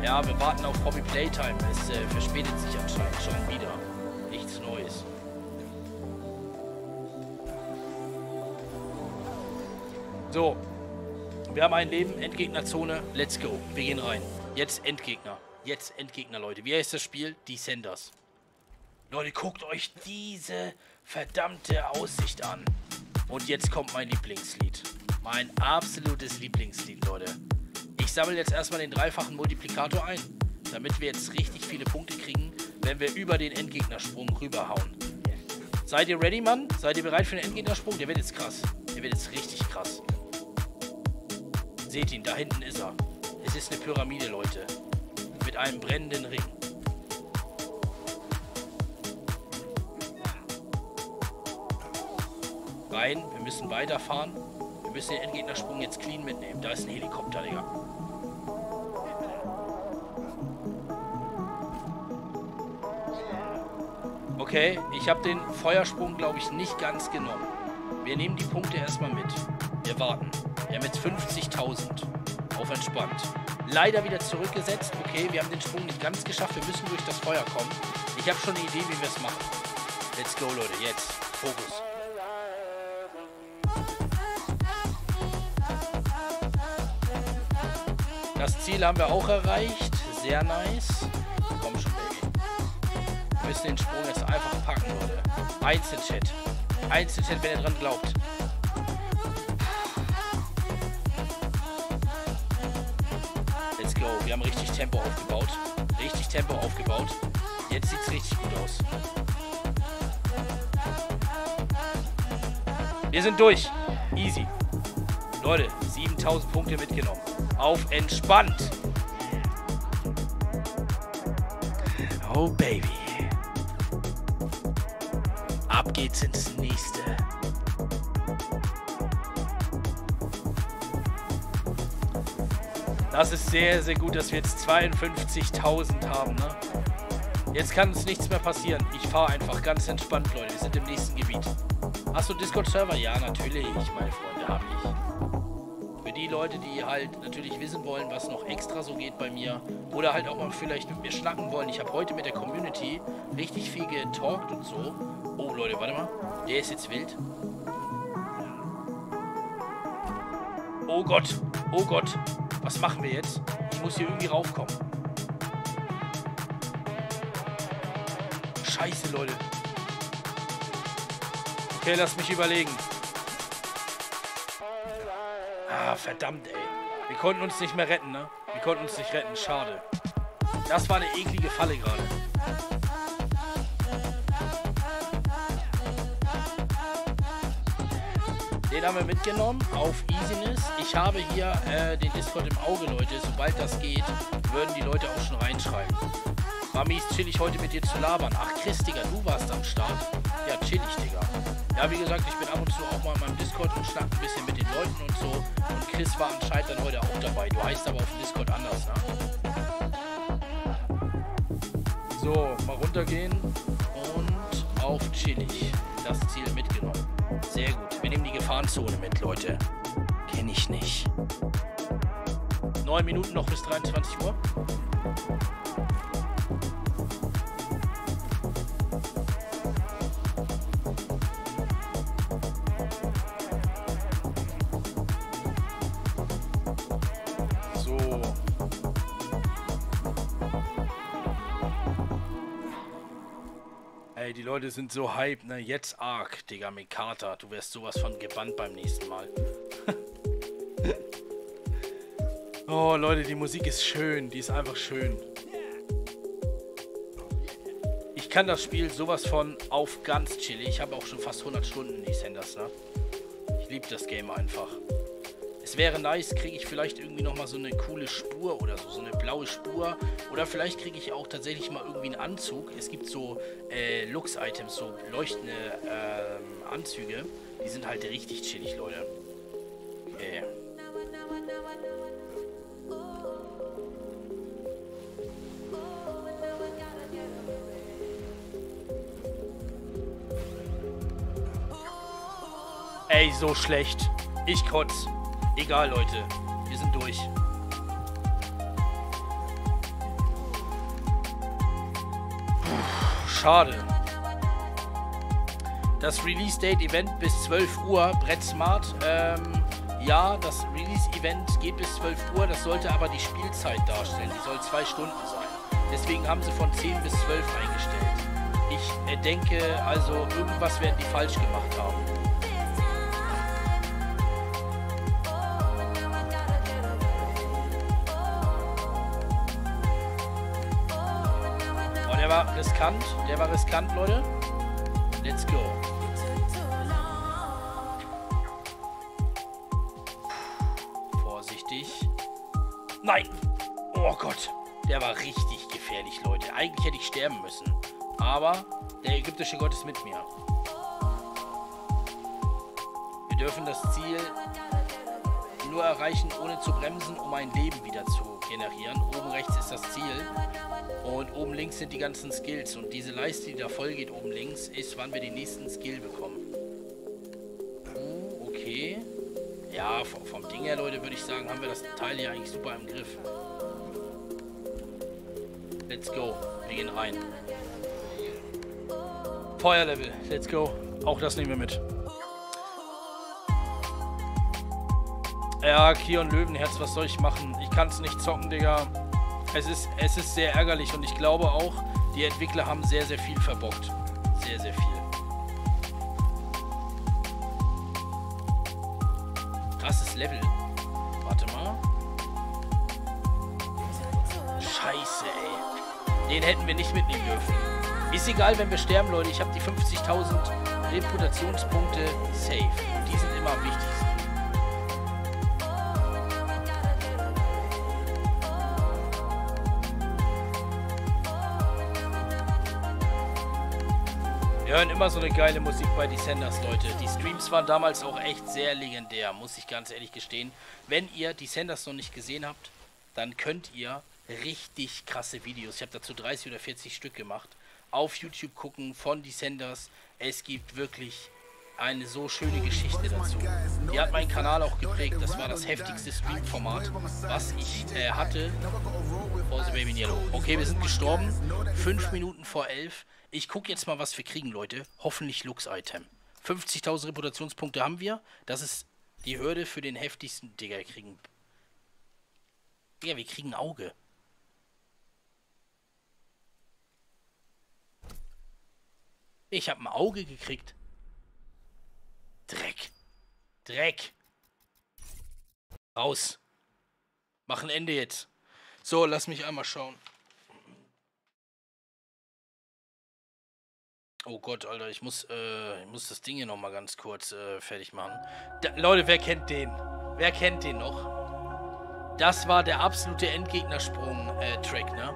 Ja, wir warten auf Hobby Playtime. Es äh, verspätet sich anscheinend schon wieder. So. Wir haben ein Leben, Endgegnerzone. Let's go. Wir gehen rein. Jetzt Endgegner. Jetzt Endgegner, Leute. Wie heißt das Spiel? Descenders. Leute, guckt euch diese verdammte Aussicht an. Und jetzt kommt mein Lieblingslied. Mein absolutes Lieblingslied, Leute. Ich sammle jetzt erstmal den dreifachen Multiplikator ein, damit wir jetzt richtig viele Punkte kriegen, wenn wir über den Endgegnersprung rüberhauen. Seid ihr ready, Mann? Seid ihr bereit für den Endgegnersprung? Der wird jetzt krass. Der wird jetzt richtig krass. Seht ihn, da hinten ist er. Es ist eine Pyramide, Leute. Mit einem brennenden Ring. Rein, wir müssen weiterfahren. Wir müssen den Endgegnersprung jetzt clean mitnehmen. Da ist ein Helikopter, Digga. Okay, ich habe den Feuersprung, glaube ich, nicht ganz genommen. Wir nehmen die Punkte erstmal mit. Wir warten. Wir haben jetzt 50.000. Auf entspannt. Leider wieder zurückgesetzt. Okay, wir haben den Sprung nicht ganz geschafft. Wir müssen durch das Feuer kommen. Ich habe schon eine Idee, wie wir es machen. Let's go, Leute. Jetzt. Fokus. Das Ziel haben wir auch erreicht. Sehr nice. Komm schon, Baby. Wir müssen den Sprung jetzt einfach packen, Leute. Einzelchat. Einzelchat, wenn ihr dran glaubt. Go. Wir haben richtig Tempo aufgebaut. Richtig Tempo aufgebaut. Jetzt sieht's richtig gut aus. Wir sind durch. Easy. Leute, 7000 Punkte mitgenommen. Auf entspannt. Oh, Baby. Ab geht's ins nächste. Das ist sehr, sehr gut, dass wir jetzt 52.000 haben, ne? Jetzt kann uns nichts mehr passieren. Ich fahre einfach ganz entspannt, Leute. Wir sind im nächsten Gebiet. Hast du Discord-Server? Ja, natürlich, meine Freunde, habe ich. Für die Leute, die halt natürlich wissen wollen, was noch extra so geht bei mir oder halt auch mal vielleicht mit mir schnacken wollen. Ich habe heute mit der Community richtig viel getalkt und so. Oh, Leute, warte mal. Der ist jetzt wild. Oh Gott, oh Gott. Was machen wir jetzt? Ich muss hier irgendwie raufkommen. Scheiße, Leute. Okay, lass mich überlegen. Ah, verdammt, ey. Wir konnten uns nicht mehr retten, ne? Wir konnten uns nicht retten. Schade. Das war eine eklige Falle gerade. Den haben wir mitgenommen auf Easiness. Ich habe hier äh, den Discord im Auge, Leute. Sobald das geht, würden die Leute auch schon reinschreiben. Mami ist chillig heute mit dir zu labern. Ach Chris, Digga, du warst am Start. Ja, chillig, Digga. Ja, wie gesagt, ich bin ab und zu auch mal in meinem Discord und schnack ein bisschen mit den Leuten und so. Und Chris war anscheinend dann heute auch dabei. Du heißt aber auf dem Discord anders, ne? So, mal runtergehen und auf chillig. Das Ziel mitgenommen. Sehr gut. Gefahrenzone mit, Leute. Kenne ich nicht. Neun Minuten noch bis 23 Uhr. Leute sind so hype, ne? Jetzt arg, Digga, Mikata. Du wärst sowas von gebannt beim nächsten Mal. oh, Leute, die Musik ist schön. Die ist einfach schön. Ich kann das Spiel sowas von auf ganz chillig. Ich habe auch schon fast 100 Stunden in die Senders, ne? Ich liebe das Game einfach. Es wäre nice, kriege ich vielleicht irgendwie nochmal so eine coole Spur oder so, so eine blaue Spur. Oder vielleicht kriege ich auch tatsächlich mal irgendwie einen Anzug. Es gibt so äh, Lux-Items, so leuchtende ähm, Anzüge. Die sind halt richtig chillig, Leute. Okay. Ey, so schlecht. Ich kotz. Egal, Leute. Wir sind durch. Puh, Schade. Das Release-Date-Event bis 12 Uhr, Brett Smart. Ähm, ja, das Release-Event geht bis 12 Uhr. Das sollte aber die Spielzeit darstellen. Die soll zwei Stunden sein. Deswegen haben sie von 10 bis 12 eingestellt. Ich äh, denke, also irgendwas werden die falsch gemacht haben. Riskant. Der war riskant, Leute. Let's go. Vorsichtig. Nein! Oh Gott. Der war richtig gefährlich, Leute. Eigentlich hätte ich sterben müssen. Aber der ägyptische Gott ist mit mir. Wir dürfen das Ziel nur erreichen, ohne zu bremsen, um ein Leben wieder zu generieren. Oben rechts ist das Ziel. Und oben links sind die ganzen Skills. Und diese Leiste, die da voll geht, oben links, ist, wann wir den nächsten Skill bekommen. Uh, okay. Ja, vom, vom Ding her, Leute, würde ich sagen, haben wir das Teil hier eigentlich super im Griff. Let's go. Wir gehen rein. Feuerlevel. Let's go. Auch das nehmen wir mit. Ja, Kion Löwenherz, was soll ich machen? Ich kann es nicht zocken, Digga. Es ist, es ist sehr ärgerlich und ich glaube auch, die Entwickler haben sehr, sehr viel verbockt. Sehr, sehr viel. Krasses Level. Warte mal. Den hätten wir nicht mitnehmen dürfen. Ist egal, wenn wir sterben, Leute. Ich habe die 50.000 Reputationspunkte safe. Und die sind immer am Wir hören immer so eine geile Musik bei Descenders, Leute. Die Streams waren damals auch echt sehr legendär, muss ich ganz ehrlich gestehen. Wenn ihr Descenders noch nicht gesehen habt, dann könnt ihr richtig krasse Videos, ich habe dazu 30 oder 40 Stück gemacht, auf YouTube gucken von Descenders. Es gibt wirklich eine so schöne Geschichte dazu. Die hat meinen Kanal auch geprägt. Das war das heftigste Stream-Format, was ich äh, hatte. The Baby Yellow. Okay, wir sind gestorben. Fünf Minuten vor elf. Ich gucke jetzt mal, was wir kriegen, Leute. Hoffentlich Lux-Item. 50.000 Reputationspunkte haben wir. Das ist die Hürde für den heftigsten. Digga, wir kriegen. Digga, wir kriegen ein Auge. Ich habe ein Auge gekriegt. Dreck. Dreck. Raus. Mach ein Ende jetzt. So, lass mich einmal schauen. Oh Gott, Alter, ich muss, äh, ich muss das Ding hier nochmal ganz kurz äh, fertig machen. Da, Leute, wer kennt den? Wer kennt den noch? Das war der absolute Endgegnersprung-Track, ne?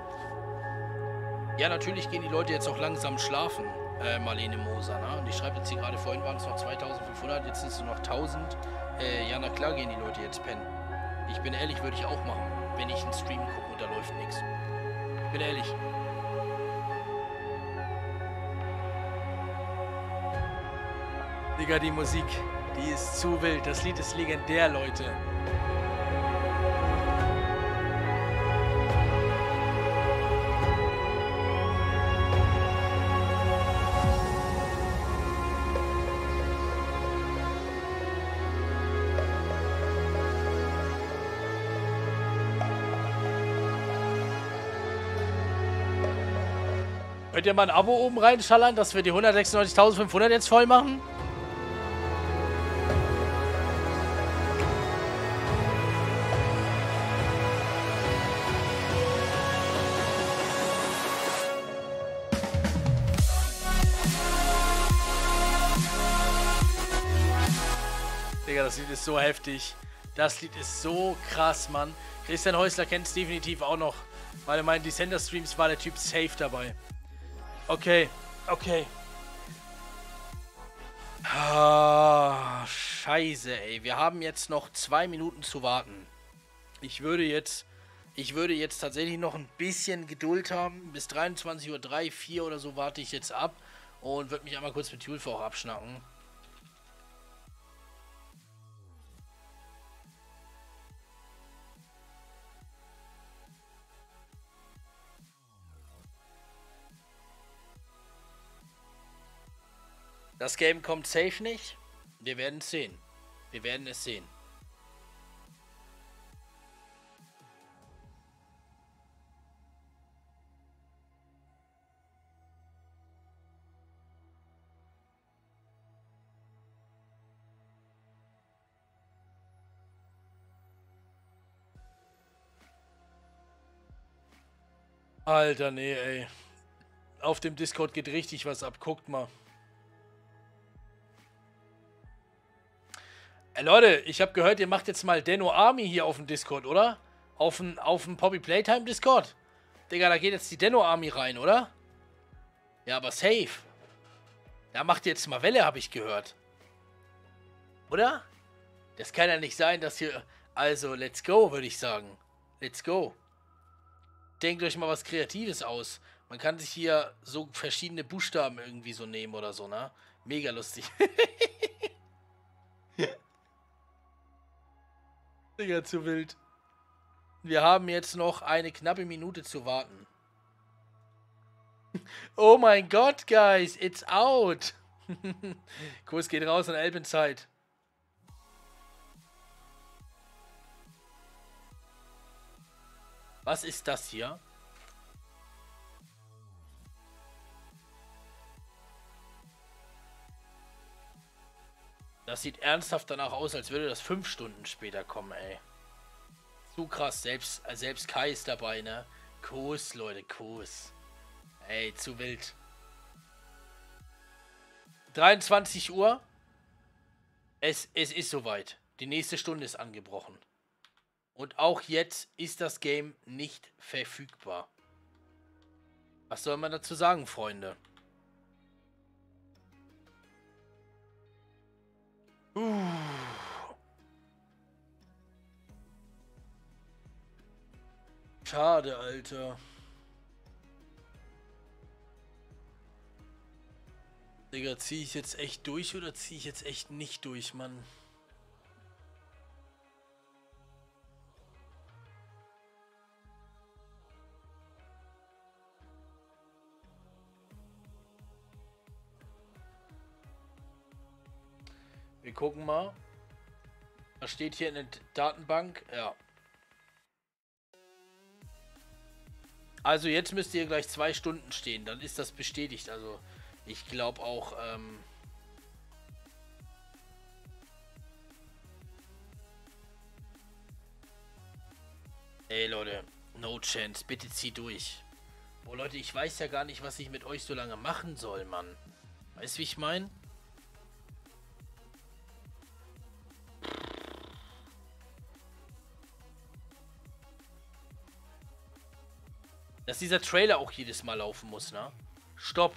Ja, natürlich gehen die Leute jetzt auch langsam schlafen, äh, Marlene Moser, ne? Und ich schreibe jetzt hier gerade, vorhin waren es noch 2500, jetzt sind es nur noch 1000. Äh, ja, na klar gehen die Leute jetzt pennen. Ich bin ehrlich, würde ich auch machen, wenn ich einen Stream gucke und da läuft nichts. Bin ehrlich. Digga, die Musik, die ist zu wild. Das Lied ist legendär, Leute. Könnt ihr mal ein Abo oben reinschallern, dass wir die 196.500 jetzt voll machen? So heftig. Das Lied ist so krass, Mann. Christian Häusler kennt es definitiv auch noch. Weil in meinen Descender-Streams war der Typ safe dabei. Okay, okay. Ah, scheiße, ey. Wir haben jetzt noch zwei Minuten zu warten. Ich würde jetzt... Ich würde jetzt tatsächlich noch ein bisschen Geduld haben. Bis 23.03 Uhr, 4 oder so warte ich jetzt ab. Und würde mich einmal kurz mit Julfe auch abschnacken. Das Game kommt safe nicht. Wir werden es sehen. Wir werden es sehen. Alter, nee, ey. Auf dem Discord geht richtig was ab. Guckt mal. Ey, Leute, ich habe gehört, ihr macht jetzt mal Denno Army hier auf dem Discord, oder? Auf dem, auf dem Poppy Playtime Discord. Digga, da geht jetzt die Denno Army rein, oder? Ja, aber safe. Da macht ihr jetzt mal Welle, habe ich gehört. Oder? Das kann ja nicht sein, dass hier... Also, let's go, würde ich sagen. Let's go. Denkt euch mal was Kreatives aus. Man kann sich hier so verschiedene Buchstaben irgendwie so nehmen oder so, ne? Mega lustig. Digga, zu wild. Wir haben jetzt noch eine knappe Minute zu warten. Oh mein Gott, guys, it's out. Kurs geht raus an Elbenzeit. Was ist das hier? Das sieht ernsthaft danach aus, als würde das fünf Stunden später kommen, ey. Zu krass, selbst, äh, selbst Kai ist dabei, ne? Kuss, Leute, Kuss. Ey, zu wild. 23 Uhr. Es, es ist soweit. Die nächste Stunde ist angebrochen. Und auch jetzt ist das Game nicht verfügbar. Was soll man dazu sagen, Freunde? Uh. Schade, Alter. Digga, ziehe ich jetzt echt durch oder ziehe ich jetzt echt nicht durch, Mann? Wir gucken mal. Was steht hier in der Datenbank? Ja. Also jetzt müsst ihr gleich zwei Stunden stehen. Dann ist das bestätigt. Also ich glaube auch... Ähm Ey Leute, no chance. Bitte zieh durch. Boah Leute, ich weiß ja gar nicht, was ich mit euch so lange machen soll, Mann. Weißt du, wie ich meine? Dass dieser Trailer auch jedes Mal laufen muss, ne? Stopp.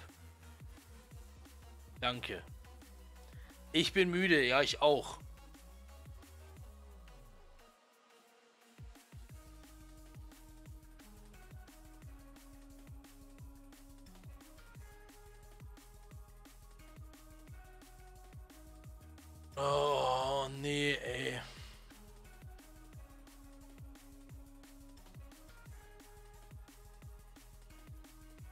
Danke. Ich bin müde, ja, ich auch. Oh, nee, ey.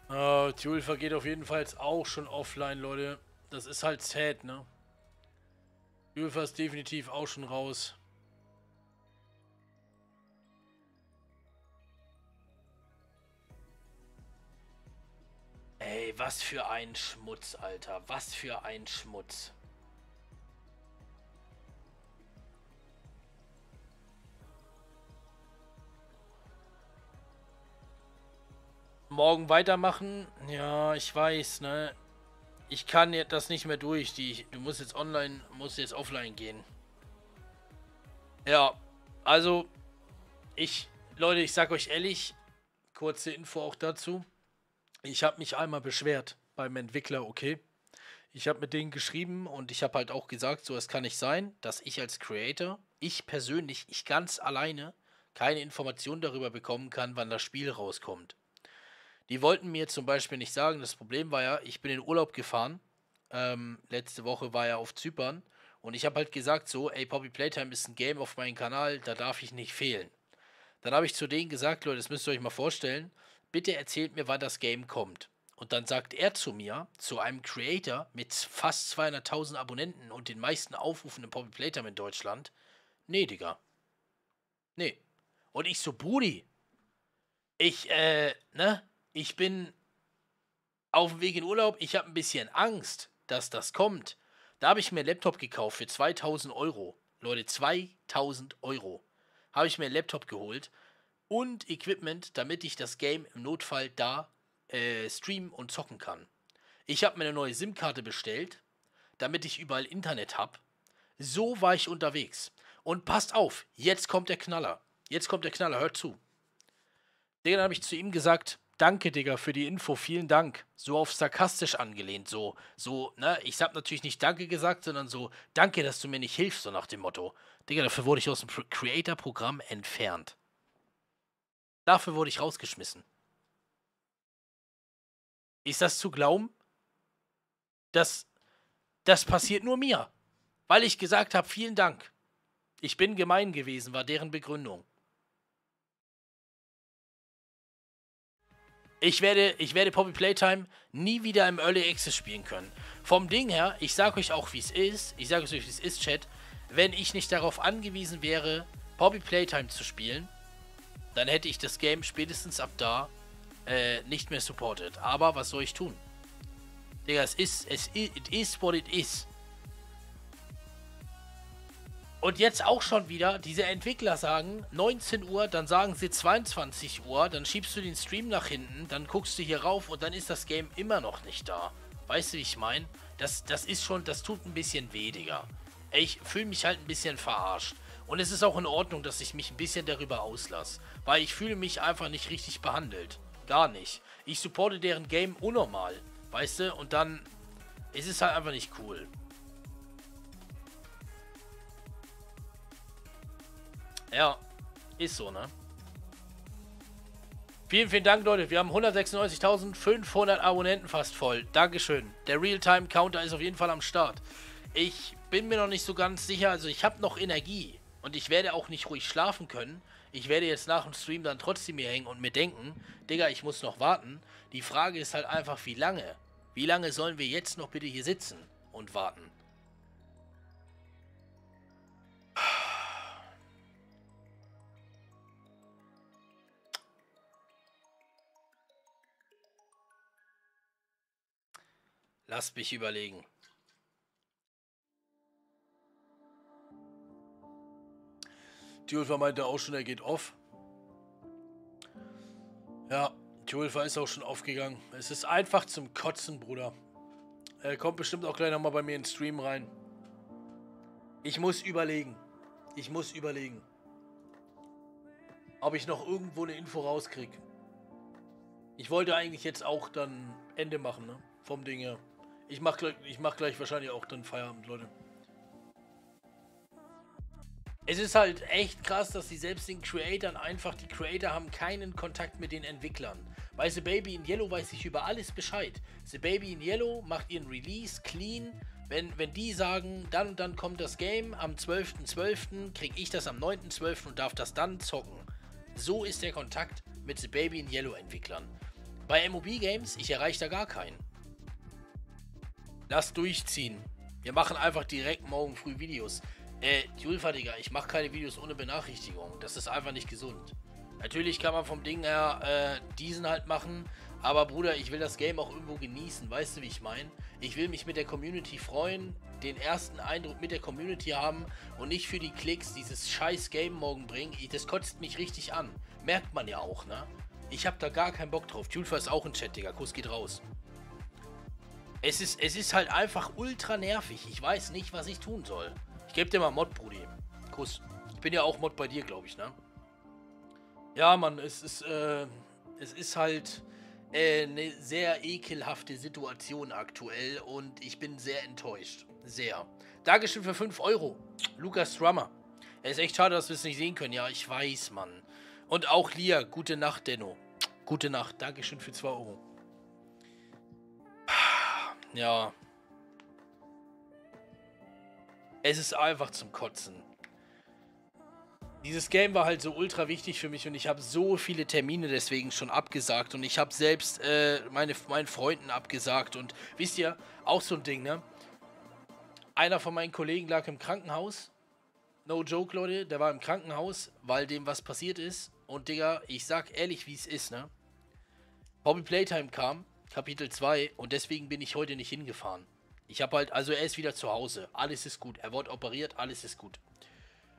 Uh, Tulfa geht auf jeden Fall auch schon offline, Leute. Das ist halt sad, ne? Tulfa ist definitiv auch schon raus. Ey, was für ein Schmutz, Alter. Was für ein Schmutz. Morgen weitermachen? Ja, ich weiß, ne? Ich kann das nicht mehr durch. Die, du musst jetzt online, musst jetzt offline gehen. Ja, also, ich, Leute, ich sag euch ehrlich, kurze Info auch dazu. Ich habe mich einmal beschwert beim Entwickler, okay? Ich habe mit denen geschrieben und ich habe halt auch gesagt, so es kann nicht sein, dass ich als Creator, ich persönlich, ich ganz alleine keine Information darüber bekommen kann, wann das Spiel rauskommt. Die wollten mir zum Beispiel nicht sagen, das Problem war ja, ich bin in Urlaub gefahren. Ähm, letzte Woche war er auf Zypern. Und ich habe halt gesagt so, ey, Poppy Playtime ist ein Game auf meinem Kanal, da darf ich nicht fehlen. Dann habe ich zu denen gesagt, Leute, das müsst ihr euch mal vorstellen, bitte erzählt mir, wann das Game kommt. Und dann sagt er zu mir, zu einem Creator mit fast 200.000 Abonnenten und den meisten Aufrufen im Poppy Playtime in Deutschland, nee, Digga. Nee. Und ich so, Brudi, ich, äh, ne, ich bin auf dem Weg in Urlaub, ich habe ein bisschen Angst, dass das kommt. Da habe ich mir einen Laptop gekauft für 2000 Euro. Leute, 2000 Euro. Habe ich mir einen Laptop geholt und Equipment, damit ich das Game im Notfall da äh, streamen und zocken kann. Ich habe mir eine neue SIM-Karte bestellt, damit ich überall Internet habe. So war ich unterwegs. Und passt auf, jetzt kommt der Knaller. Jetzt kommt der Knaller, hört zu. Dann habe ich zu ihm gesagt, Danke, Digga, für die Info. Vielen Dank. So auf sarkastisch angelehnt. So, so, ne? Ich hab natürlich nicht Danke gesagt, sondern so, danke, dass du mir nicht hilfst, so nach dem Motto. Digga, dafür wurde ich aus dem Pro- Creator-Programm entfernt. Dafür wurde ich rausgeschmissen. Ist das zu glauben? Das, das passiert nur mir. Weil ich gesagt habe, vielen Dank. Ich bin gemein gewesen, war deren Begründung. Ich werde, ich werde Poppy Playtime nie wieder im Early Access spielen können. Vom Ding her, ich sage euch auch, wie es ist. Ich sage euch, wie es ist, Chat. Wenn ich nicht darauf angewiesen wäre, Poppy Playtime zu spielen, dann hätte ich das Game spätestens ab da äh, nicht mehr supported. Aber was soll ich tun? Digga, es ist, es ist, it is what it is. Und jetzt auch schon wieder, diese Entwickler sagen 19 Uhr, dann sagen sie 22 Uhr, dann schiebst du den Stream nach hinten, dann guckst du hier rauf und dann ist das Game immer noch nicht da. Weißt du, wie ich meine? Das, das ist schon, das tut ein bisschen weh, Digga. Ich fühle mich halt ein bisschen verarscht. Und es ist auch in Ordnung, dass ich mich ein bisschen darüber auslasse. Weil ich fühle mich einfach nicht richtig behandelt. Gar nicht. Ich supporte deren Game unnormal. Weißt du? Und dann ist es halt einfach nicht cool. Ja, ist so, ne? Vielen, vielen Dank, Leute. Wir haben 196.500 Abonnenten fast voll. Dankeschön. Der Realtime-Counter ist auf jeden Fall am Start. Ich bin mir noch nicht so ganz sicher. Also, ich habe noch Energie. Und ich werde auch nicht ruhig schlafen können. Ich werde jetzt nach dem Stream dann trotzdem hier hängen und mir denken, Digga, ich muss noch warten. Die Frage ist halt einfach, wie lange? Wie lange sollen wir jetzt noch bitte hier sitzen und warten? Lasst mich überlegen. Tulfa meinte auch schon, er geht off. Ja, Tulfa ist auch schon aufgegangen. Es ist einfach zum Kotzen, Bruder. Er kommt bestimmt auch gleich nochmal bei mir in den Stream rein. Ich muss überlegen. Ich muss überlegen. Ob ich noch irgendwo eine Info rauskrieg. Ich wollte eigentlich jetzt auch dann Ende machen, ne? Vom Ding her. Ich mach, gleich, ich mach gleich wahrscheinlich auch dann Feierabend, Leute. Es ist halt echt krass, dass die selbst den Creatoren einfach, die Creator haben keinen Kontakt mit den Entwicklern. Bei The Baby in Yellow weiß ich über alles Bescheid. The Baby in Yellow macht ihren Release clean. Wenn, wenn die sagen, dann und dann kommt das Game, am 12.12. kriege ich das am 9.12. und darf das dann zocken. So ist der Kontakt mit The Baby in Yellow Entwicklern. Bei MOB Games, ich erreiche da gar keinen. Lass durchziehen. Wir machen einfach direkt morgen früh Videos. Äh, Julfa, Digga, ich mache keine Videos ohne Benachrichtigung. Das ist einfach nicht gesund. Natürlich kann man vom Ding her äh, diesen halt machen, aber Bruder, ich will das Game auch irgendwo genießen, weißt du, wie ich meine? Ich will mich mit der Community freuen, den ersten Eindruck mit der Community haben und nicht für die Klicks dieses scheiß Game morgen bringen. Ich, das kotzt mich richtig an. Merkt man ja auch, ne? Ich hab da gar keinen Bock drauf. Julfa ist auch ein Chat, Digga. Kuss geht raus. Es ist, es ist halt einfach ultra nervig. Ich weiß nicht, was ich tun soll. Ich gebe dir mal Mod, Brudi. Kuss. Ich bin ja auch Mod bei dir, glaube ich, ne? Ja, Mann, es ist, äh, es ist halt äh, eine sehr ekelhafte Situation aktuell und ich bin sehr enttäuscht. Sehr. Dankeschön für 5 Euro. Lukas Drummer. Es ist echt schade, dass wir es nicht sehen können. Ja, ich weiß, Mann. Und auch Lia, gute Nacht, Denno. Gute Nacht. Dankeschön für 2 Euro. Ja. Es ist einfach zum Kotzen. Dieses Game war halt so ultra wichtig für mich und ich habe so viele Termine deswegen schon abgesagt und ich habe selbst äh, meine, meinen Freunden abgesagt und wisst ihr, auch so ein Ding, ne? Einer von meinen Kollegen lag im Krankenhaus. No joke, Leute, der war im Krankenhaus, weil dem was passiert ist. Und Digga, ich sag ehrlich, wie es ist, ne? Bobby Playtime kam, Kapitel 2, und deswegen bin ich heute nicht hingefahren. Ich habe halt, also er ist wieder zu Hause. Alles ist gut. Er wurde operiert, alles ist gut.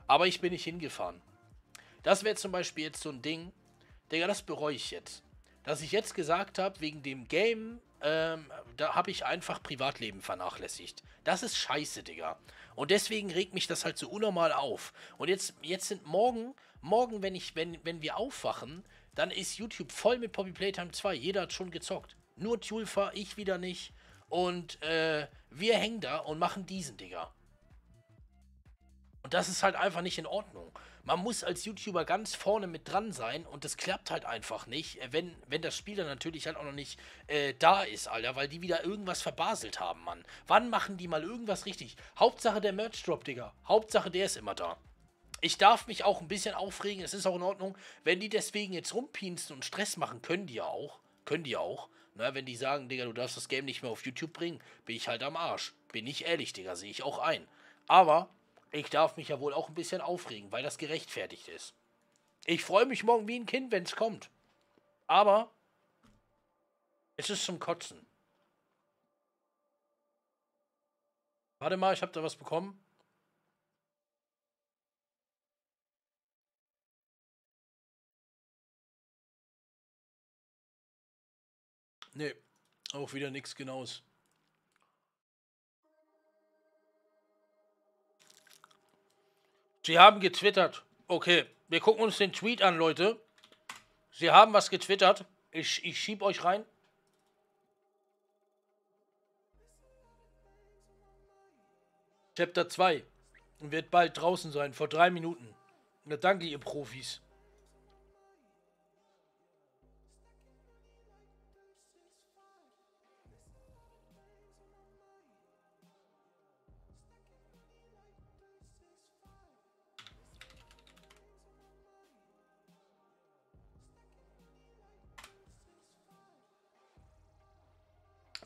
Aber ich bin nicht hingefahren. Das wäre zum Beispiel jetzt so ein Ding, Digga, das bereue ich jetzt. Dass ich jetzt gesagt habe, wegen dem Game, ähm, da habe ich einfach Privatleben vernachlässigt. Das ist scheiße, Digga. Und deswegen regt mich das halt so unnormal auf. Und jetzt, jetzt sind morgen, morgen, wenn ich, wenn, wenn wir aufwachen, dann ist YouTube voll mit Poppy Playtime 2. Jeder hat schon gezockt. Nur Tulfa, ich wieder nicht. Und äh, wir hängen da und machen diesen, Digga. Und das ist halt einfach nicht in Ordnung. Man muss als YouTuber ganz vorne mit dran sein und das klappt halt einfach nicht, äh, wenn, wenn das Spiel dann natürlich halt auch noch nicht äh, da ist, Alter, weil die wieder irgendwas verbaselt haben, Mann. Wann machen die mal irgendwas richtig? Hauptsache der Merch-Drop, Digga. Hauptsache der ist immer da. Ich darf mich auch ein bisschen aufregen, es ist auch in Ordnung, wenn die deswegen jetzt rumpinsten und Stress machen, können die ja auch. Können die auch. Na, wenn die sagen, Digga, du darfst das Game nicht mehr auf YouTube bringen, bin ich halt am Arsch. Bin ich ehrlich, Digga, sehe ich auch ein. Aber ich darf mich ja wohl auch ein bisschen aufregen, weil das gerechtfertigt ist. Ich freue mich morgen wie ein Kind, wenn es kommt. Aber es ist zum Kotzen. Warte mal, ich habe da was bekommen. Auch wieder nichts Genaues. Sie haben getwittert. Okay, wir gucken uns den Tweet an, Leute. Sie haben was getwittert. Ich, ich schieb euch rein. Chapter 2 wird bald draußen sein, vor drei Minuten. Na danke, ihr Profis.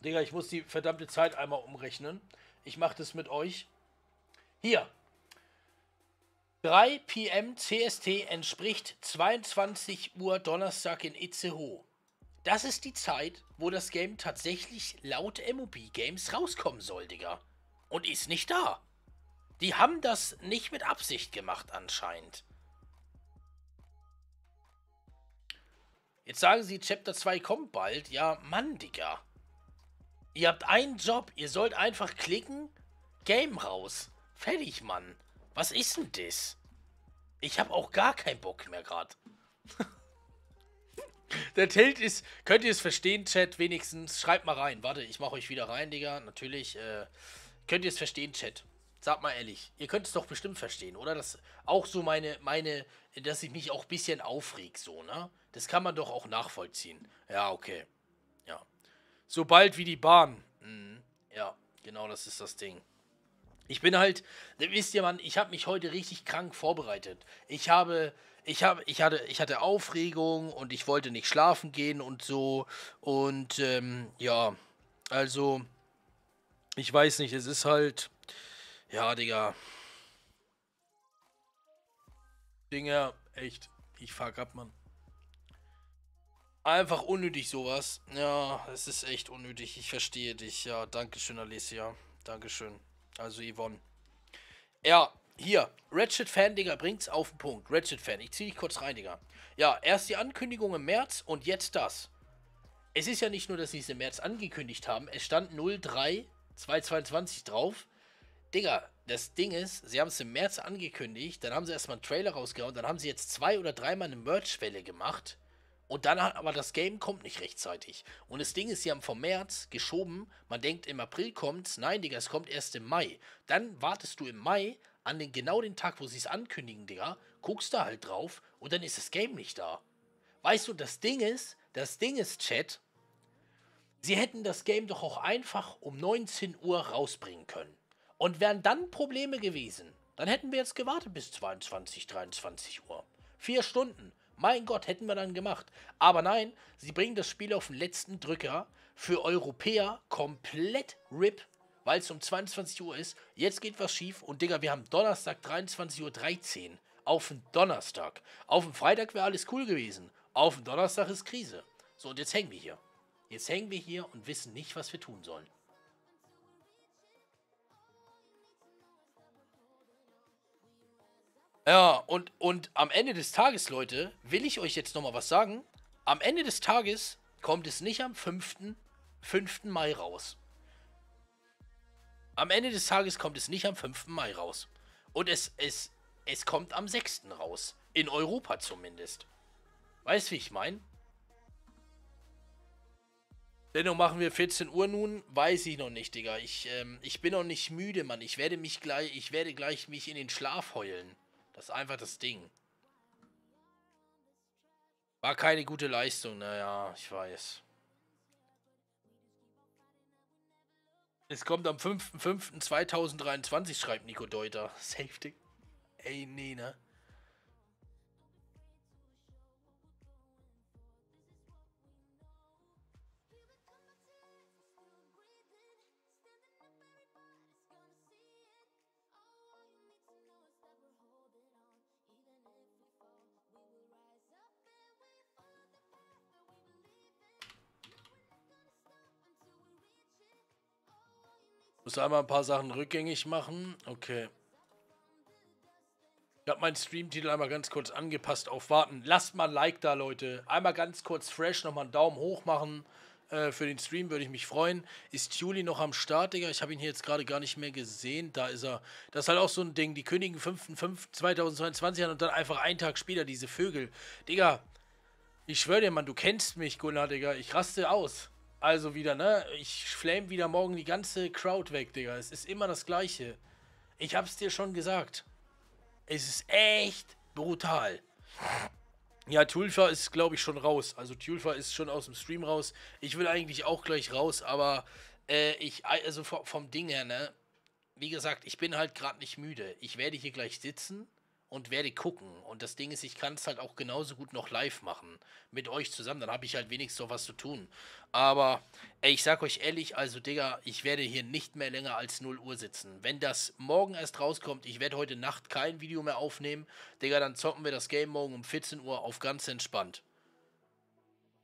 Digga, ich muss die verdammte Zeit einmal umrechnen. Ich mache das mit euch. Hier. 3 PM CST entspricht 22 Uhr Donnerstag in Itzehoe. Das ist die Zeit, wo das Game tatsächlich laut MOB Games rauskommen soll, Digga. Und ist nicht da. Die haben das nicht mit Absicht gemacht, anscheinend. Jetzt sagen sie, Chapter 2 kommt bald. Ja, Mann, Digga. Ihr habt einen Job. Ihr sollt einfach klicken. Game raus. Fertig, Mann. Was ist denn das? Ich habe auch gar keinen Bock mehr gerade. Der Tilt ist. Könnt ihr es verstehen, Chat? Wenigstens. Schreibt mal rein. Warte, ich mache euch wieder rein, Digga. Natürlich. Äh, könnt ihr es verstehen, Chat? Sagt mal ehrlich. Ihr könnt es doch bestimmt verstehen, oder? Das auch so meine, meine, dass ich mich auch ein bisschen aufreg, so, ne? Das kann man doch auch nachvollziehen. Ja, okay. Sobald wie die Bahn. Mhm. Ja, genau das ist das Ding. Ich bin halt, wisst ihr, Mann, ich habe mich heute richtig krank vorbereitet. Ich habe, ich habe, ich hatte, ich hatte Aufregung und ich wollte nicht schlafen gehen und so. Und ähm, ja, also, ich weiß nicht, es ist halt, ja, Digga. Dinger, echt, ich fuck ab, Mann. Einfach unnötig sowas. Ja, es ist echt unnötig. Ich verstehe dich. Ja, Dankeschön, Alicia. Dankeschön. Also Yvonne. Ja, hier. Ratchet Fan, Digga, bringt's auf den Punkt. Ratchet Fan, ich zieh dich kurz rein, Digga. Ja, erst die Ankündigung im März und jetzt das. Es ist ja nicht nur, dass sie es im März angekündigt haben. Es stand 03 222 drauf. Digga, das Ding ist, sie haben es im März angekündigt, dann haben sie erstmal einen Trailer rausgehauen, dann haben sie jetzt zwei oder dreimal eine Merch-Welle gemacht. Und dann hat aber das Game kommt nicht rechtzeitig. Und das Ding ist, sie haben vom März geschoben. Man denkt, im April kommt's. Nein, Digga, es kommt erst im Mai. Dann wartest du im Mai an den genau den Tag, wo sie es ankündigen, Digga. Guckst da halt drauf und dann ist das Game nicht da. Weißt du, das Ding ist, das Ding ist, Chat, sie hätten das Game doch auch einfach um 19 Uhr rausbringen können. Und wären dann Probleme gewesen, dann hätten wir jetzt gewartet bis 22, 23 Uhr. Vier Stunden. Mein Gott, hätten wir dann gemacht. Aber nein, sie bringen das Spiel auf den letzten Drücker. Für Europäer komplett RIP, weil es um 22 Uhr ist. Jetzt geht was schief und Digga, wir haben Donnerstag 23.13 Uhr. Auf den Donnerstag. Auf dem Freitag wäre alles cool gewesen. Auf dem Donnerstag ist Krise. So, und jetzt hängen wir hier. Jetzt hängen wir hier und wissen nicht, was wir tun sollen. Ja, und, und am Ende des Tages, Leute, will ich euch jetzt nochmal was sagen. Am Ende des Tages kommt es nicht am 5. 5. Mai raus. Am Ende des Tages kommt es nicht am 5. Mai raus. Und es, es, es kommt am 6. raus. In Europa zumindest. Weißt du, wie ich meine? Dennoch machen wir 14 Uhr nun, weiß ich noch nicht, Digga. Ich, ähm, ich bin noch nicht müde, Mann. Ich werde mich gleich, ich werde gleich mich in den Schlaf heulen. Das ist einfach das Ding. War keine gute Leistung, naja, ich weiß. Es kommt am 5.5.2023, schreibt Nico Deuter. Safety. Ey, nee, ne? Muss einmal ein paar Sachen rückgängig machen. Okay. Ich habe meinen Streamtitel einmal ganz kurz angepasst auf Warten. Lasst mal ein Like da, Leute. Einmal ganz kurz fresh nochmal einen Daumen hoch machen. Äh, für den Stream würde ich mich freuen. Ist Juli noch am Start, Digga? Ich habe ihn hier jetzt gerade gar nicht mehr gesehen. Da ist er. Das ist halt auch so ein Ding. Die kündigen 5.5.2022 an und dann einfach einen Tag später diese Vögel. Digga, ich schwöre dir, Mann, du kennst mich, Gunnar, Digga. Ich raste aus. Also wieder, ne? Ich flame wieder morgen die ganze Crowd weg, Digga. Es ist immer das Gleiche. Ich hab's dir schon gesagt. Es ist echt brutal. Ja, Tulfa ist, glaube ich, schon raus. Also Tulfa ist schon aus dem Stream raus. Ich will eigentlich auch gleich raus, aber äh, ich, also vom, vom Ding her, ne? Wie gesagt, ich bin halt gerade nicht müde. Ich werde hier gleich sitzen und werde gucken. Und das Ding ist, ich kann es halt auch genauso gut noch live machen. Mit euch zusammen. Dann habe ich halt wenigstens noch was zu tun. Aber ey, ich sag euch ehrlich, also Digga, ich werde hier nicht mehr länger als 0 Uhr sitzen. Wenn das morgen erst rauskommt, ich werde heute Nacht kein Video mehr aufnehmen, Digga, dann zocken wir das Game morgen um 14 Uhr auf ganz entspannt.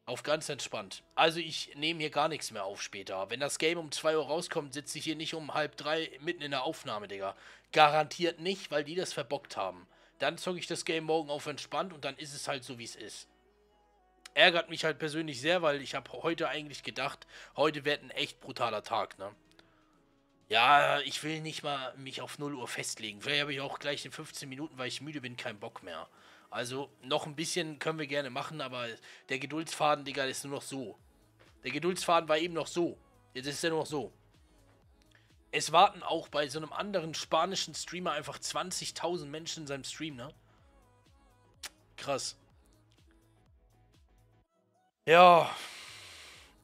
Auf ganz entspannt. Also ich nehme hier gar nichts mehr auf später. Wenn das Game um 2 Uhr rauskommt, sitze ich hier nicht um halb drei mitten in der Aufnahme, Digga. Garantiert nicht, weil die das verbockt haben. Dann zocke ich das Game morgen auf entspannt und dann ist es halt so, wie es ist. Ärgert mich halt persönlich sehr, weil ich habe heute eigentlich gedacht, heute wird ein echt brutaler Tag, ne? Ja, ich will nicht mal mich auf 0 Uhr festlegen. Vielleicht habe ich auch gleich in 15 Minuten, weil ich müde bin, keinen Bock mehr. Also noch ein bisschen können wir gerne machen, aber der Geduldsfaden, Digga, ist nur noch so. Der Geduldsfaden war eben noch so. Jetzt ist er nur noch so. Es warten auch bei so einem anderen spanischen Streamer einfach 20.000 Menschen in seinem Stream, ne? Krass. Ja.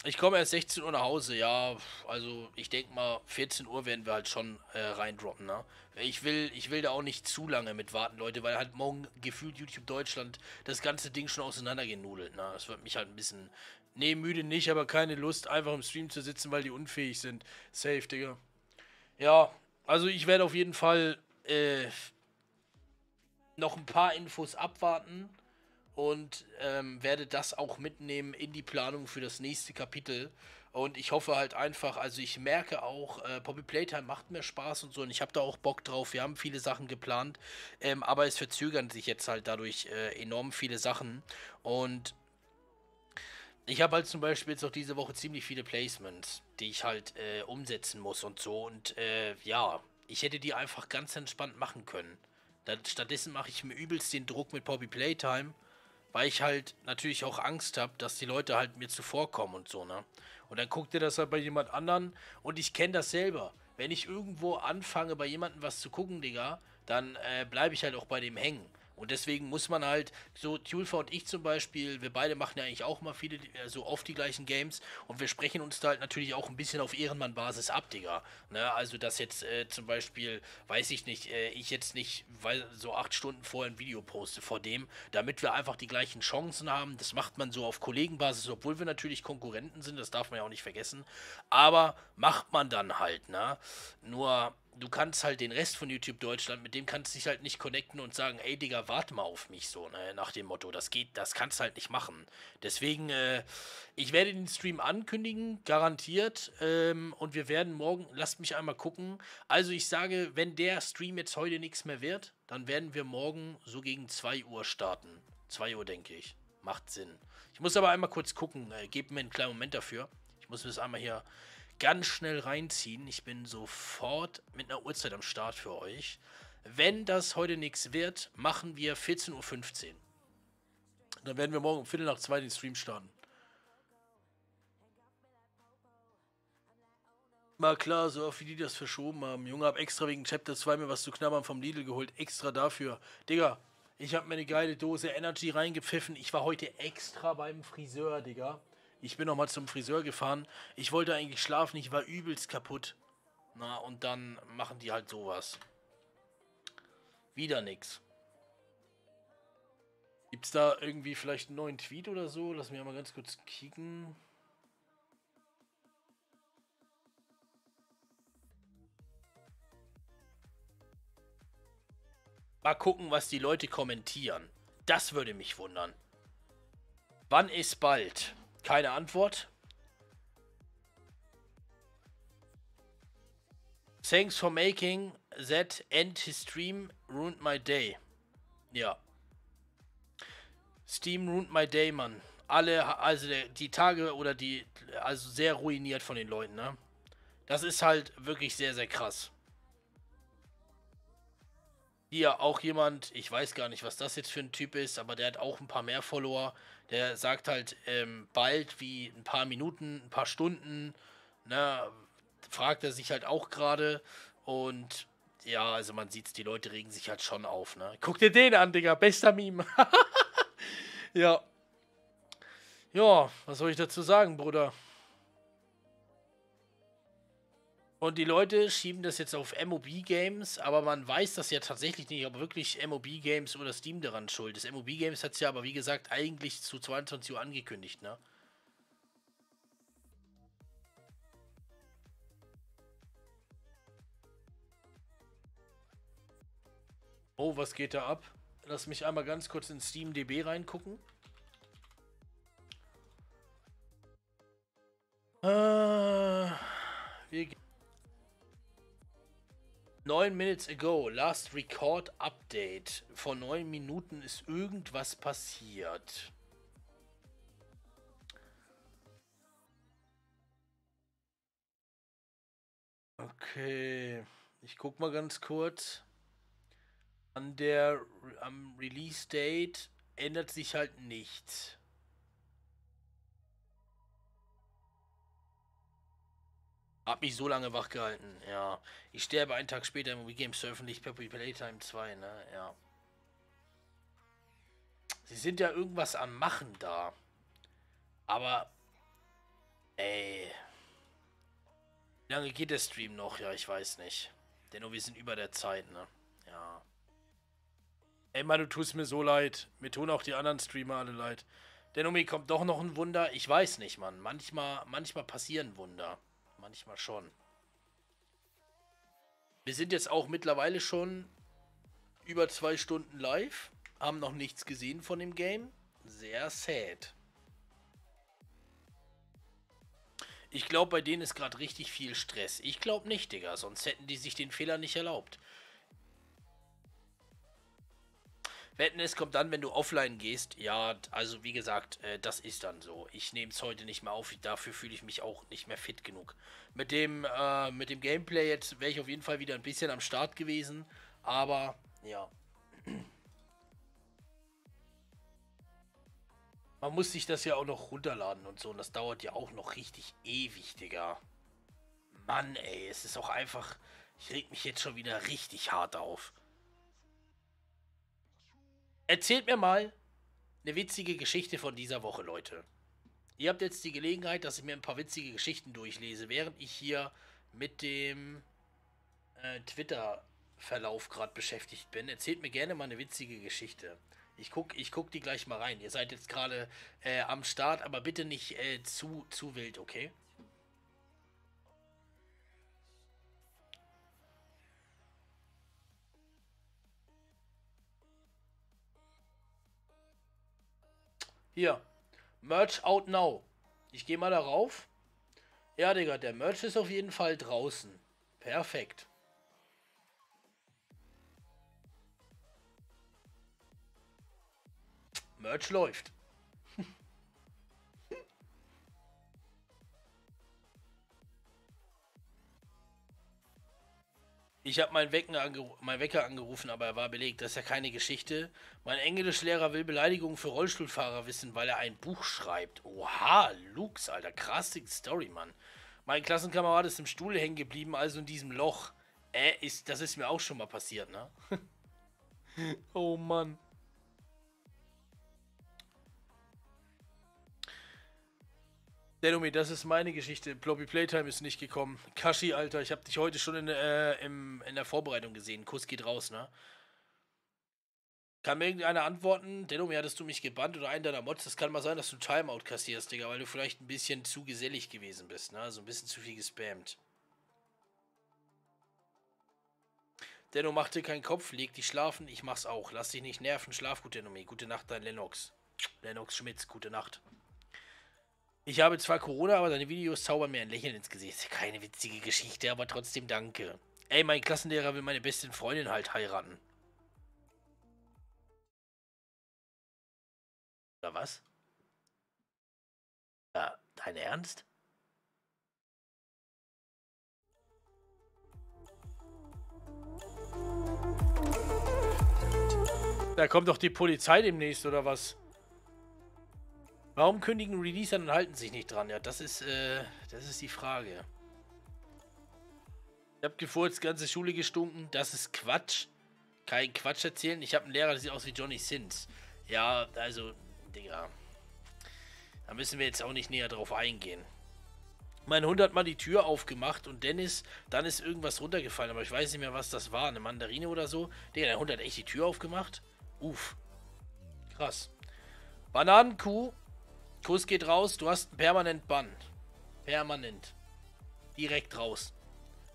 Ich komme erst 16 Uhr nach Hause, ja. Also ich denke mal, 14 Uhr werden wir halt schon äh, reindroppen, ne? Ich will, ich will da auch nicht zu lange mit warten, Leute, weil halt morgen gefühlt YouTube Deutschland das ganze Ding schon auseinandergenudelt, ne? Das wird mich halt ein bisschen. Nee, müde nicht, aber keine Lust, einfach im Stream zu sitzen, weil die unfähig sind. Safe, Digga. Ja, also ich werde auf jeden Fall äh, noch ein paar Infos abwarten und ähm, werde das auch mitnehmen in die Planung für das nächste Kapitel. Und ich hoffe halt einfach, also ich merke auch, äh, Poppy Playtime macht mir Spaß und so und ich habe da auch Bock drauf. Wir haben viele Sachen geplant, ähm, aber es verzögern sich jetzt halt dadurch äh, enorm viele Sachen. Und ich habe halt zum Beispiel jetzt auch diese Woche ziemlich viele Placements, die ich halt äh, umsetzen muss und so. Und äh, ja, ich hätte die einfach ganz entspannt machen können. Dann, stattdessen mache ich mir übelst den Druck mit Poppy Playtime, weil ich halt natürlich auch Angst habe, dass die Leute halt mir zuvorkommen und so, ne? Und dann guckt ihr das halt bei jemand anderen und ich kenne das selber. Wenn ich irgendwo anfange, bei jemandem was zu gucken, Digga, dann äh, bleibe ich halt auch bei dem hängen. Und deswegen muss man halt, so Tulfa und ich zum Beispiel, wir beide machen ja eigentlich auch mal viele, äh, so oft die gleichen Games und wir sprechen uns da halt natürlich auch ein bisschen auf Ehrenmann-Basis ab, Digga. Ne? Also, dass jetzt äh, zum Beispiel, weiß ich nicht, äh, ich jetzt nicht weil, so acht Stunden vorher ein Video poste vor dem, damit wir einfach die gleichen Chancen haben. Das macht man so auf Kollegenbasis, obwohl wir natürlich Konkurrenten sind, das darf man ja auch nicht vergessen. Aber macht man dann halt, ne? Nur du kannst halt den Rest von YouTube Deutschland, mit dem kannst du dich halt nicht connecten und sagen, ey Digga, warte mal auf mich so, ne, nach dem Motto, das geht, das kannst du halt nicht machen. Deswegen, äh, ich werde den Stream ankündigen, garantiert, ähm, und wir werden morgen, lasst mich einmal gucken, also ich sage, wenn der Stream jetzt heute nichts mehr wird, dann werden wir morgen so gegen 2 Uhr starten. 2 Uhr, denke ich. Macht Sinn. Ich muss aber einmal kurz gucken, äh, gebt mir einen kleinen Moment dafür. Ich muss mir das einmal hier ganz schnell reinziehen. Ich bin sofort mit einer Uhrzeit am Start für euch. Wenn das heute nichts wird, machen wir 14.15 Uhr. Dann werden wir morgen um Viertel nach zwei den Stream starten. Mal klar, so oft wie die das verschoben haben. Junge, hab extra wegen Chapter 2 mir was zu knabbern vom Lidl geholt. Extra dafür. Digga, ich hab mir eine geile Dose Energy reingepfiffen. Ich war heute extra beim Friseur, Digga. Ich bin nochmal zum Friseur gefahren. Ich wollte eigentlich schlafen, ich war übelst kaputt. Na, und dann machen die halt sowas. Wieder nix. Gibt's da irgendwie vielleicht einen neuen Tweet oder so? Lass mich mal ganz kurz kicken. Mal gucken, was die Leute kommentieren. Das würde mich wundern. Wann ist bald? Keine Antwort. Thanks for making that end his stream ruined my day. Ja. Steam ruined my day, Mann. alle, also die Tage oder die, also sehr ruiniert von den Leuten, ne? Das ist halt wirklich sehr, sehr krass. Hier auch jemand, ich weiß gar nicht, was das jetzt für ein Typ ist, aber der hat auch ein paar mehr Follower. Der sagt halt ähm, bald wie ein paar Minuten, ein paar Stunden, ne? Fragt er sich halt auch gerade. Und ja, also man sieht's, die Leute regen sich halt schon auf, ne? Guck dir den an, Digga, bester Meme. ja. Ja, was soll ich dazu sagen, Bruder? Und die Leute schieben das jetzt auf MOB Games, aber man weiß das ja tatsächlich nicht, ob wirklich MOB Games oder Steam daran schuld ist. MOB Games hat es ja aber, wie gesagt, eigentlich zu 22 Uhr angekündigt, ne? Oh, was geht da ab? Lass mich einmal ganz kurz in SteamDB reingucken. Äh, wir ge- 9 Minutes ago, last record update. Vor 9 Minuten ist irgendwas passiert. Okay, ich guck mal ganz kurz. An der am Release Date ändert sich halt nichts. Hab mich so lange wach gehalten, ja. Ich sterbe einen Tag später im Games veröffentlicht Peppy Playtime 2, ne, ja. Sie sind ja irgendwas am Machen da. Aber, ey. Wie lange geht der Stream noch? Ja, ich weiß nicht. Denn wir sind über der Zeit, ne? Ja. Ey, Mann, du tust mir so leid. Mir tun auch die anderen Streamer alle leid. Denn kommt doch noch ein Wunder. Ich weiß nicht, Mann. Manchmal, manchmal passieren Wunder. Manchmal schon. Wir sind jetzt auch mittlerweile schon über zwei Stunden live. Haben noch nichts gesehen von dem Game. Sehr sad. Ich glaube, bei denen ist gerade richtig viel Stress. Ich glaube nicht, Digga. Sonst hätten die sich den Fehler nicht erlaubt. Wetten, es kommt dann, wenn du offline gehst. Ja, also wie gesagt, äh, das ist dann so. Ich nehme es heute nicht mehr auf. Dafür fühle ich mich auch nicht mehr fit genug. Mit dem, äh, mit dem Gameplay jetzt wäre ich auf jeden Fall wieder ein bisschen am Start gewesen. Aber, ja. Man muss sich das ja auch noch runterladen und so. Und das dauert ja auch noch richtig ewig, Digga. Mann, ey, es ist auch einfach... Ich reg mich jetzt schon wieder richtig hart auf. Erzählt mir mal eine witzige Geschichte von dieser Woche, Leute. Ihr habt jetzt die Gelegenheit, dass ich mir ein paar witzige Geschichten durchlese, während ich hier mit dem äh, Twitter-Verlauf gerade beschäftigt bin. Erzählt mir gerne mal eine witzige Geschichte. Ich guck, ich guck die gleich mal rein. Ihr seid jetzt gerade äh, am Start, aber bitte nicht äh, zu, zu wild, okay? Hier. Merch out now. Ich gehe mal darauf. Ja, Digga, der Merch ist auf jeden Fall draußen. Perfekt. Merch läuft. Ich habe meinen, meinen Wecker angerufen, aber er war belegt. Das ist ja keine Geschichte. Mein Englischlehrer will Beleidigungen für Rollstuhlfahrer wissen, weil er ein Buch schreibt. Oha, Lux, Alter. Krasse Story, Mann. Mein Klassenkamerad ist im Stuhl hängen geblieben, also in diesem Loch. Äh, ist, das ist mir auch schon mal passiert, ne? oh Mann. Denomi, das ist meine Geschichte. Ploppy Playtime ist nicht gekommen. Kashi, Alter, ich habe dich heute schon in, äh, im, in der Vorbereitung gesehen. Kuss geht raus, ne? Kann mir irgendeiner antworten? Denomi, hattest du mich gebannt oder einen deiner Mods? Das kann mal sein, dass du Timeout kassierst, Digga, weil du vielleicht ein bisschen zu gesellig gewesen bist, ne? Also ein bisschen zu viel gespammt. Denno, mach dir keinen Kopf, leg dich schlafen, ich mach's auch. Lass dich nicht nerven, schlaf gut, Denomi. Gute Nacht, dein Lennox. Lennox Schmitz, gute Nacht. Ich habe zwar Corona, aber deine Videos zaubern mir ein Lächeln ins Gesicht. Keine witzige Geschichte, aber trotzdem danke. Ey, mein Klassenlehrer will meine beste Freundin halt heiraten. Oder was? Ja, dein Ernst? Da kommt doch die Polizei demnächst, oder was? Warum kündigen Releaser und halten sich nicht dran? Ja, das ist, äh, das ist die Frage. Ich hab gefurzt, ganze Schule gestunken. Das ist Quatsch. Kein Quatsch erzählen. Ich habe einen Lehrer, der sieht aus wie Johnny Sins. Ja, also, Digga. Da müssen wir jetzt auch nicht näher drauf eingehen. Mein Hund hat mal die Tür aufgemacht und Dennis, dann ist irgendwas runtergefallen, aber ich weiß nicht mehr, was das war. Eine Mandarine oder so. Digga, der Hund hat echt die Tür aufgemacht. Uff. Krass. Bananenkuh. Kuss geht raus. Du hast einen permanent Bann. Permanent. Direkt raus.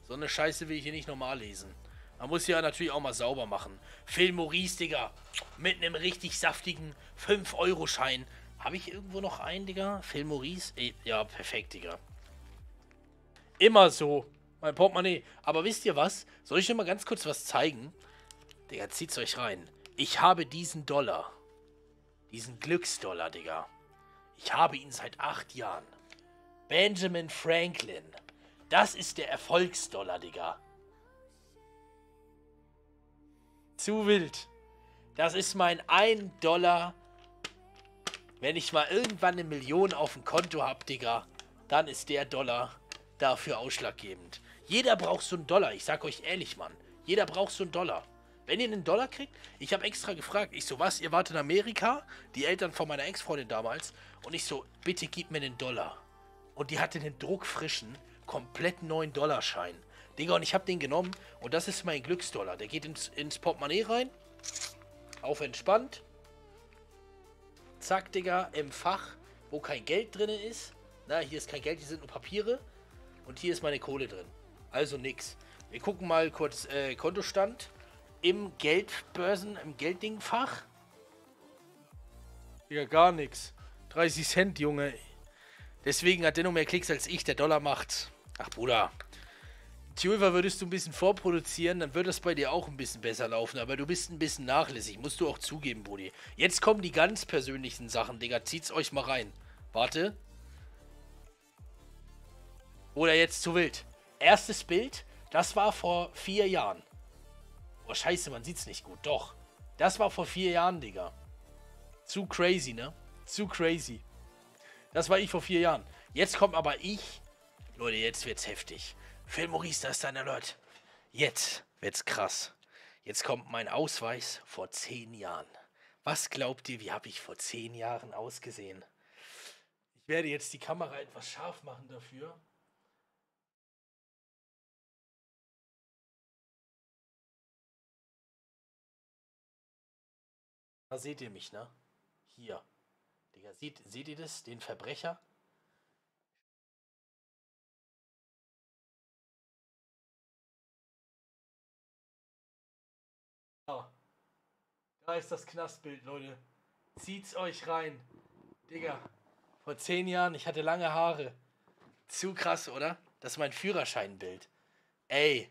So eine Scheiße will ich hier nicht normal lesen. Man muss ja natürlich auch mal sauber machen. Phil Maurice, Digga. Mit einem richtig saftigen 5-Euro-Schein. Habe ich irgendwo noch einen, Digga? Phil Maurice? Ja, perfekt, Digga. Immer so. Mein Portemonnaie. Aber wisst ihr was? Soll ich dir mal ganz kurz was zeigen? Digga, zieht's euch rein. Ich habe diesen Dollar. Diesen Glücksdollar, Digga. Ich habe ihn seit acht Jahren. Benjamin Franklin. Das ist der Erfolgsdollar, Digga. Zu wild. Das ist mein 1 Dollar. Wenn ich mal irgendwann eine Million auf dem Konto hab, Digga, dann ist der Dollar dafür ausschlaggebend. Jeder braucht so einen Dollar. Ich sag euch ehrlich, Mann. Jeder braucht so einen Dollar. Wenn ihr einen Dollar kriegt, ich habe extra gefragt. Ich so, was, ihr wart in Amerika? Die Eltern von meiner Ex-Freundin damals. Und ich so, bitte gib mir einen Dollar. Und die hatte einen druckfrischen, komplett neuen Dollarschein. Digga, und ich habe den genommen. Und das ist mein Glücksdollar. Der geht ins, ins Portemonnaie rein. Auf entspannt. Zack, Digga, im Fach, wo kein Geld drin ist. Na, hier ist kein Geld, hier sind nur Papiere. Und hier ist meine Kohle drin. Also nix. Wir gucken mal kurz äh, Kontostand im Geldbörsen, im Gelddingfach. Ja, gar nichts. 30 Cent, Junge. Deswegen hat der noch mehr Klicks als ich. Der Dollar macht. Ach, Bruder. Tulva würdest du ein bisschen vorproduzieren, dann würde das bei dir auch ein bisschen besser laufen. Aber du bist ein bisschen nachlässig. Musst du auch zugeben, Brudi. Jetzt kommen die ganz persönlichen Sachen, Digga. Zieht's euch mal rein. Warte. Oder jetzt zu wild. Erstes Bild, das war vor vier Jahren. Oh, scheiße, man sieht's nicht gut. Doch. Das war vor vier Jahren, Digga. Zu crazy, ne? Zu crazy. Das war ich vor vier Jahren. Jetzt kommt aber ich. Leute, jetzt wird's heftig. Phil Maurice, da ist dein Alert. Jetzt wird's krass. Jetzt kommt mein Ausweis vor zehn Jahren. Was glaubt ihr, wie habe ich vor zehn Jahren ausgesehen? Ich werde jetzt die Kamera etwas scharf machen dafür. Da seht ihr mich, ne? Hier. Digga, seht, seht ihr das? Den Verbrecher? Da. Da ist das Knastbild, Leute. Zieht's euch rein. Digga. Vor zehn Jahren, ich hatte lange Haare. Zu krass, oder? Das ist mein Führerscheinbild. Ey.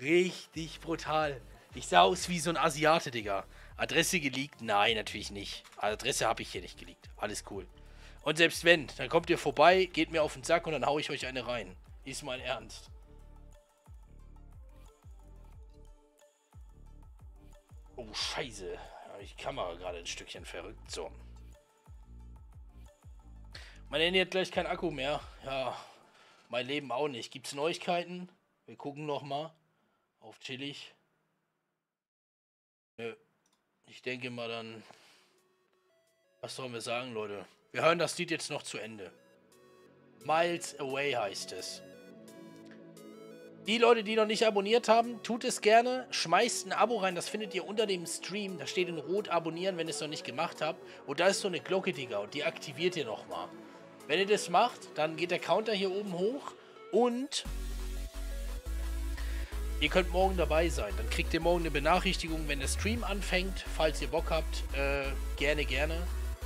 Richtig brutal. Ich sah aus wie so ein Asiate, Digga. Adresse geleakt? Nein, natürlich nicht. Adresse habe ich hier nicht geleakt. Alles cool. Und selbst wenn, dann kommt ihr vorbei, geht mir auf den Sack und dann hau ich euch eine rein. Ist mein Ernst. Oh, scheiße. Habe ich die Kamera gerade ein Stückchen verrückt. So. Mein Handy hat gleich keinen Akku mehr. Ja, mein Leben auch nicht. Gibt's Neuigkeiten? Wir gucken noch mal. Auf chillig. Nö. Ich denke mal dann. Was sollen wir sagen, Leute? Wir hören das Lied jetzt noch zu Ende. Miles Away heißt es. Die Leute, die noch nicht abonniert haben, tut es gerne. Schmeißt ein Abo rein, das findet ihr unter dem Stream. Da steht in Rot abonnieren, wenn ihr es noch nicht gemacht habt. Und da ist so eine Glocke, Digga, und die aktiviert ihr nochmal. Wenn ihr das macht, dann geht der Counter hier oben hoch und ihr könnt morgen dabei sein. Dann kriegt ihr morgen eine Benachrichtigung, wenn der Stream anfängt. Falls ihr Bock habt, äh, gerne, gerne.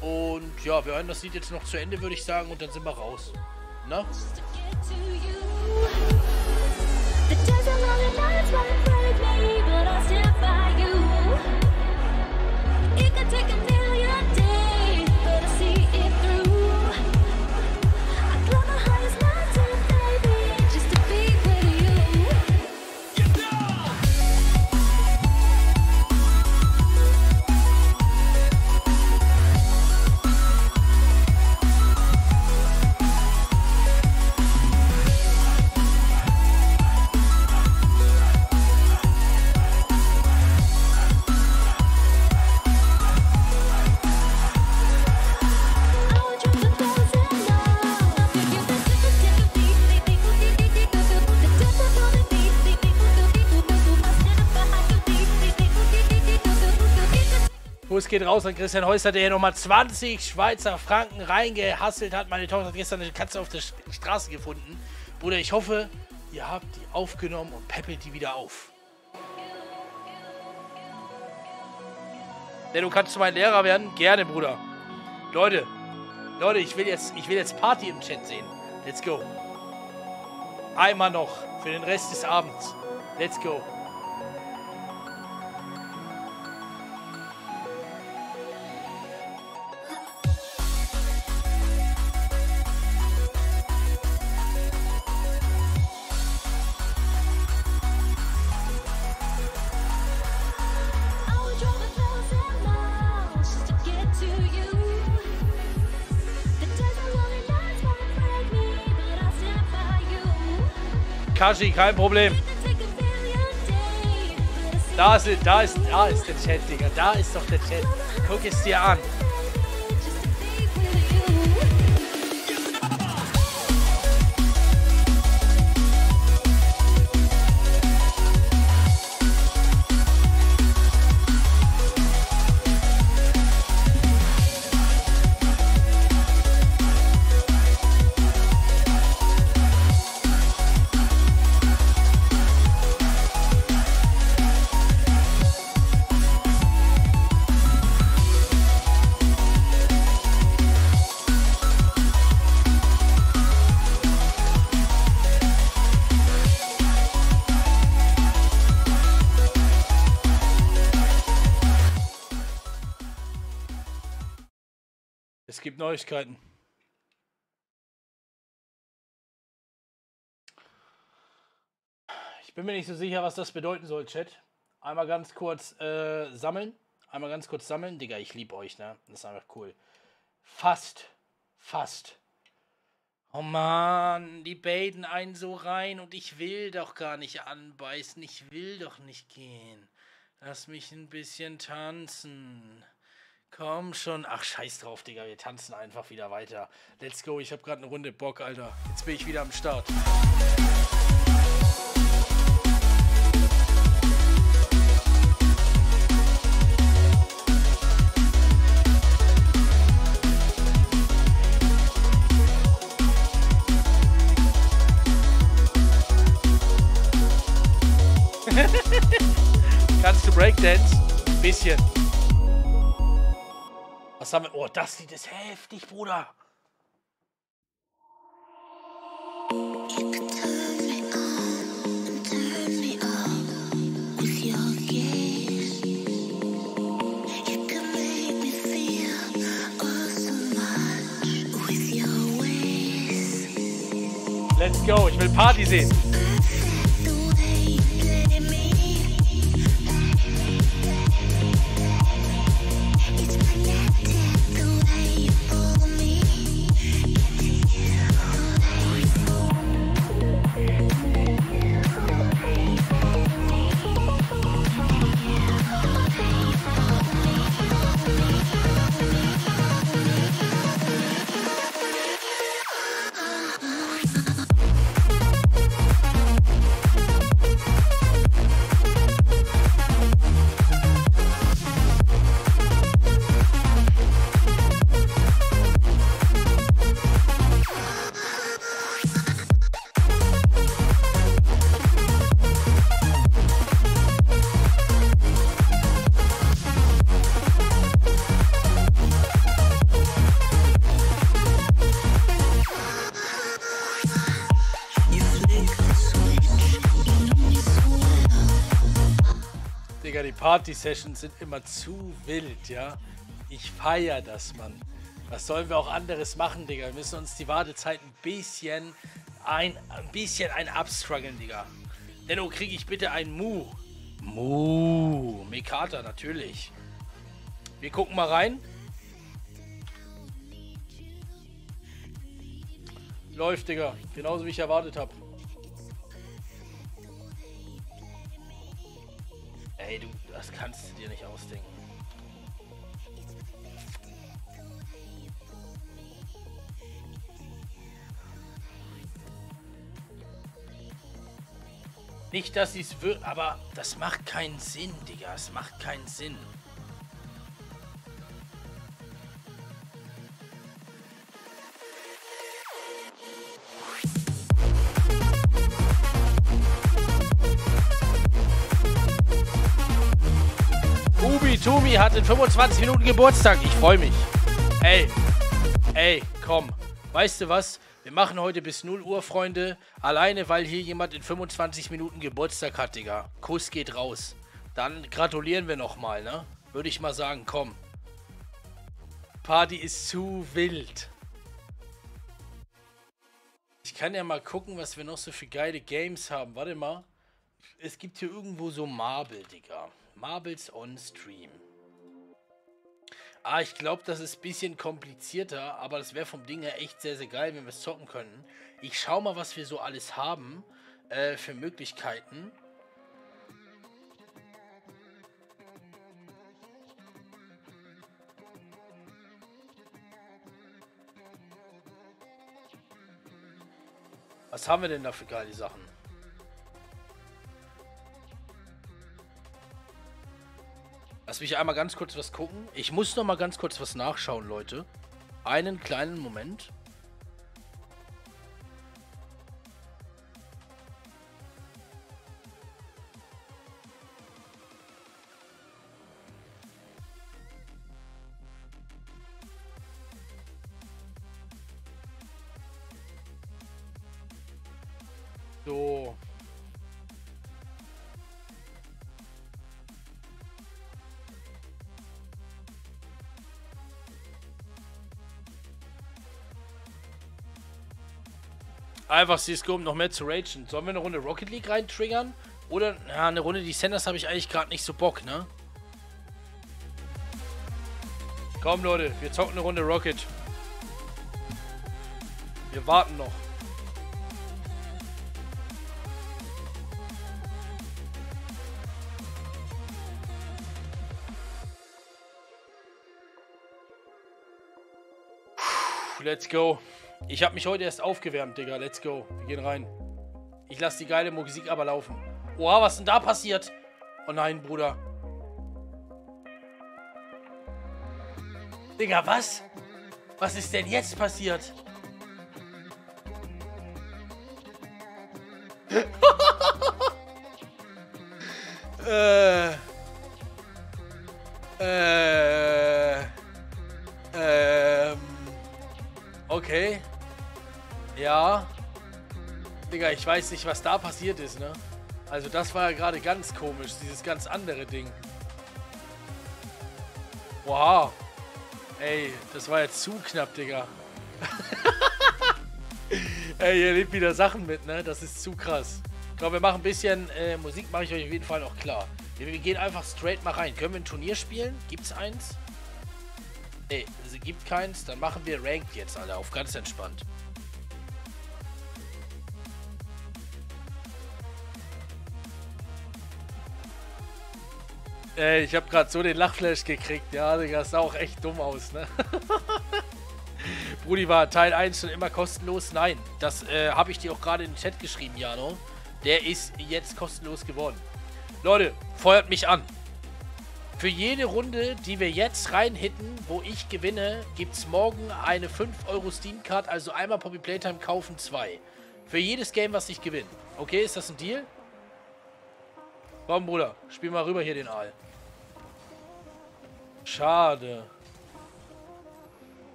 Und ja, wir hören das Lied jetzt noch zu Ende, würde ich sagen, und dann sind wir raus. Na? just Kuss geht raus an Christian Häuser, der hier nochmal 20 Schweizer Franken reingehasselt hat. Meine Tochter hat gestern eine Katze auf der Straße gefunden. Bruder, ich hoffe, ihr habt die aufgenommen und peppelt die wieder auf. Denn du kannst mein Lehrer werden? Gerne, Bruder. Leute, Leute, ich will jetzt, ich will jetzt Party im Chat sehen. Let's go. Einmal noch für den Rest des Abends. Let's go. You. Kashi, kein Problem. Da ist, da ist, da ist der Chat, Digga. Da ist doch der Chat. Guck es dir an. Neuigkeiten. Ich bin mir nicht so sicher, was das bedeuten soll, Chat. Einmal ganz kurz äh, sammeln. Einmal ganz kurz sammeln. Digga, ich liebe euch, ne? Das ist einfach cool. Fast. Fast. Oh Mann, die baiten einen so rein und ich will doch gar nicht anbeißen. Ich will doch nicht gehen. Lass mich ein bisschen tanzen. Komm schon. Ach, scheiß drauf, Digga. Wir tanzen einfach wieder weiter. Let's go. Ich habe gerade eine Runde Bock, Alter. Jetzt bin ich wieder am Start. Kannst du Breakdance? Bisschen. Was haben wir? Oh, das Lied ist heftig, Bruder. Let's go. Ich will Party sehen. Party-Sessions sind immer zu wild, ja. Ich feier das, Mann. Was sollen wir auch anderes machen, Digga? Wir müssen uns die Wartezeit ein bisschen ein, ein bisschen ein abstruggeln, Digga. Dennoch kriege ich bitte ein Mu. Mu. Mekata, natürlich. Wir gucken mal rein. Läuft, Digga. Genauso wie ich erwartet habe. Ey, du, das kannst du dir nicht ausdenken. Nicht, dass sie es wird, aber das macht keinen Sinn, Digga. Es macht keinen Sinn. Tumi hat in 25 Minuten Geburtstag. Ich freue mich. Ey, ey, komm. Weißt du was? Wir machen heute bis 0 Uhr, Freunde. Alleine, weil hier jemand in 25 Minuten Geburtstag hat, Digga. Kuss geht raus. Dann gratulieren wir nochmal, ne? Würde ich mal sagen, komm. Party ist zu wild. Ich kann ja mal gucken, was wir noch so für geile Games haben. Warte mal. Es gibt hier irgendwo so Marble, Digga. Marbles on Stream. Ah, ich glaube, das ist ein bisschen komplizierter, aber das wäre vom Ding her echt sehr, sehr geil, wenn wir es zocken können. Ich schau mal, was wir so alles haben äh, für Möglichkeiten. Was haben wir denn da für geile Sachen? Lass mich einmal ganz kurz was gucken. Ich muss noch mal ganz kurz was nachschauen, Leute. Einen kleinen Moment. Einfach CSGO, um noch mehr zu ragen. Sollen wir eine Runde Rocket League reintriggern? Oder, ja, eine Runde Descenders habe ich eigentlich gerade nicht so Bock, ne? Komm, Leute, wir zocken eine Runde Rocket. Wir warten noch. Puh, Let's go. Ich habe mich heute erst aufgewärmt, Digga. Let's go. Wir gehen rein. Ich lasse die geile Musik aber laufen. Oha, was ist denn da passiert? Oh nein, Bruder. Digga, was? Was ist denn jetzt passiert? äh. Äh. Digga, ich weiß nicht, was da passiert ist, ne? Also das war ja gerade ganz komisch, dieses ganz andere Ding. Wow. Ey, das war jetzt zu knapp, Digga. Ey, ihr nehmt wieder Sachen mit, ne? Das ist zu krass. Komm, wir machen ein bisschen äh, Musik, mache ich euch auf jeden Fall noch klar. Wir, wir gehen einfach straight mal rein. Können wir ein Turnier spielen? Gibt's eins? Nee, es gibt keins. Dann machen wir Ranked jetzt, Alter. Auf ganz entspannt. Ey, ich habe gerade so den Lachflash gekriegt. Ja, Digga, das sah auch echt dumm aus, ne? Brudi war Teil 1 schon immer kostenlos. Nein, das äh, habe ich dir auch gerade in den Chat geschrieben, Jano. Der ist jetzt kostenlos geworden. Leute, feuert mich an. Für jede Runde, die wir jetzt reinhitten, wo ich gewinne, gibt es morgen eine 5 Euro Steam-Card, also einmal Poppy Playtime kaufen, zwei. Für jedes Game, was ich gewinne. Okay, ist das ein Deal? Komm, Bruder, spiel mal rüber hier den Aal. Schade.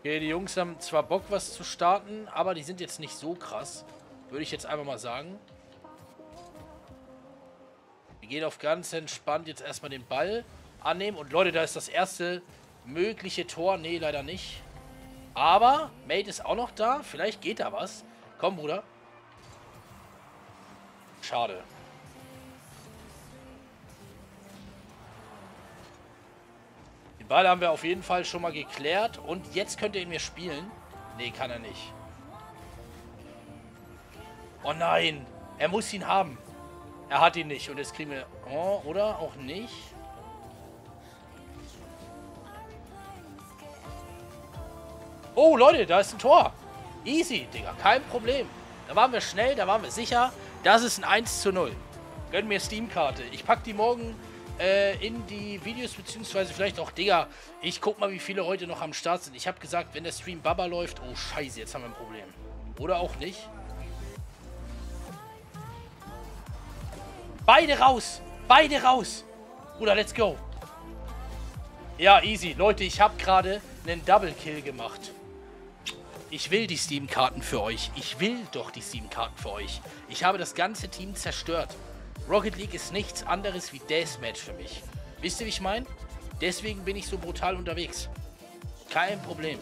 Okay, die Jungs haben zwar Bock, was zu starten, aber die sind jetzt nicht so krass. Würde ich jetzt einfach mal sagen. Wir gehen auf ganz entspannt jetzt erstmal den Ball annehmen. Und Leute, da ist das erste mögliche Tor. Nee, leider nicht. Aber Mate ist auch noch da. Vielleicht geht da was. Komm, Bruder. Schade. Den Ball haben wir auf jeden Fall schon mal geklärt. Und jetzt könnt ihr ihn mir spielen. Nee, kann er nicht. Oh nein. Er muss ihn haben. Er hat ihn nicht. Und jetzt kriegen wir... Oh, oder? Auch nicht. Oh, Leute, da ist ein Tor. Easy, Digga. Kein Problem. Da waren wir schnell, da waren wir sicher. Das ist ein 1 zu 0. Gönn mir Steam-Karte. Ich pack die morgen äh, in die Videos, beziehungsweise vielleicht auch, Digga, ich guck mal, wie viele heute noch am Start sind. Ich habe gesagt, wenn der Stream Baba läuft, oh scheiße, jetzt haben wir ein Problem. Oder auch nicht. Beide raus! Beide raus! Bruder, let's go. Ja, easy. Leute, ich habe gerade einen Double Kill gemacht. Ich will die Steam-Karten für euch. Ich will doch die Steam-Karten für euch. Ich habe das ganze Team zerstört. Rocket League ist nichts anderes wie Deathmatch für mich. Wisst ihr, wie ich meine? Deswegen bin ich so brutal unterwegs. Kein Problem.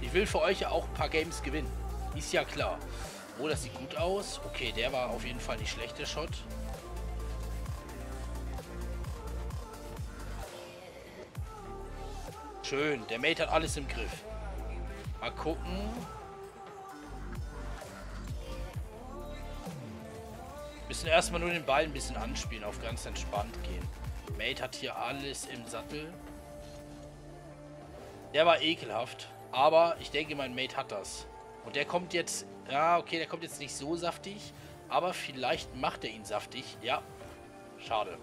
Ich will für euch ja auch ein paar Games gewinnen. Ist ja klar. Oh, das sieht gut aus. Okay, der war auf jeden Fall nicht schlecht, Shot. Schön. Der Mate hat alles im Griff. Mal gucken. Müssen erstmal nur den Ball ein bisschen anspielen, auf ganz entspannt gehen. Mate hat hier alles im Sattel. Der war ekelhaft. Aber ich denke, mein Mate hat das. Und der kommt jetzt... Ja, okay, der kommt jetzt nicht so saftig. Aber vielleicht macht er ihn saftig. Ja, schade.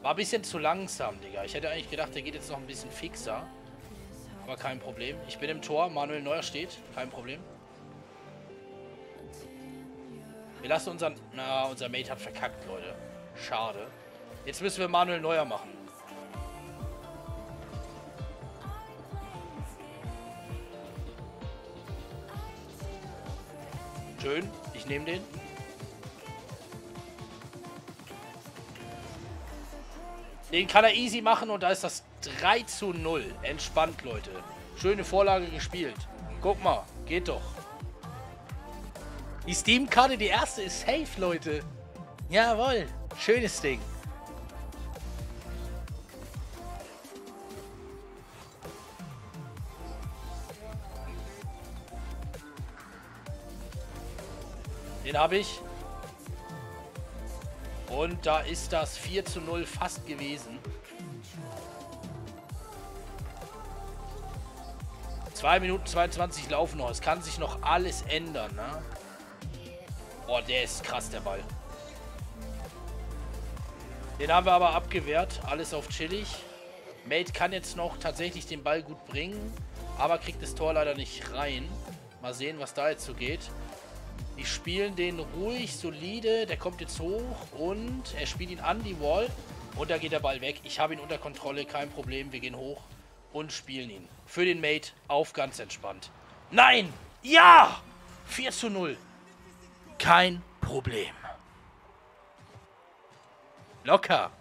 War ein bisschen zu langsam, Digga. Ich hätte eigentlich gedacht, der geht jetzt noch ein bisschen fixer. Aber kein Problem. Ich bin im Tor. Manuel Neuer steht. Kein Problem. Wir lassen unseren... Na, unser Mate hat verkackt, Leute. Schade. Jetzt müssen wir Manuel Neuer machen. Schön. Ich nehme den. Den kann er easy machen und da ist das 3 zu 0. Entspannt, Leute. Schöne Vorlage gespielt. Guck mal, geht doch. Die Steam-Karte, die erste ist safe, Leute. Jawohl. Schönes Ding. Den habe ich. Und da ist das 4 zu 0 fast gewesen. 2 Minuten 22 laufen noch. Es kann sich noch alles ändern, ne? Boah, der ist krass, der Ball. Den haben wir aber abgewehrt. Alles auf chillig. Mate kann jetzt noch tatsächlich den Ball gut bringen. Aber kriegt das Tor leider nicht rein. Mal sehen, was da jetzt so geht. Die spielen den ruhig, solide. Der kommt jetzt hoch und er spielt ihn an die Wall. Und da geht der Ball weg. Ich habe ihn unter Kontrolle, kein Problem. Wir gehen hoch und spielen ihn. Für den Mate auf ganz entspannt. Nein! Ja! 4 zu 0. Kein Problem. Locker.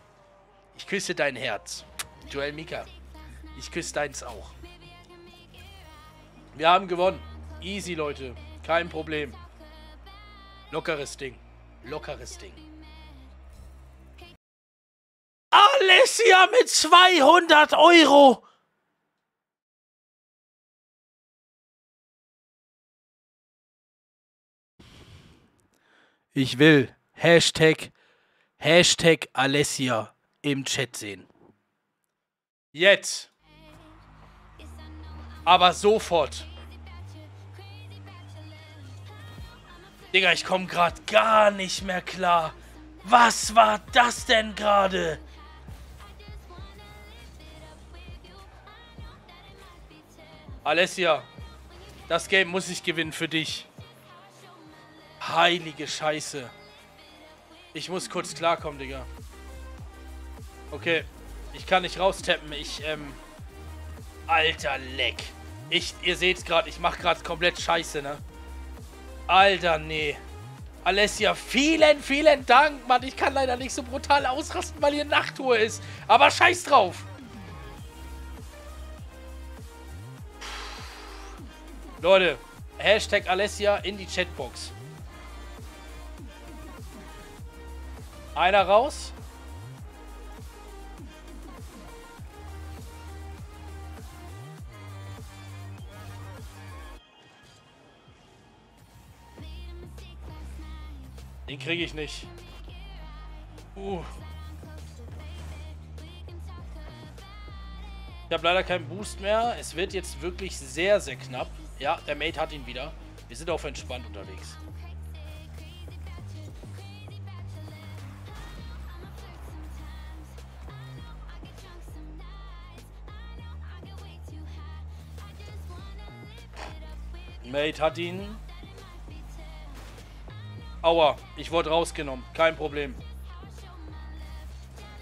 Ich küsse dein Herz. Joel Mika. Ich küsse deins auch. Wir haben gewonnen. Easy, Leute. Kein Problem. Lockeres Ding. Lockeres Ding. Alessia mit 200 Euro. Ich will Hashtag, Hashtag Alessia im Chat sehen. Jetzt. Aber sofort. Digga, ich komme gerade gar nicht mehr klar. Was war das denn gerade? Alessia, das Game muss ich gewinnen für dich. Heilige Scheiße. Ich muss kurz klarkommen, Digga. Okay. Ich kann nicht raustappen. Ich, ähm... Alter Leck. Ich, ihr seht's gerade, ich mach gerade komplett Scheiße, ne? Alter, nee. Alessia, vielen, vielen Dank, Mann. Ich kann leider nicht so brutal ausrasten, weil hier Nachtruhe ist. Aber scheiß drauf. Leute, Hashtag Alessia in die Chatbox. Einer raus. Den kriege ich nicht. Uh. Ich habe leider keinen Boost mehr. Es wird jetzt wirklich sehr, sehr knapp. Ja, der Mate hat ihn wieder. Wir sind auf entspannt unterwegs. Mate hat ihn. Aua, ich wurde rausgenommen. Kein Problem.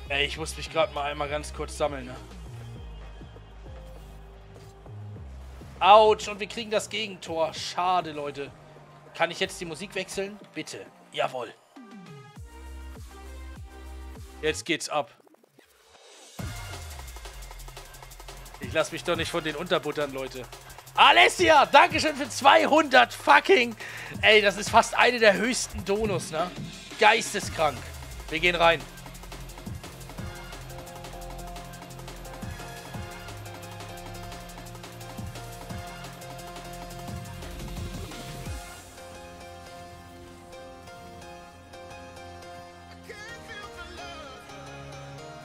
Ey, ich muss mich gerade mal einmal ganz kurz sammeln, ne? Autsch, und wir kriegen das Gegentor. Schade, Leute. Kann ich jetzt die Musik wechseln? Bitte. Jawohl. Jetzt geht's ab. Ich lasse mich doch nicht von den unterbuttern, Leute. Alessia, Dankeschön für 200 fucking... Ey, das ist fast eine der höchsten Donos, ne? Geisteskrank. Wir gehen rein.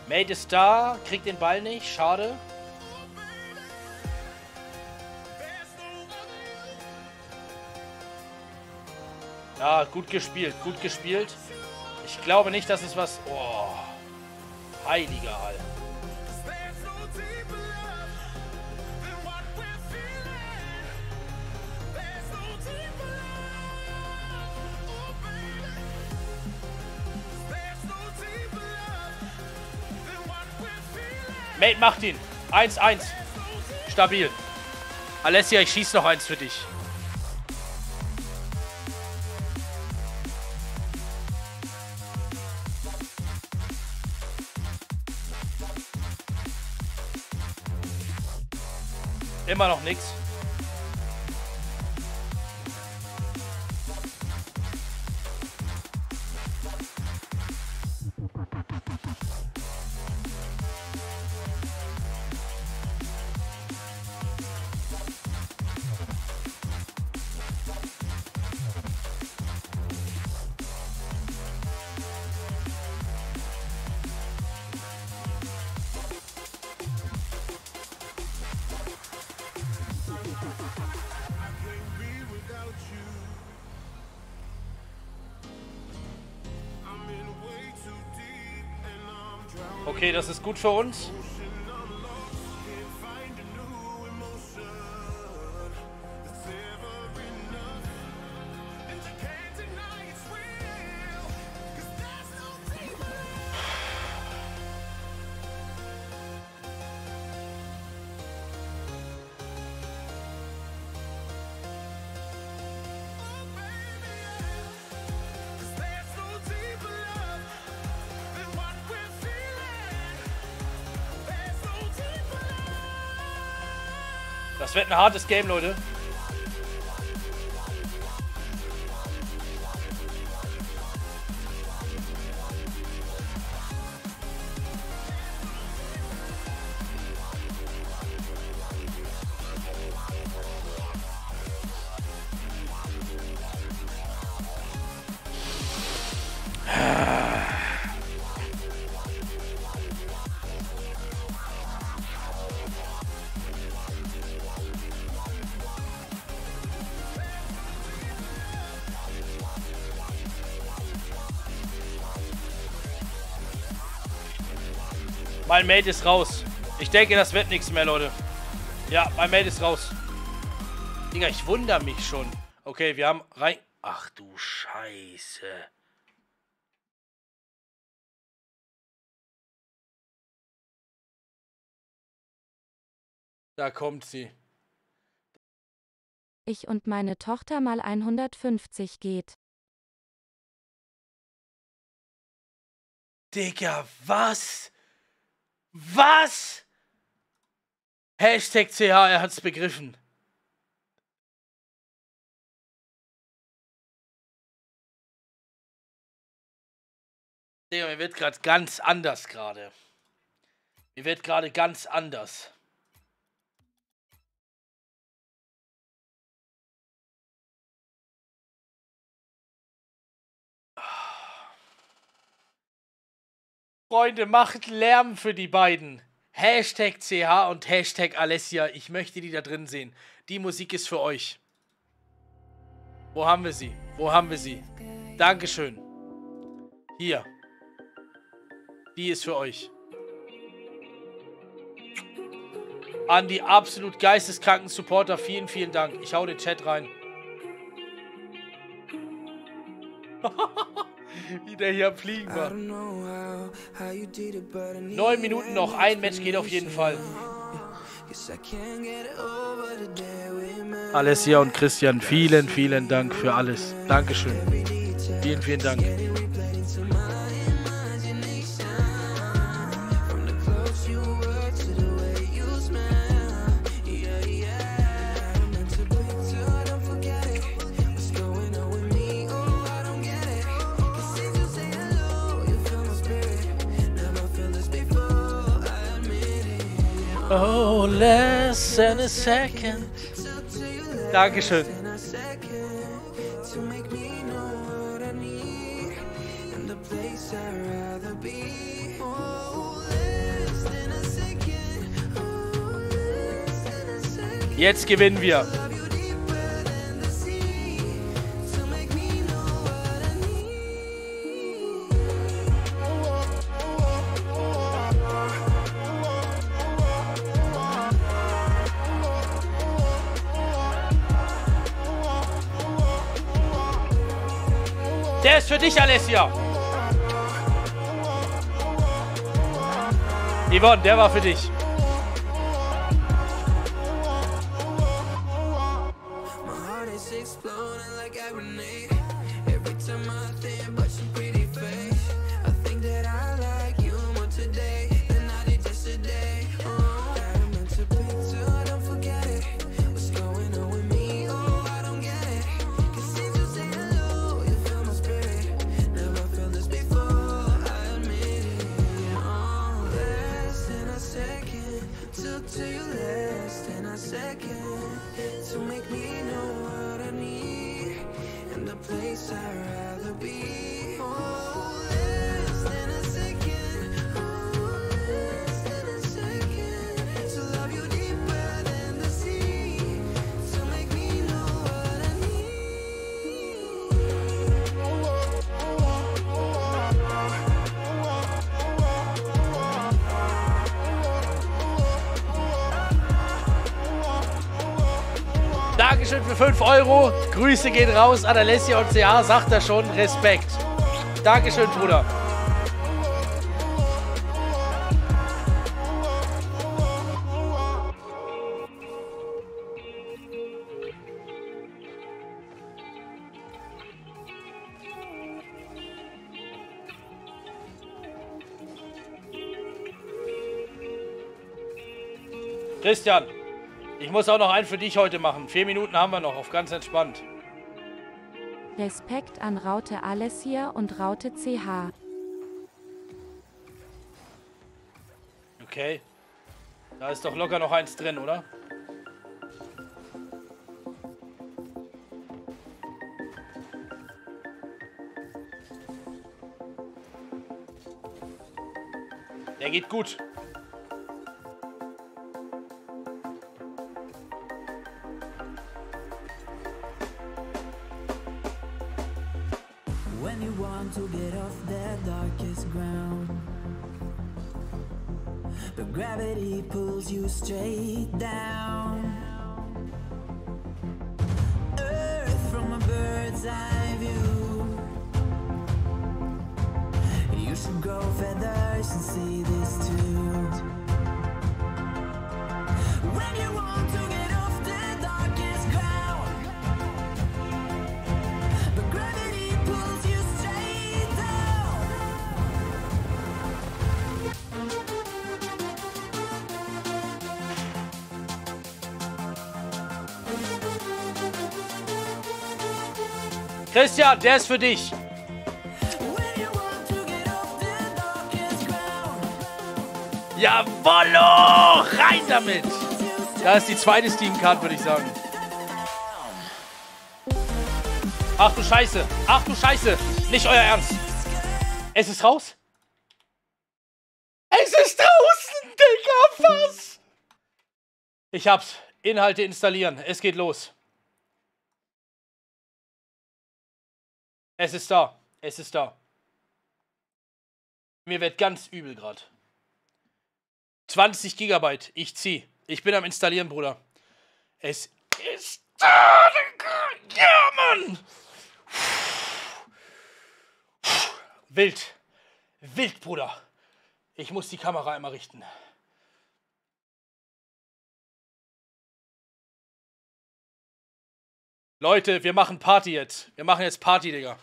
Mate ist da, kriegt den Ball nicht, schade. Ja, gut gespielt, gut gespielt. Ich glaube nicht, dass es was... Oh, heiliger All. Mate macht ihn. 1-1. Stabil. Alessia, ich schieß noch eins für dich. Immer noch nix. Das ist gut für uns. Das wird ein hartes Game, Leute. Mein Mate ist raus. Ich denke, das wird nichts mehr, Leute. Ja, mein Mate ist raus. Digga, ich wundere mich schon. Okay, wir haben rein... Ach du Scheiße. Da kommt sie. Ich und meine Tochter mal 150 geht. Digga, was? Was? Hashtag CH, er hat's begriffen. Digga, mir wird gerade ganz anders gerade. Mir wird gerade ganz anders. Freunde, macht Lärm für die beiden. Hashtag CH und Hashtag Alessia. Ich möchte die da drin sehen. Die Musik ist für euch. Wo haben wir sie? Wo haben wir sie? Dankeschön. Hier. Die ist für euch. An die absolut geisteskranken Supporter, vielen, vielen Dank. Ich hau den Chat rein. Wie der hier am Fliegen war. Neun Minuten noch. Ein Match geht auf jeden Fall. Alessia und Christian, vielen, vielen Dank für alles. Dankeschön. Vielen, vielen Dank. Oh, less than a second. Dankeschön. Jetzt gewinnen wir. Ist für dich, Alessia. Yvonne, der war für dich. Grüße gehen raus an Alessia und CH, sagt er schon. Respekt. Dankeschön, Bruder. Christian, ich muss auch noch einen für dich heute machen. Vier Minuten haben wir noch, auf ganz entspannt. Respekt an Raute Alessia und Raute CH. Okay. Da ist doch locker noch eins drin, oder? Der geht gut. Down. Christian, der ist für dich. Jawollo! Rein damit! Da ist die zweite Steam-Card, würde ich sagen. Ach du Scheiße! Ach du Scheiße! Nicht euer Ernst! Es ist raus? Es ist draußen, Digga! Was? Ich hab's. Inhalte installieren. Es geht los. Es ist da. Es ist da. Mir wird ganz übel gerade. 20 Gigabyte. Ich zieh. Ich bin am installieren, Bruder. Es ist da. Ja, Mann. Wild. Wild, Bruder. Ich muss die Kamera einmal richten. Leute, wir machen Party jetzt. Wir machen jetzt Party, Digga.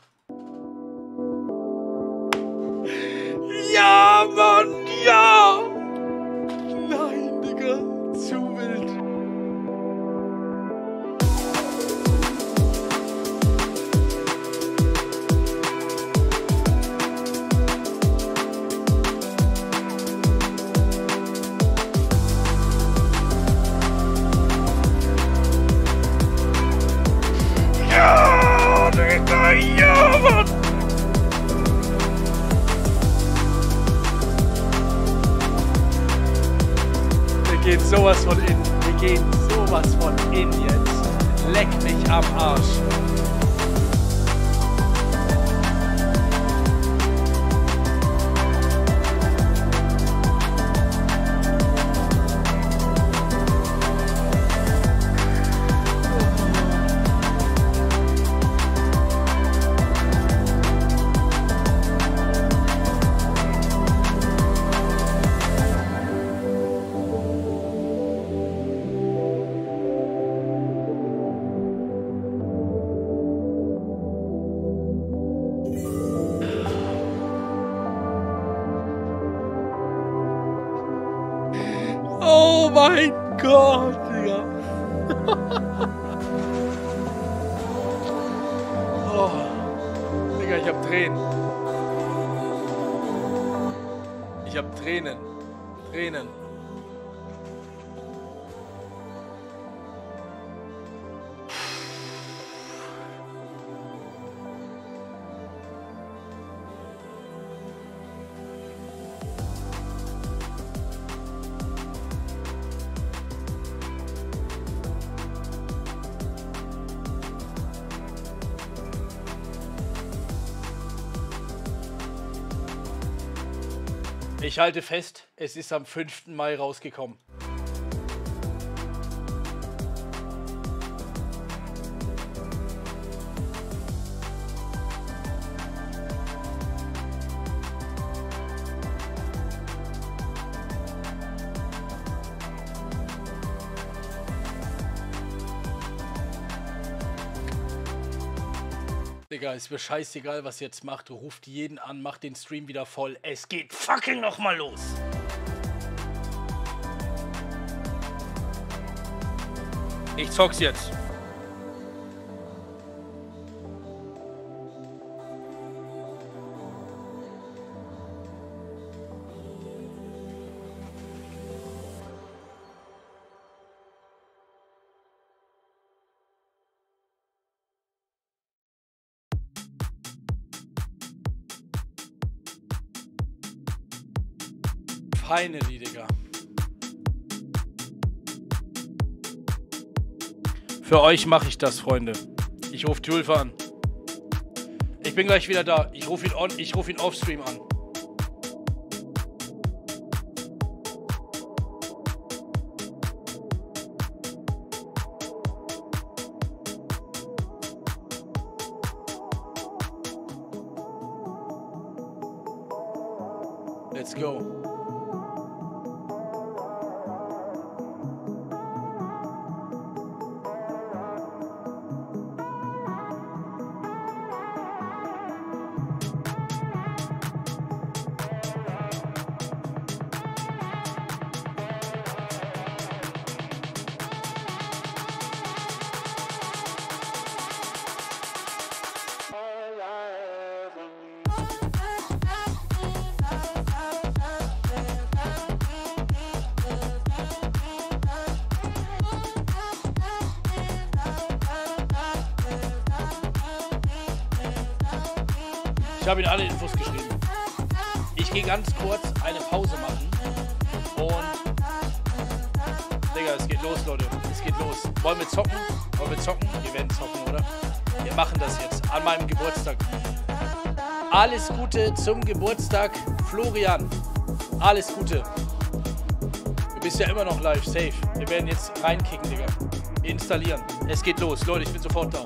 Ja, Mann, ja! Ja, Mann! Wir gehen sowas von in. Wir gehen sowas von in jetzt. Leck mich am Arsch. Ich halte fest, es ist am 5. Mai rausgekommen. Digga, ist mir scheißegal, was ihr jetzt macht. Ruft jeden an, macht den Stream wieder voll. Es geht fucking nochmal los. Ich zock's jetzt. Finally, Digga. Für euch mache ich das, Freunde. Ich rufe Tulfe an. Ich bin gleich wieder da. Ich rufe ihn, ruf ihn offstream an. Zum Geburtstag, Florian. Alles Gute. Du bist ja immer noch live, safe. Wir werden jetzt reinkicken, Digga. Installieren. Es geht los. Leute, ich bin sofort da.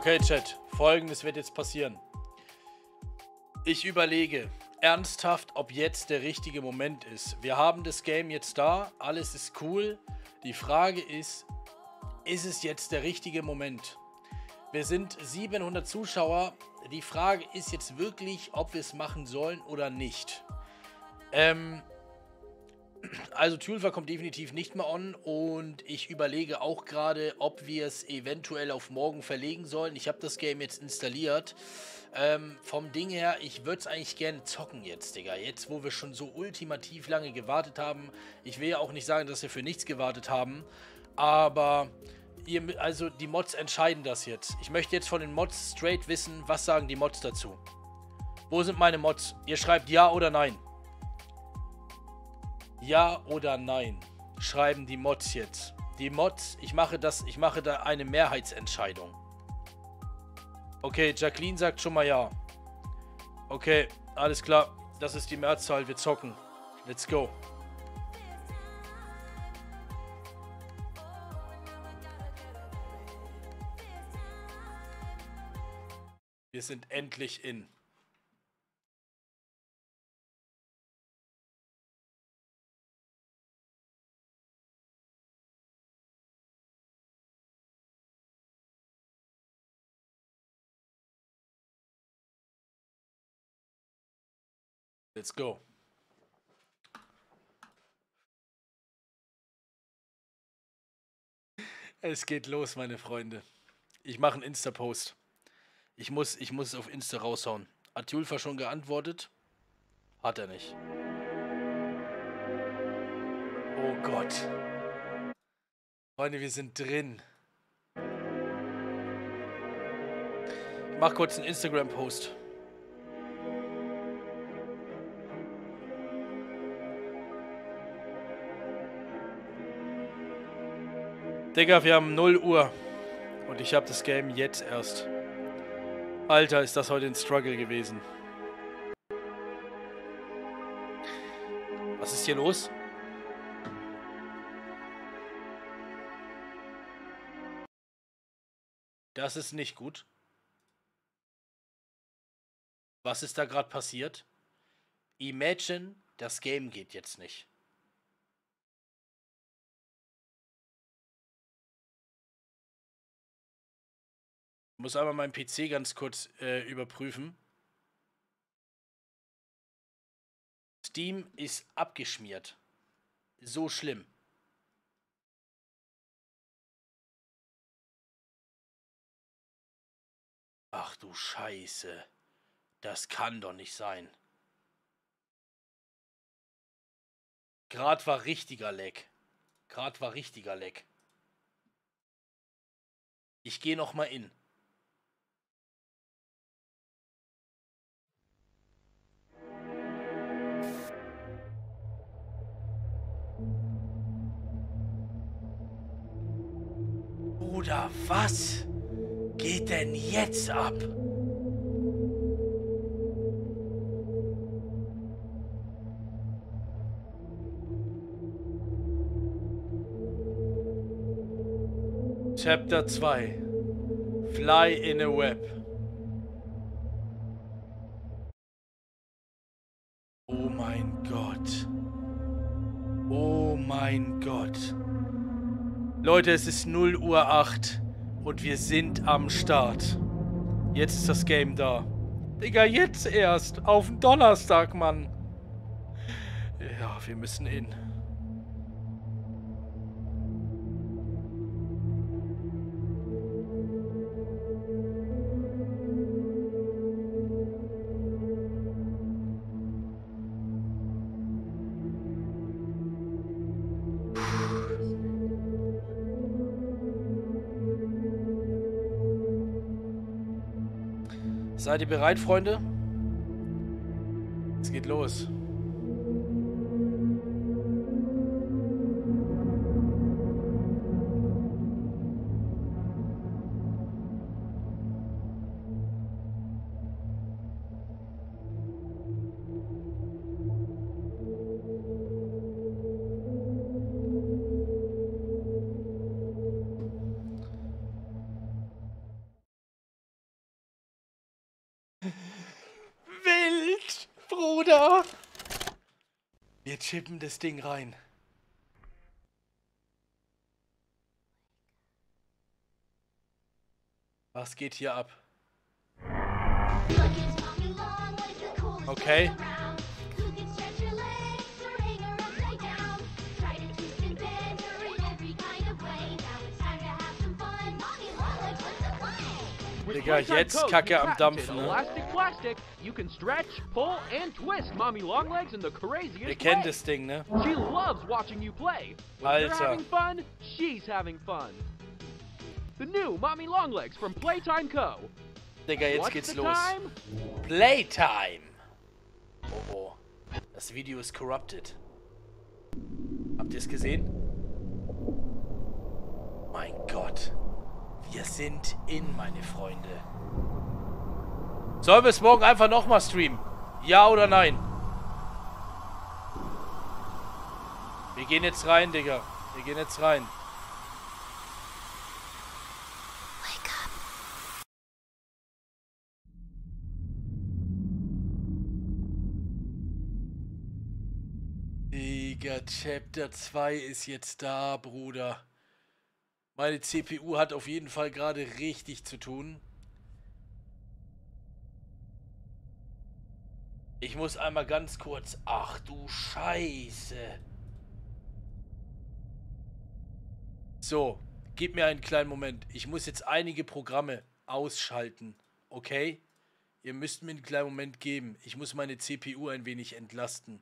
Okay, Chat. Folgendes wird jetzt passieren. Ich überlege ernsthaft, ob jetzt der richtige Moment ist. Wir haben das Game jetzt da, alles ist cool. Die Frage ist, ist es jetzt der richtige Moment? Wir sind 700 Zuschauer. Die Frage ist jetzt wirklich, ob wir es machen sollen oder nicht. Ähm, also Tulfa kommt definitiv nicht mehr on und ich überlege auch gerade, ob wir es eventuell auf morgen verlegen sollen. Ich habe das Game jetzt installiert. Ähm, vom Ding her, ich würde es eigentlich gerne zocken jetzt, Digga. Jetzt, wo wir schon so ultimativ lange gewartet haben. Ich will ja auch nicht sagen, dass wir für nichts gewartet haben. Aber, ihr, also die Mods entscheiden das jetzt. Ich möchte jetzt von den Mods straight wissen, was sagen die Mods dazu. Wo sind meine Mods? Ihr schreibt ja oder nein. Ja oder nein? Schreiben die Mods jetzt. Die Mods, ich mache das, ich mache da eine Mehrheitsentscheidung. Okay, Jacqueline sagt schon mal ja. Okay, alles klar. Das ist die Mehrzahl, wir zocken. Let's go. Wir sind endlich in. Let's go. Es geht los, meine Freunde. Ich mache einen Insta-Post. Ich muss, ich muss es auf Insta raushauen. Hat Julfa schon geantwortet? Hat er nicht. Oh Gott. Freunde, wir sind drin. Ich mach kurz einen Instagram-Post. Digga, wir haben 0 Uhr. Und ich habe das Game jetzt erst. Alter, ist das heute ein Struggle gewesen. Was ist hier los? Das ist nicht gut. Was ist da gerade passiert? Imagine, das Game geht jetzt nicht. Muss aber meinen PC ganz kurz äh, überprüfen. Steam ist abgeschmiert. So schlimm. Ach du Scheiße. Das kann doch nicht sein. Grad war richtiger Leck. Grad war richtiger Leck. Ich gehe noch mal in. Bruder, was geht denn jetzt ab? Chapter 2 Fly in a Web Leute, es ist 0 Uhr 8 und wir sind am Start. Jetzt ist das Game da. Digga, jetzt erst. Auf den Donnerstag, Mann. Ja, wir müssen in. Seid ihr bereit, Freunde? Es geht los. Das Ding rein. Was geht hier ab? Okay. Digga, Playtime jetzt Co's Kacke am Dampfen, ne? Elastic Plastic, you can stretch, pull, and twist Mommy Longlegs in the craziest Ihr kennt das Ding, ne? She loves watching you play. When you're Alter. having fun, she's having fun. The new Mommy Longlegs from Playtime Co. Digga, jetzt What's geht's los. time? Playtime. Oh oh. Das Video ist corrupted. Habt ihr es gesehen? Mein Gott. Wir sind in, meine Freunde. Sollen wir es morgen einfach nochmal streamen? Ja oder nein? Wir gehen jetzt rein, Digga. Wir gehen jetzt rein. Digga, Chapter 2 ist jetzt da, Bruder. Meine CPU hat auf jeden Fall gerade richtig zu tun. Ich muss einmal ganz kurz. Ach du Scheiße. So, gib mir einen kleinen Moment. Ich muss jetzt einige Programme ausschalten. Okay? Ihr müsst mir einen kleinen Moment geben. Ich muss meine CPU ein wenig entlasten.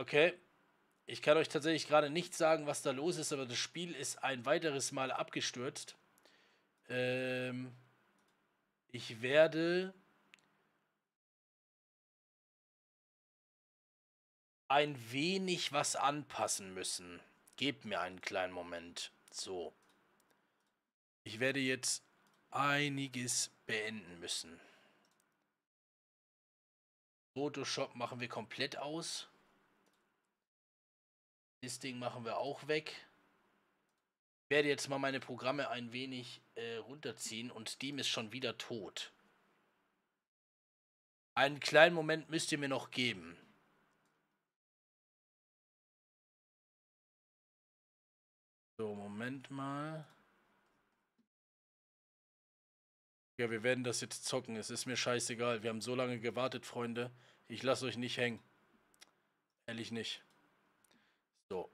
Okay. Ich kann euch tatsächlich gerade nicht sagen, was da los ist, aber das Spiel ist ein weiteres Mal abgestürzt. Ähm, ich werde ein wenig was anpassen müssen. Gebt mir einen kleinen Moment. So. Ich werde jetzt einiges beenden müssen. Photoshop machen wir komplett aus. Das Ding machen wir auch weg. Ich werde jetzt mal meine Programme ein wenig äh, runterziehen und Steam ist schon wieder tot. Einen kleinen Moment müsst ihr mir noch geben. So, Moment mal. Ja, wir werden das jetzt zocken. Es ist mir scheißegal. Wir haben so lange gewartet, Freunde. Ich lasse euch nicht hängen. Ehrlich nicht. So.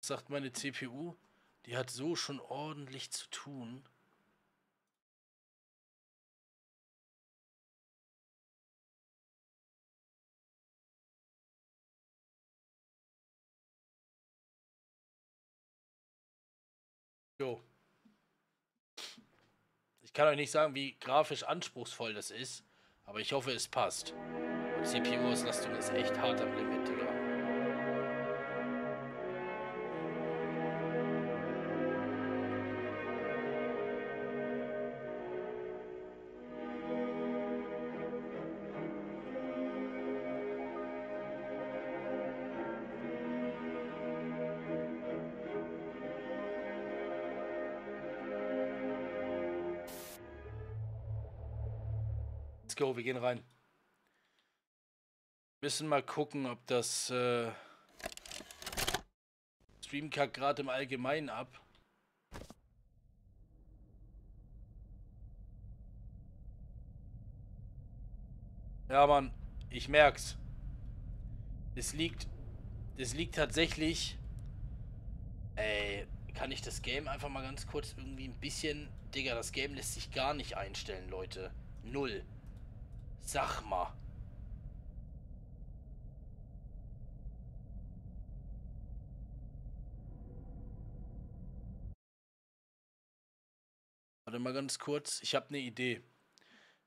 Sagt meine CPU? Die hat so schon ordentlich zu tun. Jo. Ich kann euch nicht sagen, wie grafisch anspruchsvoll das ist, aber ich hoffe, es passt. Und CPU-Auslastung ist echt hart am Limit, wir gehen rein. Müssen mal gucken, ob das äh, Stream kackt gerade im Allgemeinen ab. Ja, Mann, ich merk's. Es liegt. Es liegt tatsächlich. Ey, kann ich das Game einfach mal ganz kurz irgendwie ein bisschen. Digga, das Game lässt sich gar nicht einstellen, Leute. Null. Sag mal. Warte mal ganz kurz. Ich habe eine Idee.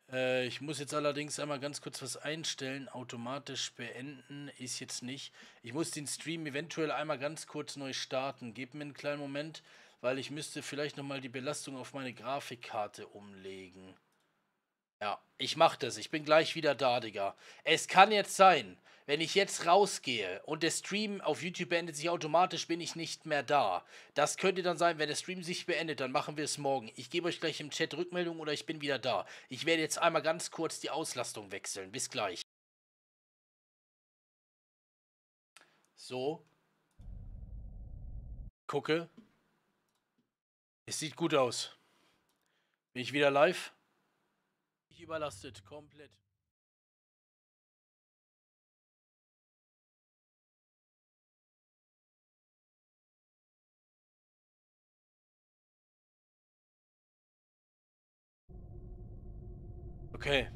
Äh, ich muss jetzt allerdings einmal ganz kurz was einstellen. Automatisch beenden ist jetzt nicht. Ich muss den Stream eventuell einmal ganz kurz neu starten. Gebt mir einen kleinen Moment, weil ich müsste vielleicht nochmal die Belastung auf meine Grafikkarte umlegen. Ja, ich mach das. Ich bin gleich wieder da, Digga. Es kann jetzt sein, wenn ich jetzt rausgehe und der Stream auf YouTube beendet sich automatisch, bin ich nicht mehr da. Das könnte dann sein, wenn der Stream sich beendet, dann machen wir es morgen. Ich gebe euch gleich im Chat Rückmeldung oder ich bin wieder da. Ich werde jetzt einmal ganz kurz die Auslastung wechseln. Bis gleich. So. Gucke. Es sieht gut aus. Bin ich wieder live? Ich überlastet, komplett. Okay,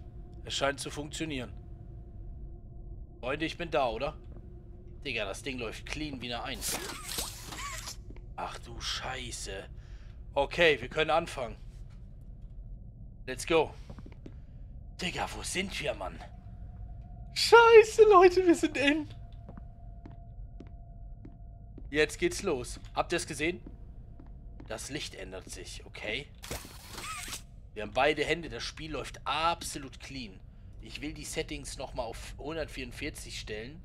es scheint zu funktionieren. Freunde, ich bin da, oder? Digga, das Ding läuft clean wie eine Eins. Ach du Scheiße. Okay, wir können anfangen. Let's go. Digga, wo sind wir, Mann? Scheiße, Leute, wir sind in. Jetzt geht's los. Habt ihr es gesehen? Das Licht ändert sich, okay? Wir haben beide Hände, das Spiel läuft absolut clean. Ich will die Settings nochmal auf 144 stellen.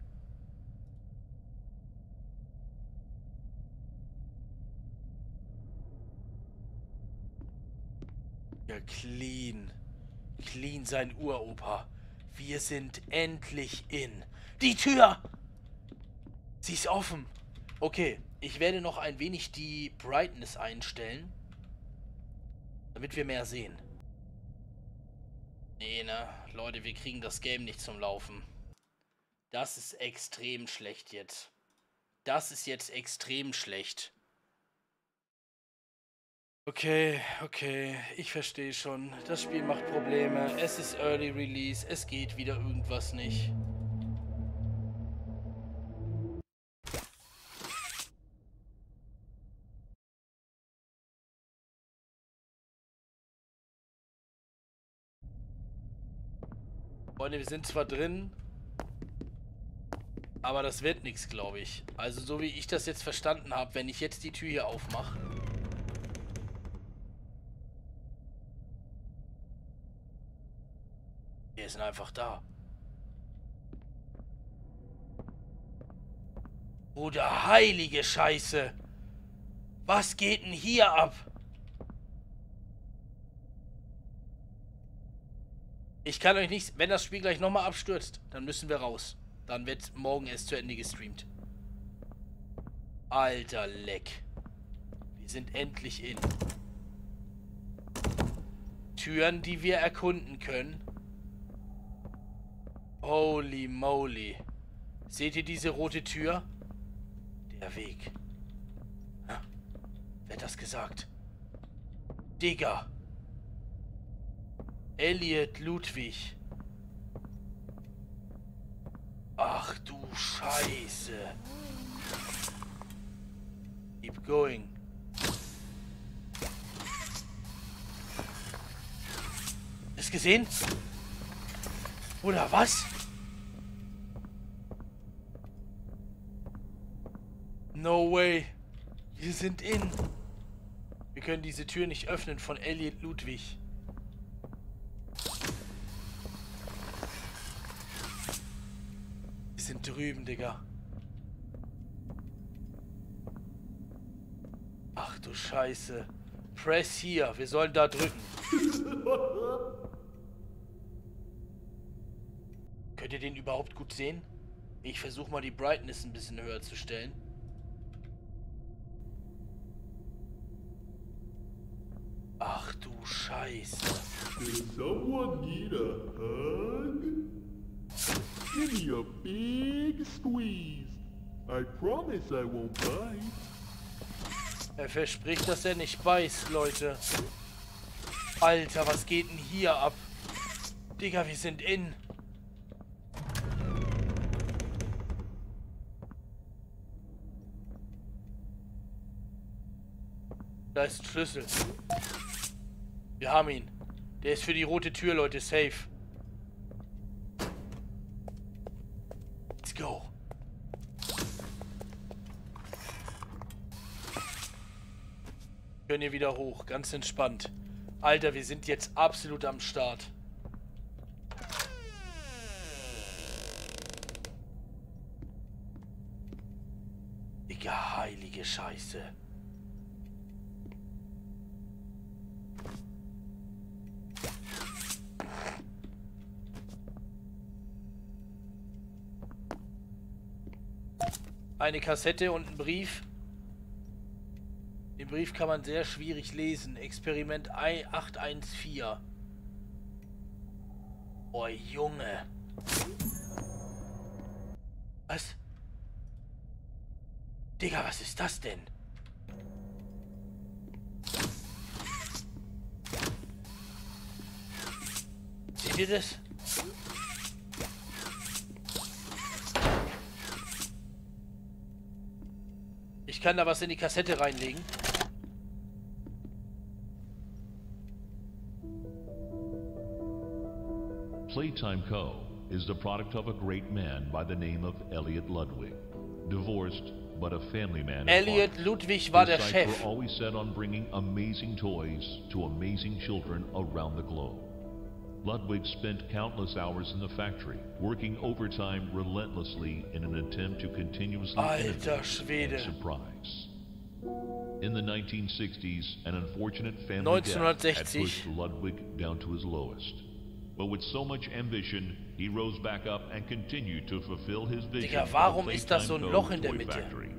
Ja, clean. Clean sein Uropa. Wir sind endlich in. Die Tür! Sie ist offen. Okay, ich werde noch ein wenig die Brightness einstellen. Damit wir mehr sehen. Nee, ne? Leute, wir kriegen das Game nicht zum Laufen. Das ist extrem schlecht jetzt. Das ist jetzt extrem schlecht. Okay, okay, ich verstehe schon. Das Spiel macht Probleme. Es ist Early Release. Es geht wieder irgendwas nicht. Freunde, wir sind zwar drin, aber das wird nichts, glaube ich. Also so wie ich das jetzt verstanden habe, wenn ich jetzt die Tür hier aufmache. Wir sind einfach da. Bruder, heilige Scheiße. Was geht denn hier ab? Ich kann euch nicht, wenn das Spiel gleich nochmal abstürzt, dann müssen wir raus. Dann wird morgen erst zu Ende gestreamt. Alter Leck. Wir sind endlich in. Türen, die wir erkunden können. Holy moly. Seht ihr diese rote Tür? Der Weg. Ha, wer hat das gesagt? Digga. Elliot Ludwig. Ach du Scheiße. Keep going. Ist gesehen? Oder was? No way. Wir sind in. Wir können diese Tür nicht öffnen von Elliot Ludwig. Wir sind drüben, Digga. Ach du Scheiße. Press hier. Wir sollen da drücken. Könnt ihr den überhaupt gut sehen? Ich versuche mal die Brightness ein bisschen höher zu stellen. Ach du Scheiße. Does someone need a hug? Give me a big squeeze. I promise I won't bite. Er verspricht, dass er nicht beißt, Leute. Alter, was geht denn hier ab? Digga, wir sind in. Da ist ein Schlüssel. Wir haben ihn. Der ist für die rote Tür, Leute. Safe. Let's go. Können hier wieder hoch. Ganz entspannt. Alter, wir sind jetzt absolut am Start. Digga, heilige Scheiße. Eine Kassette und ein Brief. Den Brief kann man sehr schwierig lesen. Experiment I 814. Oh, Junge. Was? Digga, was ist das denn? Seht ihr das? Kann da was in die Kassette reinlegen. Playtime Co. is the product of a great man by the name of Elliot Ludwig. Divorced, but a family man. Elliot. Ludwig war der Chef. always set on bringing amazing toys to amazing children around the globe. Ludwig spent countless hours in the factory, working overtime relentlessly in an attempt to continuously innovate and surprise. In the 1960s, an unfortunate family death had pushed Ludwig down to his lowest. But with so much ambition, he rose back up and continued to fulfill his vision. Digga, warum ist das so ein Loch in der Toy Mitte? Factory.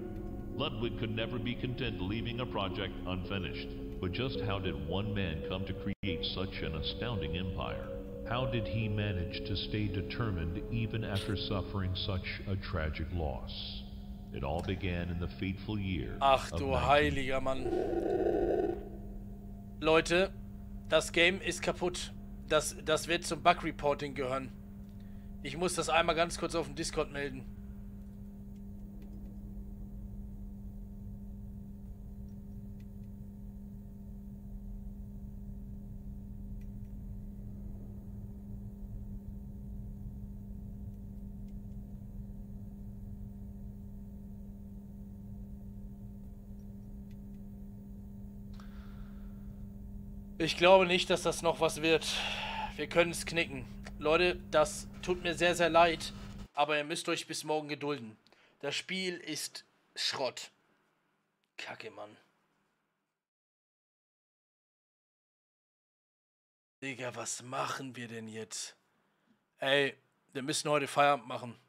Ludwig could never be content leaving a project unfinished. But just how did one man come to create such an astounding empire? How did he manage to stay determined even after suffering such a tragic loss? It all began in the fateful year Ach du 19 heiliger Mann. Leute, das Game ist kaputt. Das, das wird zum Bug Reporting gehören. Ich muss das einmal ganz kurz auf dem Discord melden. Ich glaube nicht, dass das noch was wird. Wir können es knicken. Leute, das tut mir sehr, sehr leid. Aber ihr müsst euch bis morgen gedulden. Das Spiel ist Schrott. Kacke, Mann. Digga, was machen wir denn jetzt? Ey, wir müssen heute Feierabend machen.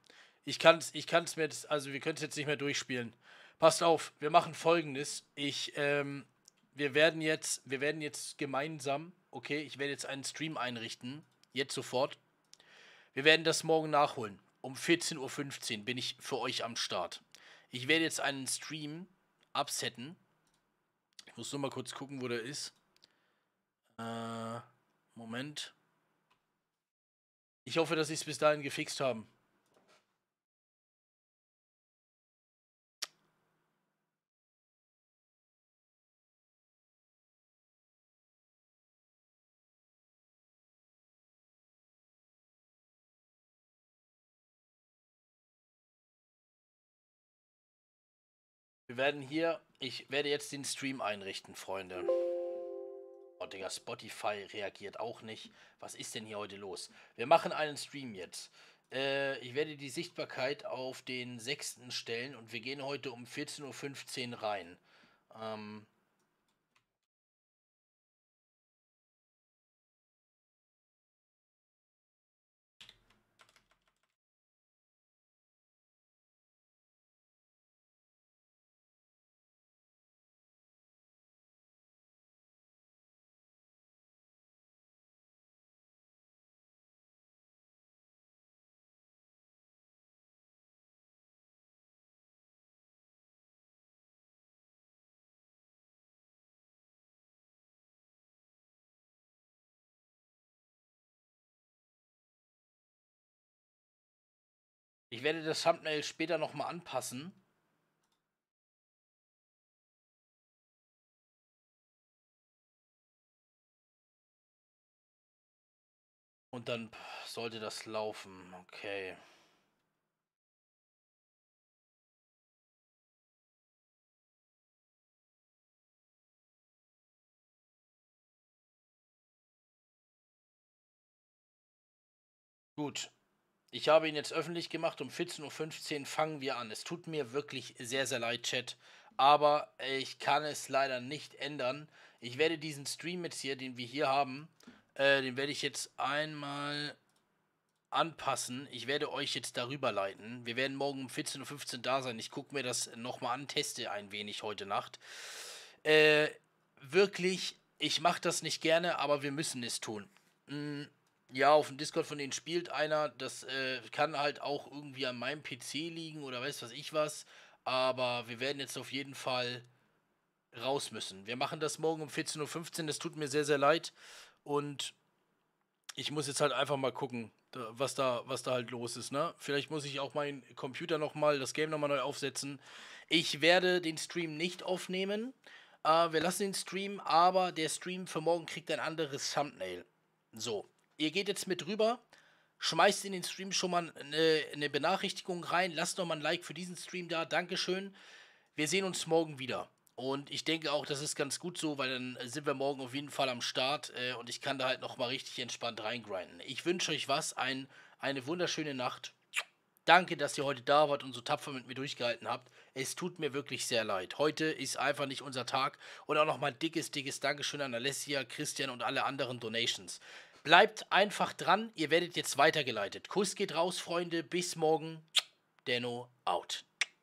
Ich kann's, ich kann's mir jetzt, also wir können es jetzt nicht mehr durchspielen. Passt auf, wir machen folgendes. Ich, ähm, wir werden jetzt, wir werden jetzt gemeinsam, okay, ich werde jetzt einen Stream einrichten, jetzt sofort. Wir werden das morgen nachholen. Um 14.15 Uhr bin ich für euch am Start. Ich werde jetzt einen Stream absetten. Ich muss nur mal kurz gucken, wo der ist. Äh, Moment. Ich hoffe, dass sie es bis dahin gefixt haben. Werden hier, ich werde jetzt den Stream einrichten, Freunde. Oh, Digga, Spotify reagiert auch nicht. Was ist denn hier heute los? Wir machen einen Stream jetzt. Äh, ich werde die Sichtbarkeit auf den 6. stellen und wir gehen heute um 14.15 Uhr rein. Ähm, Ich werde das Thumbnail später nochmal anpassen. Und dann sollte das laufen. Okay. Gut. Ich habe ihn jetzt öffentlich gemacht. Um 14.15 Uhr fangen wir an. Es tut mir wirklich sehr, sehr leid, Chat. Aber ich kann es leider nicht ändern. Ich werde diesen Stream jetzt hier, den wir hier haben, äh, den werde ich jetzt einmal anpassen. Ich werde euch jetzt darüber leiten. Wir werden morgen um 14.15 Uhr da sein. Ich gucke mir das nochmal an, teste ein wenig heute Nacht. Äh, wirklich, ich mache das nicht gerne, aber wir müssen es tun. Mm, ja, auf dem Discord von denen spielt einer. Das äh, kann halt auch irgendwie an meinem PC liegen oder weiß was ich was. Aber wir werden jetzt auf jeden Fall raus müssen. Wir machen das morgen um 14.15 Uhr. Das tut mir sehr, sehr leid. Und ich muss jetzt halt einfach mal gucken, was da, was da halt los ist. Ne? Vielleicht muss ich auch meinen Computer nochmal, das Game nochmal neu aufsetzen. Ich werde den Stream nicht aufnehmen. Äh, wir lassen den Stream, aber der Stream für morgen kriegt ein anderes Thumbnail. So, ihr geht jetzt mit rüber, schmeißt in den Stream schon mal eine, eine Benachrichtigung rein, lasst noch mal ein Like für diesen Stream da, Dankeschön. Wir sehen uns morgen wieder. Und ich denke auch, das ist ganz gut so, weil dann sind wir morgen auf jeden Fall am Start äh, und ich kann da halt noch mal richtig entspannt reingrinden. Ich wünsche euch was, ein, eine wunderschöne Nacht. Danke, dass ihr heute da wart und so tapfer mit mir durchgehalten habt. Es tut mir wirklich sehr leid. Heute ist einfach nicht unser Tag. Und auch nochmal dickes, dickes Dankeschön an Alessia, Christian und alle anderen Donations. Bleibt einfach dran, ihr werdet jetzt weitergeleitet. Kuss geht raus, Freunde. Bis morgen. Denno out.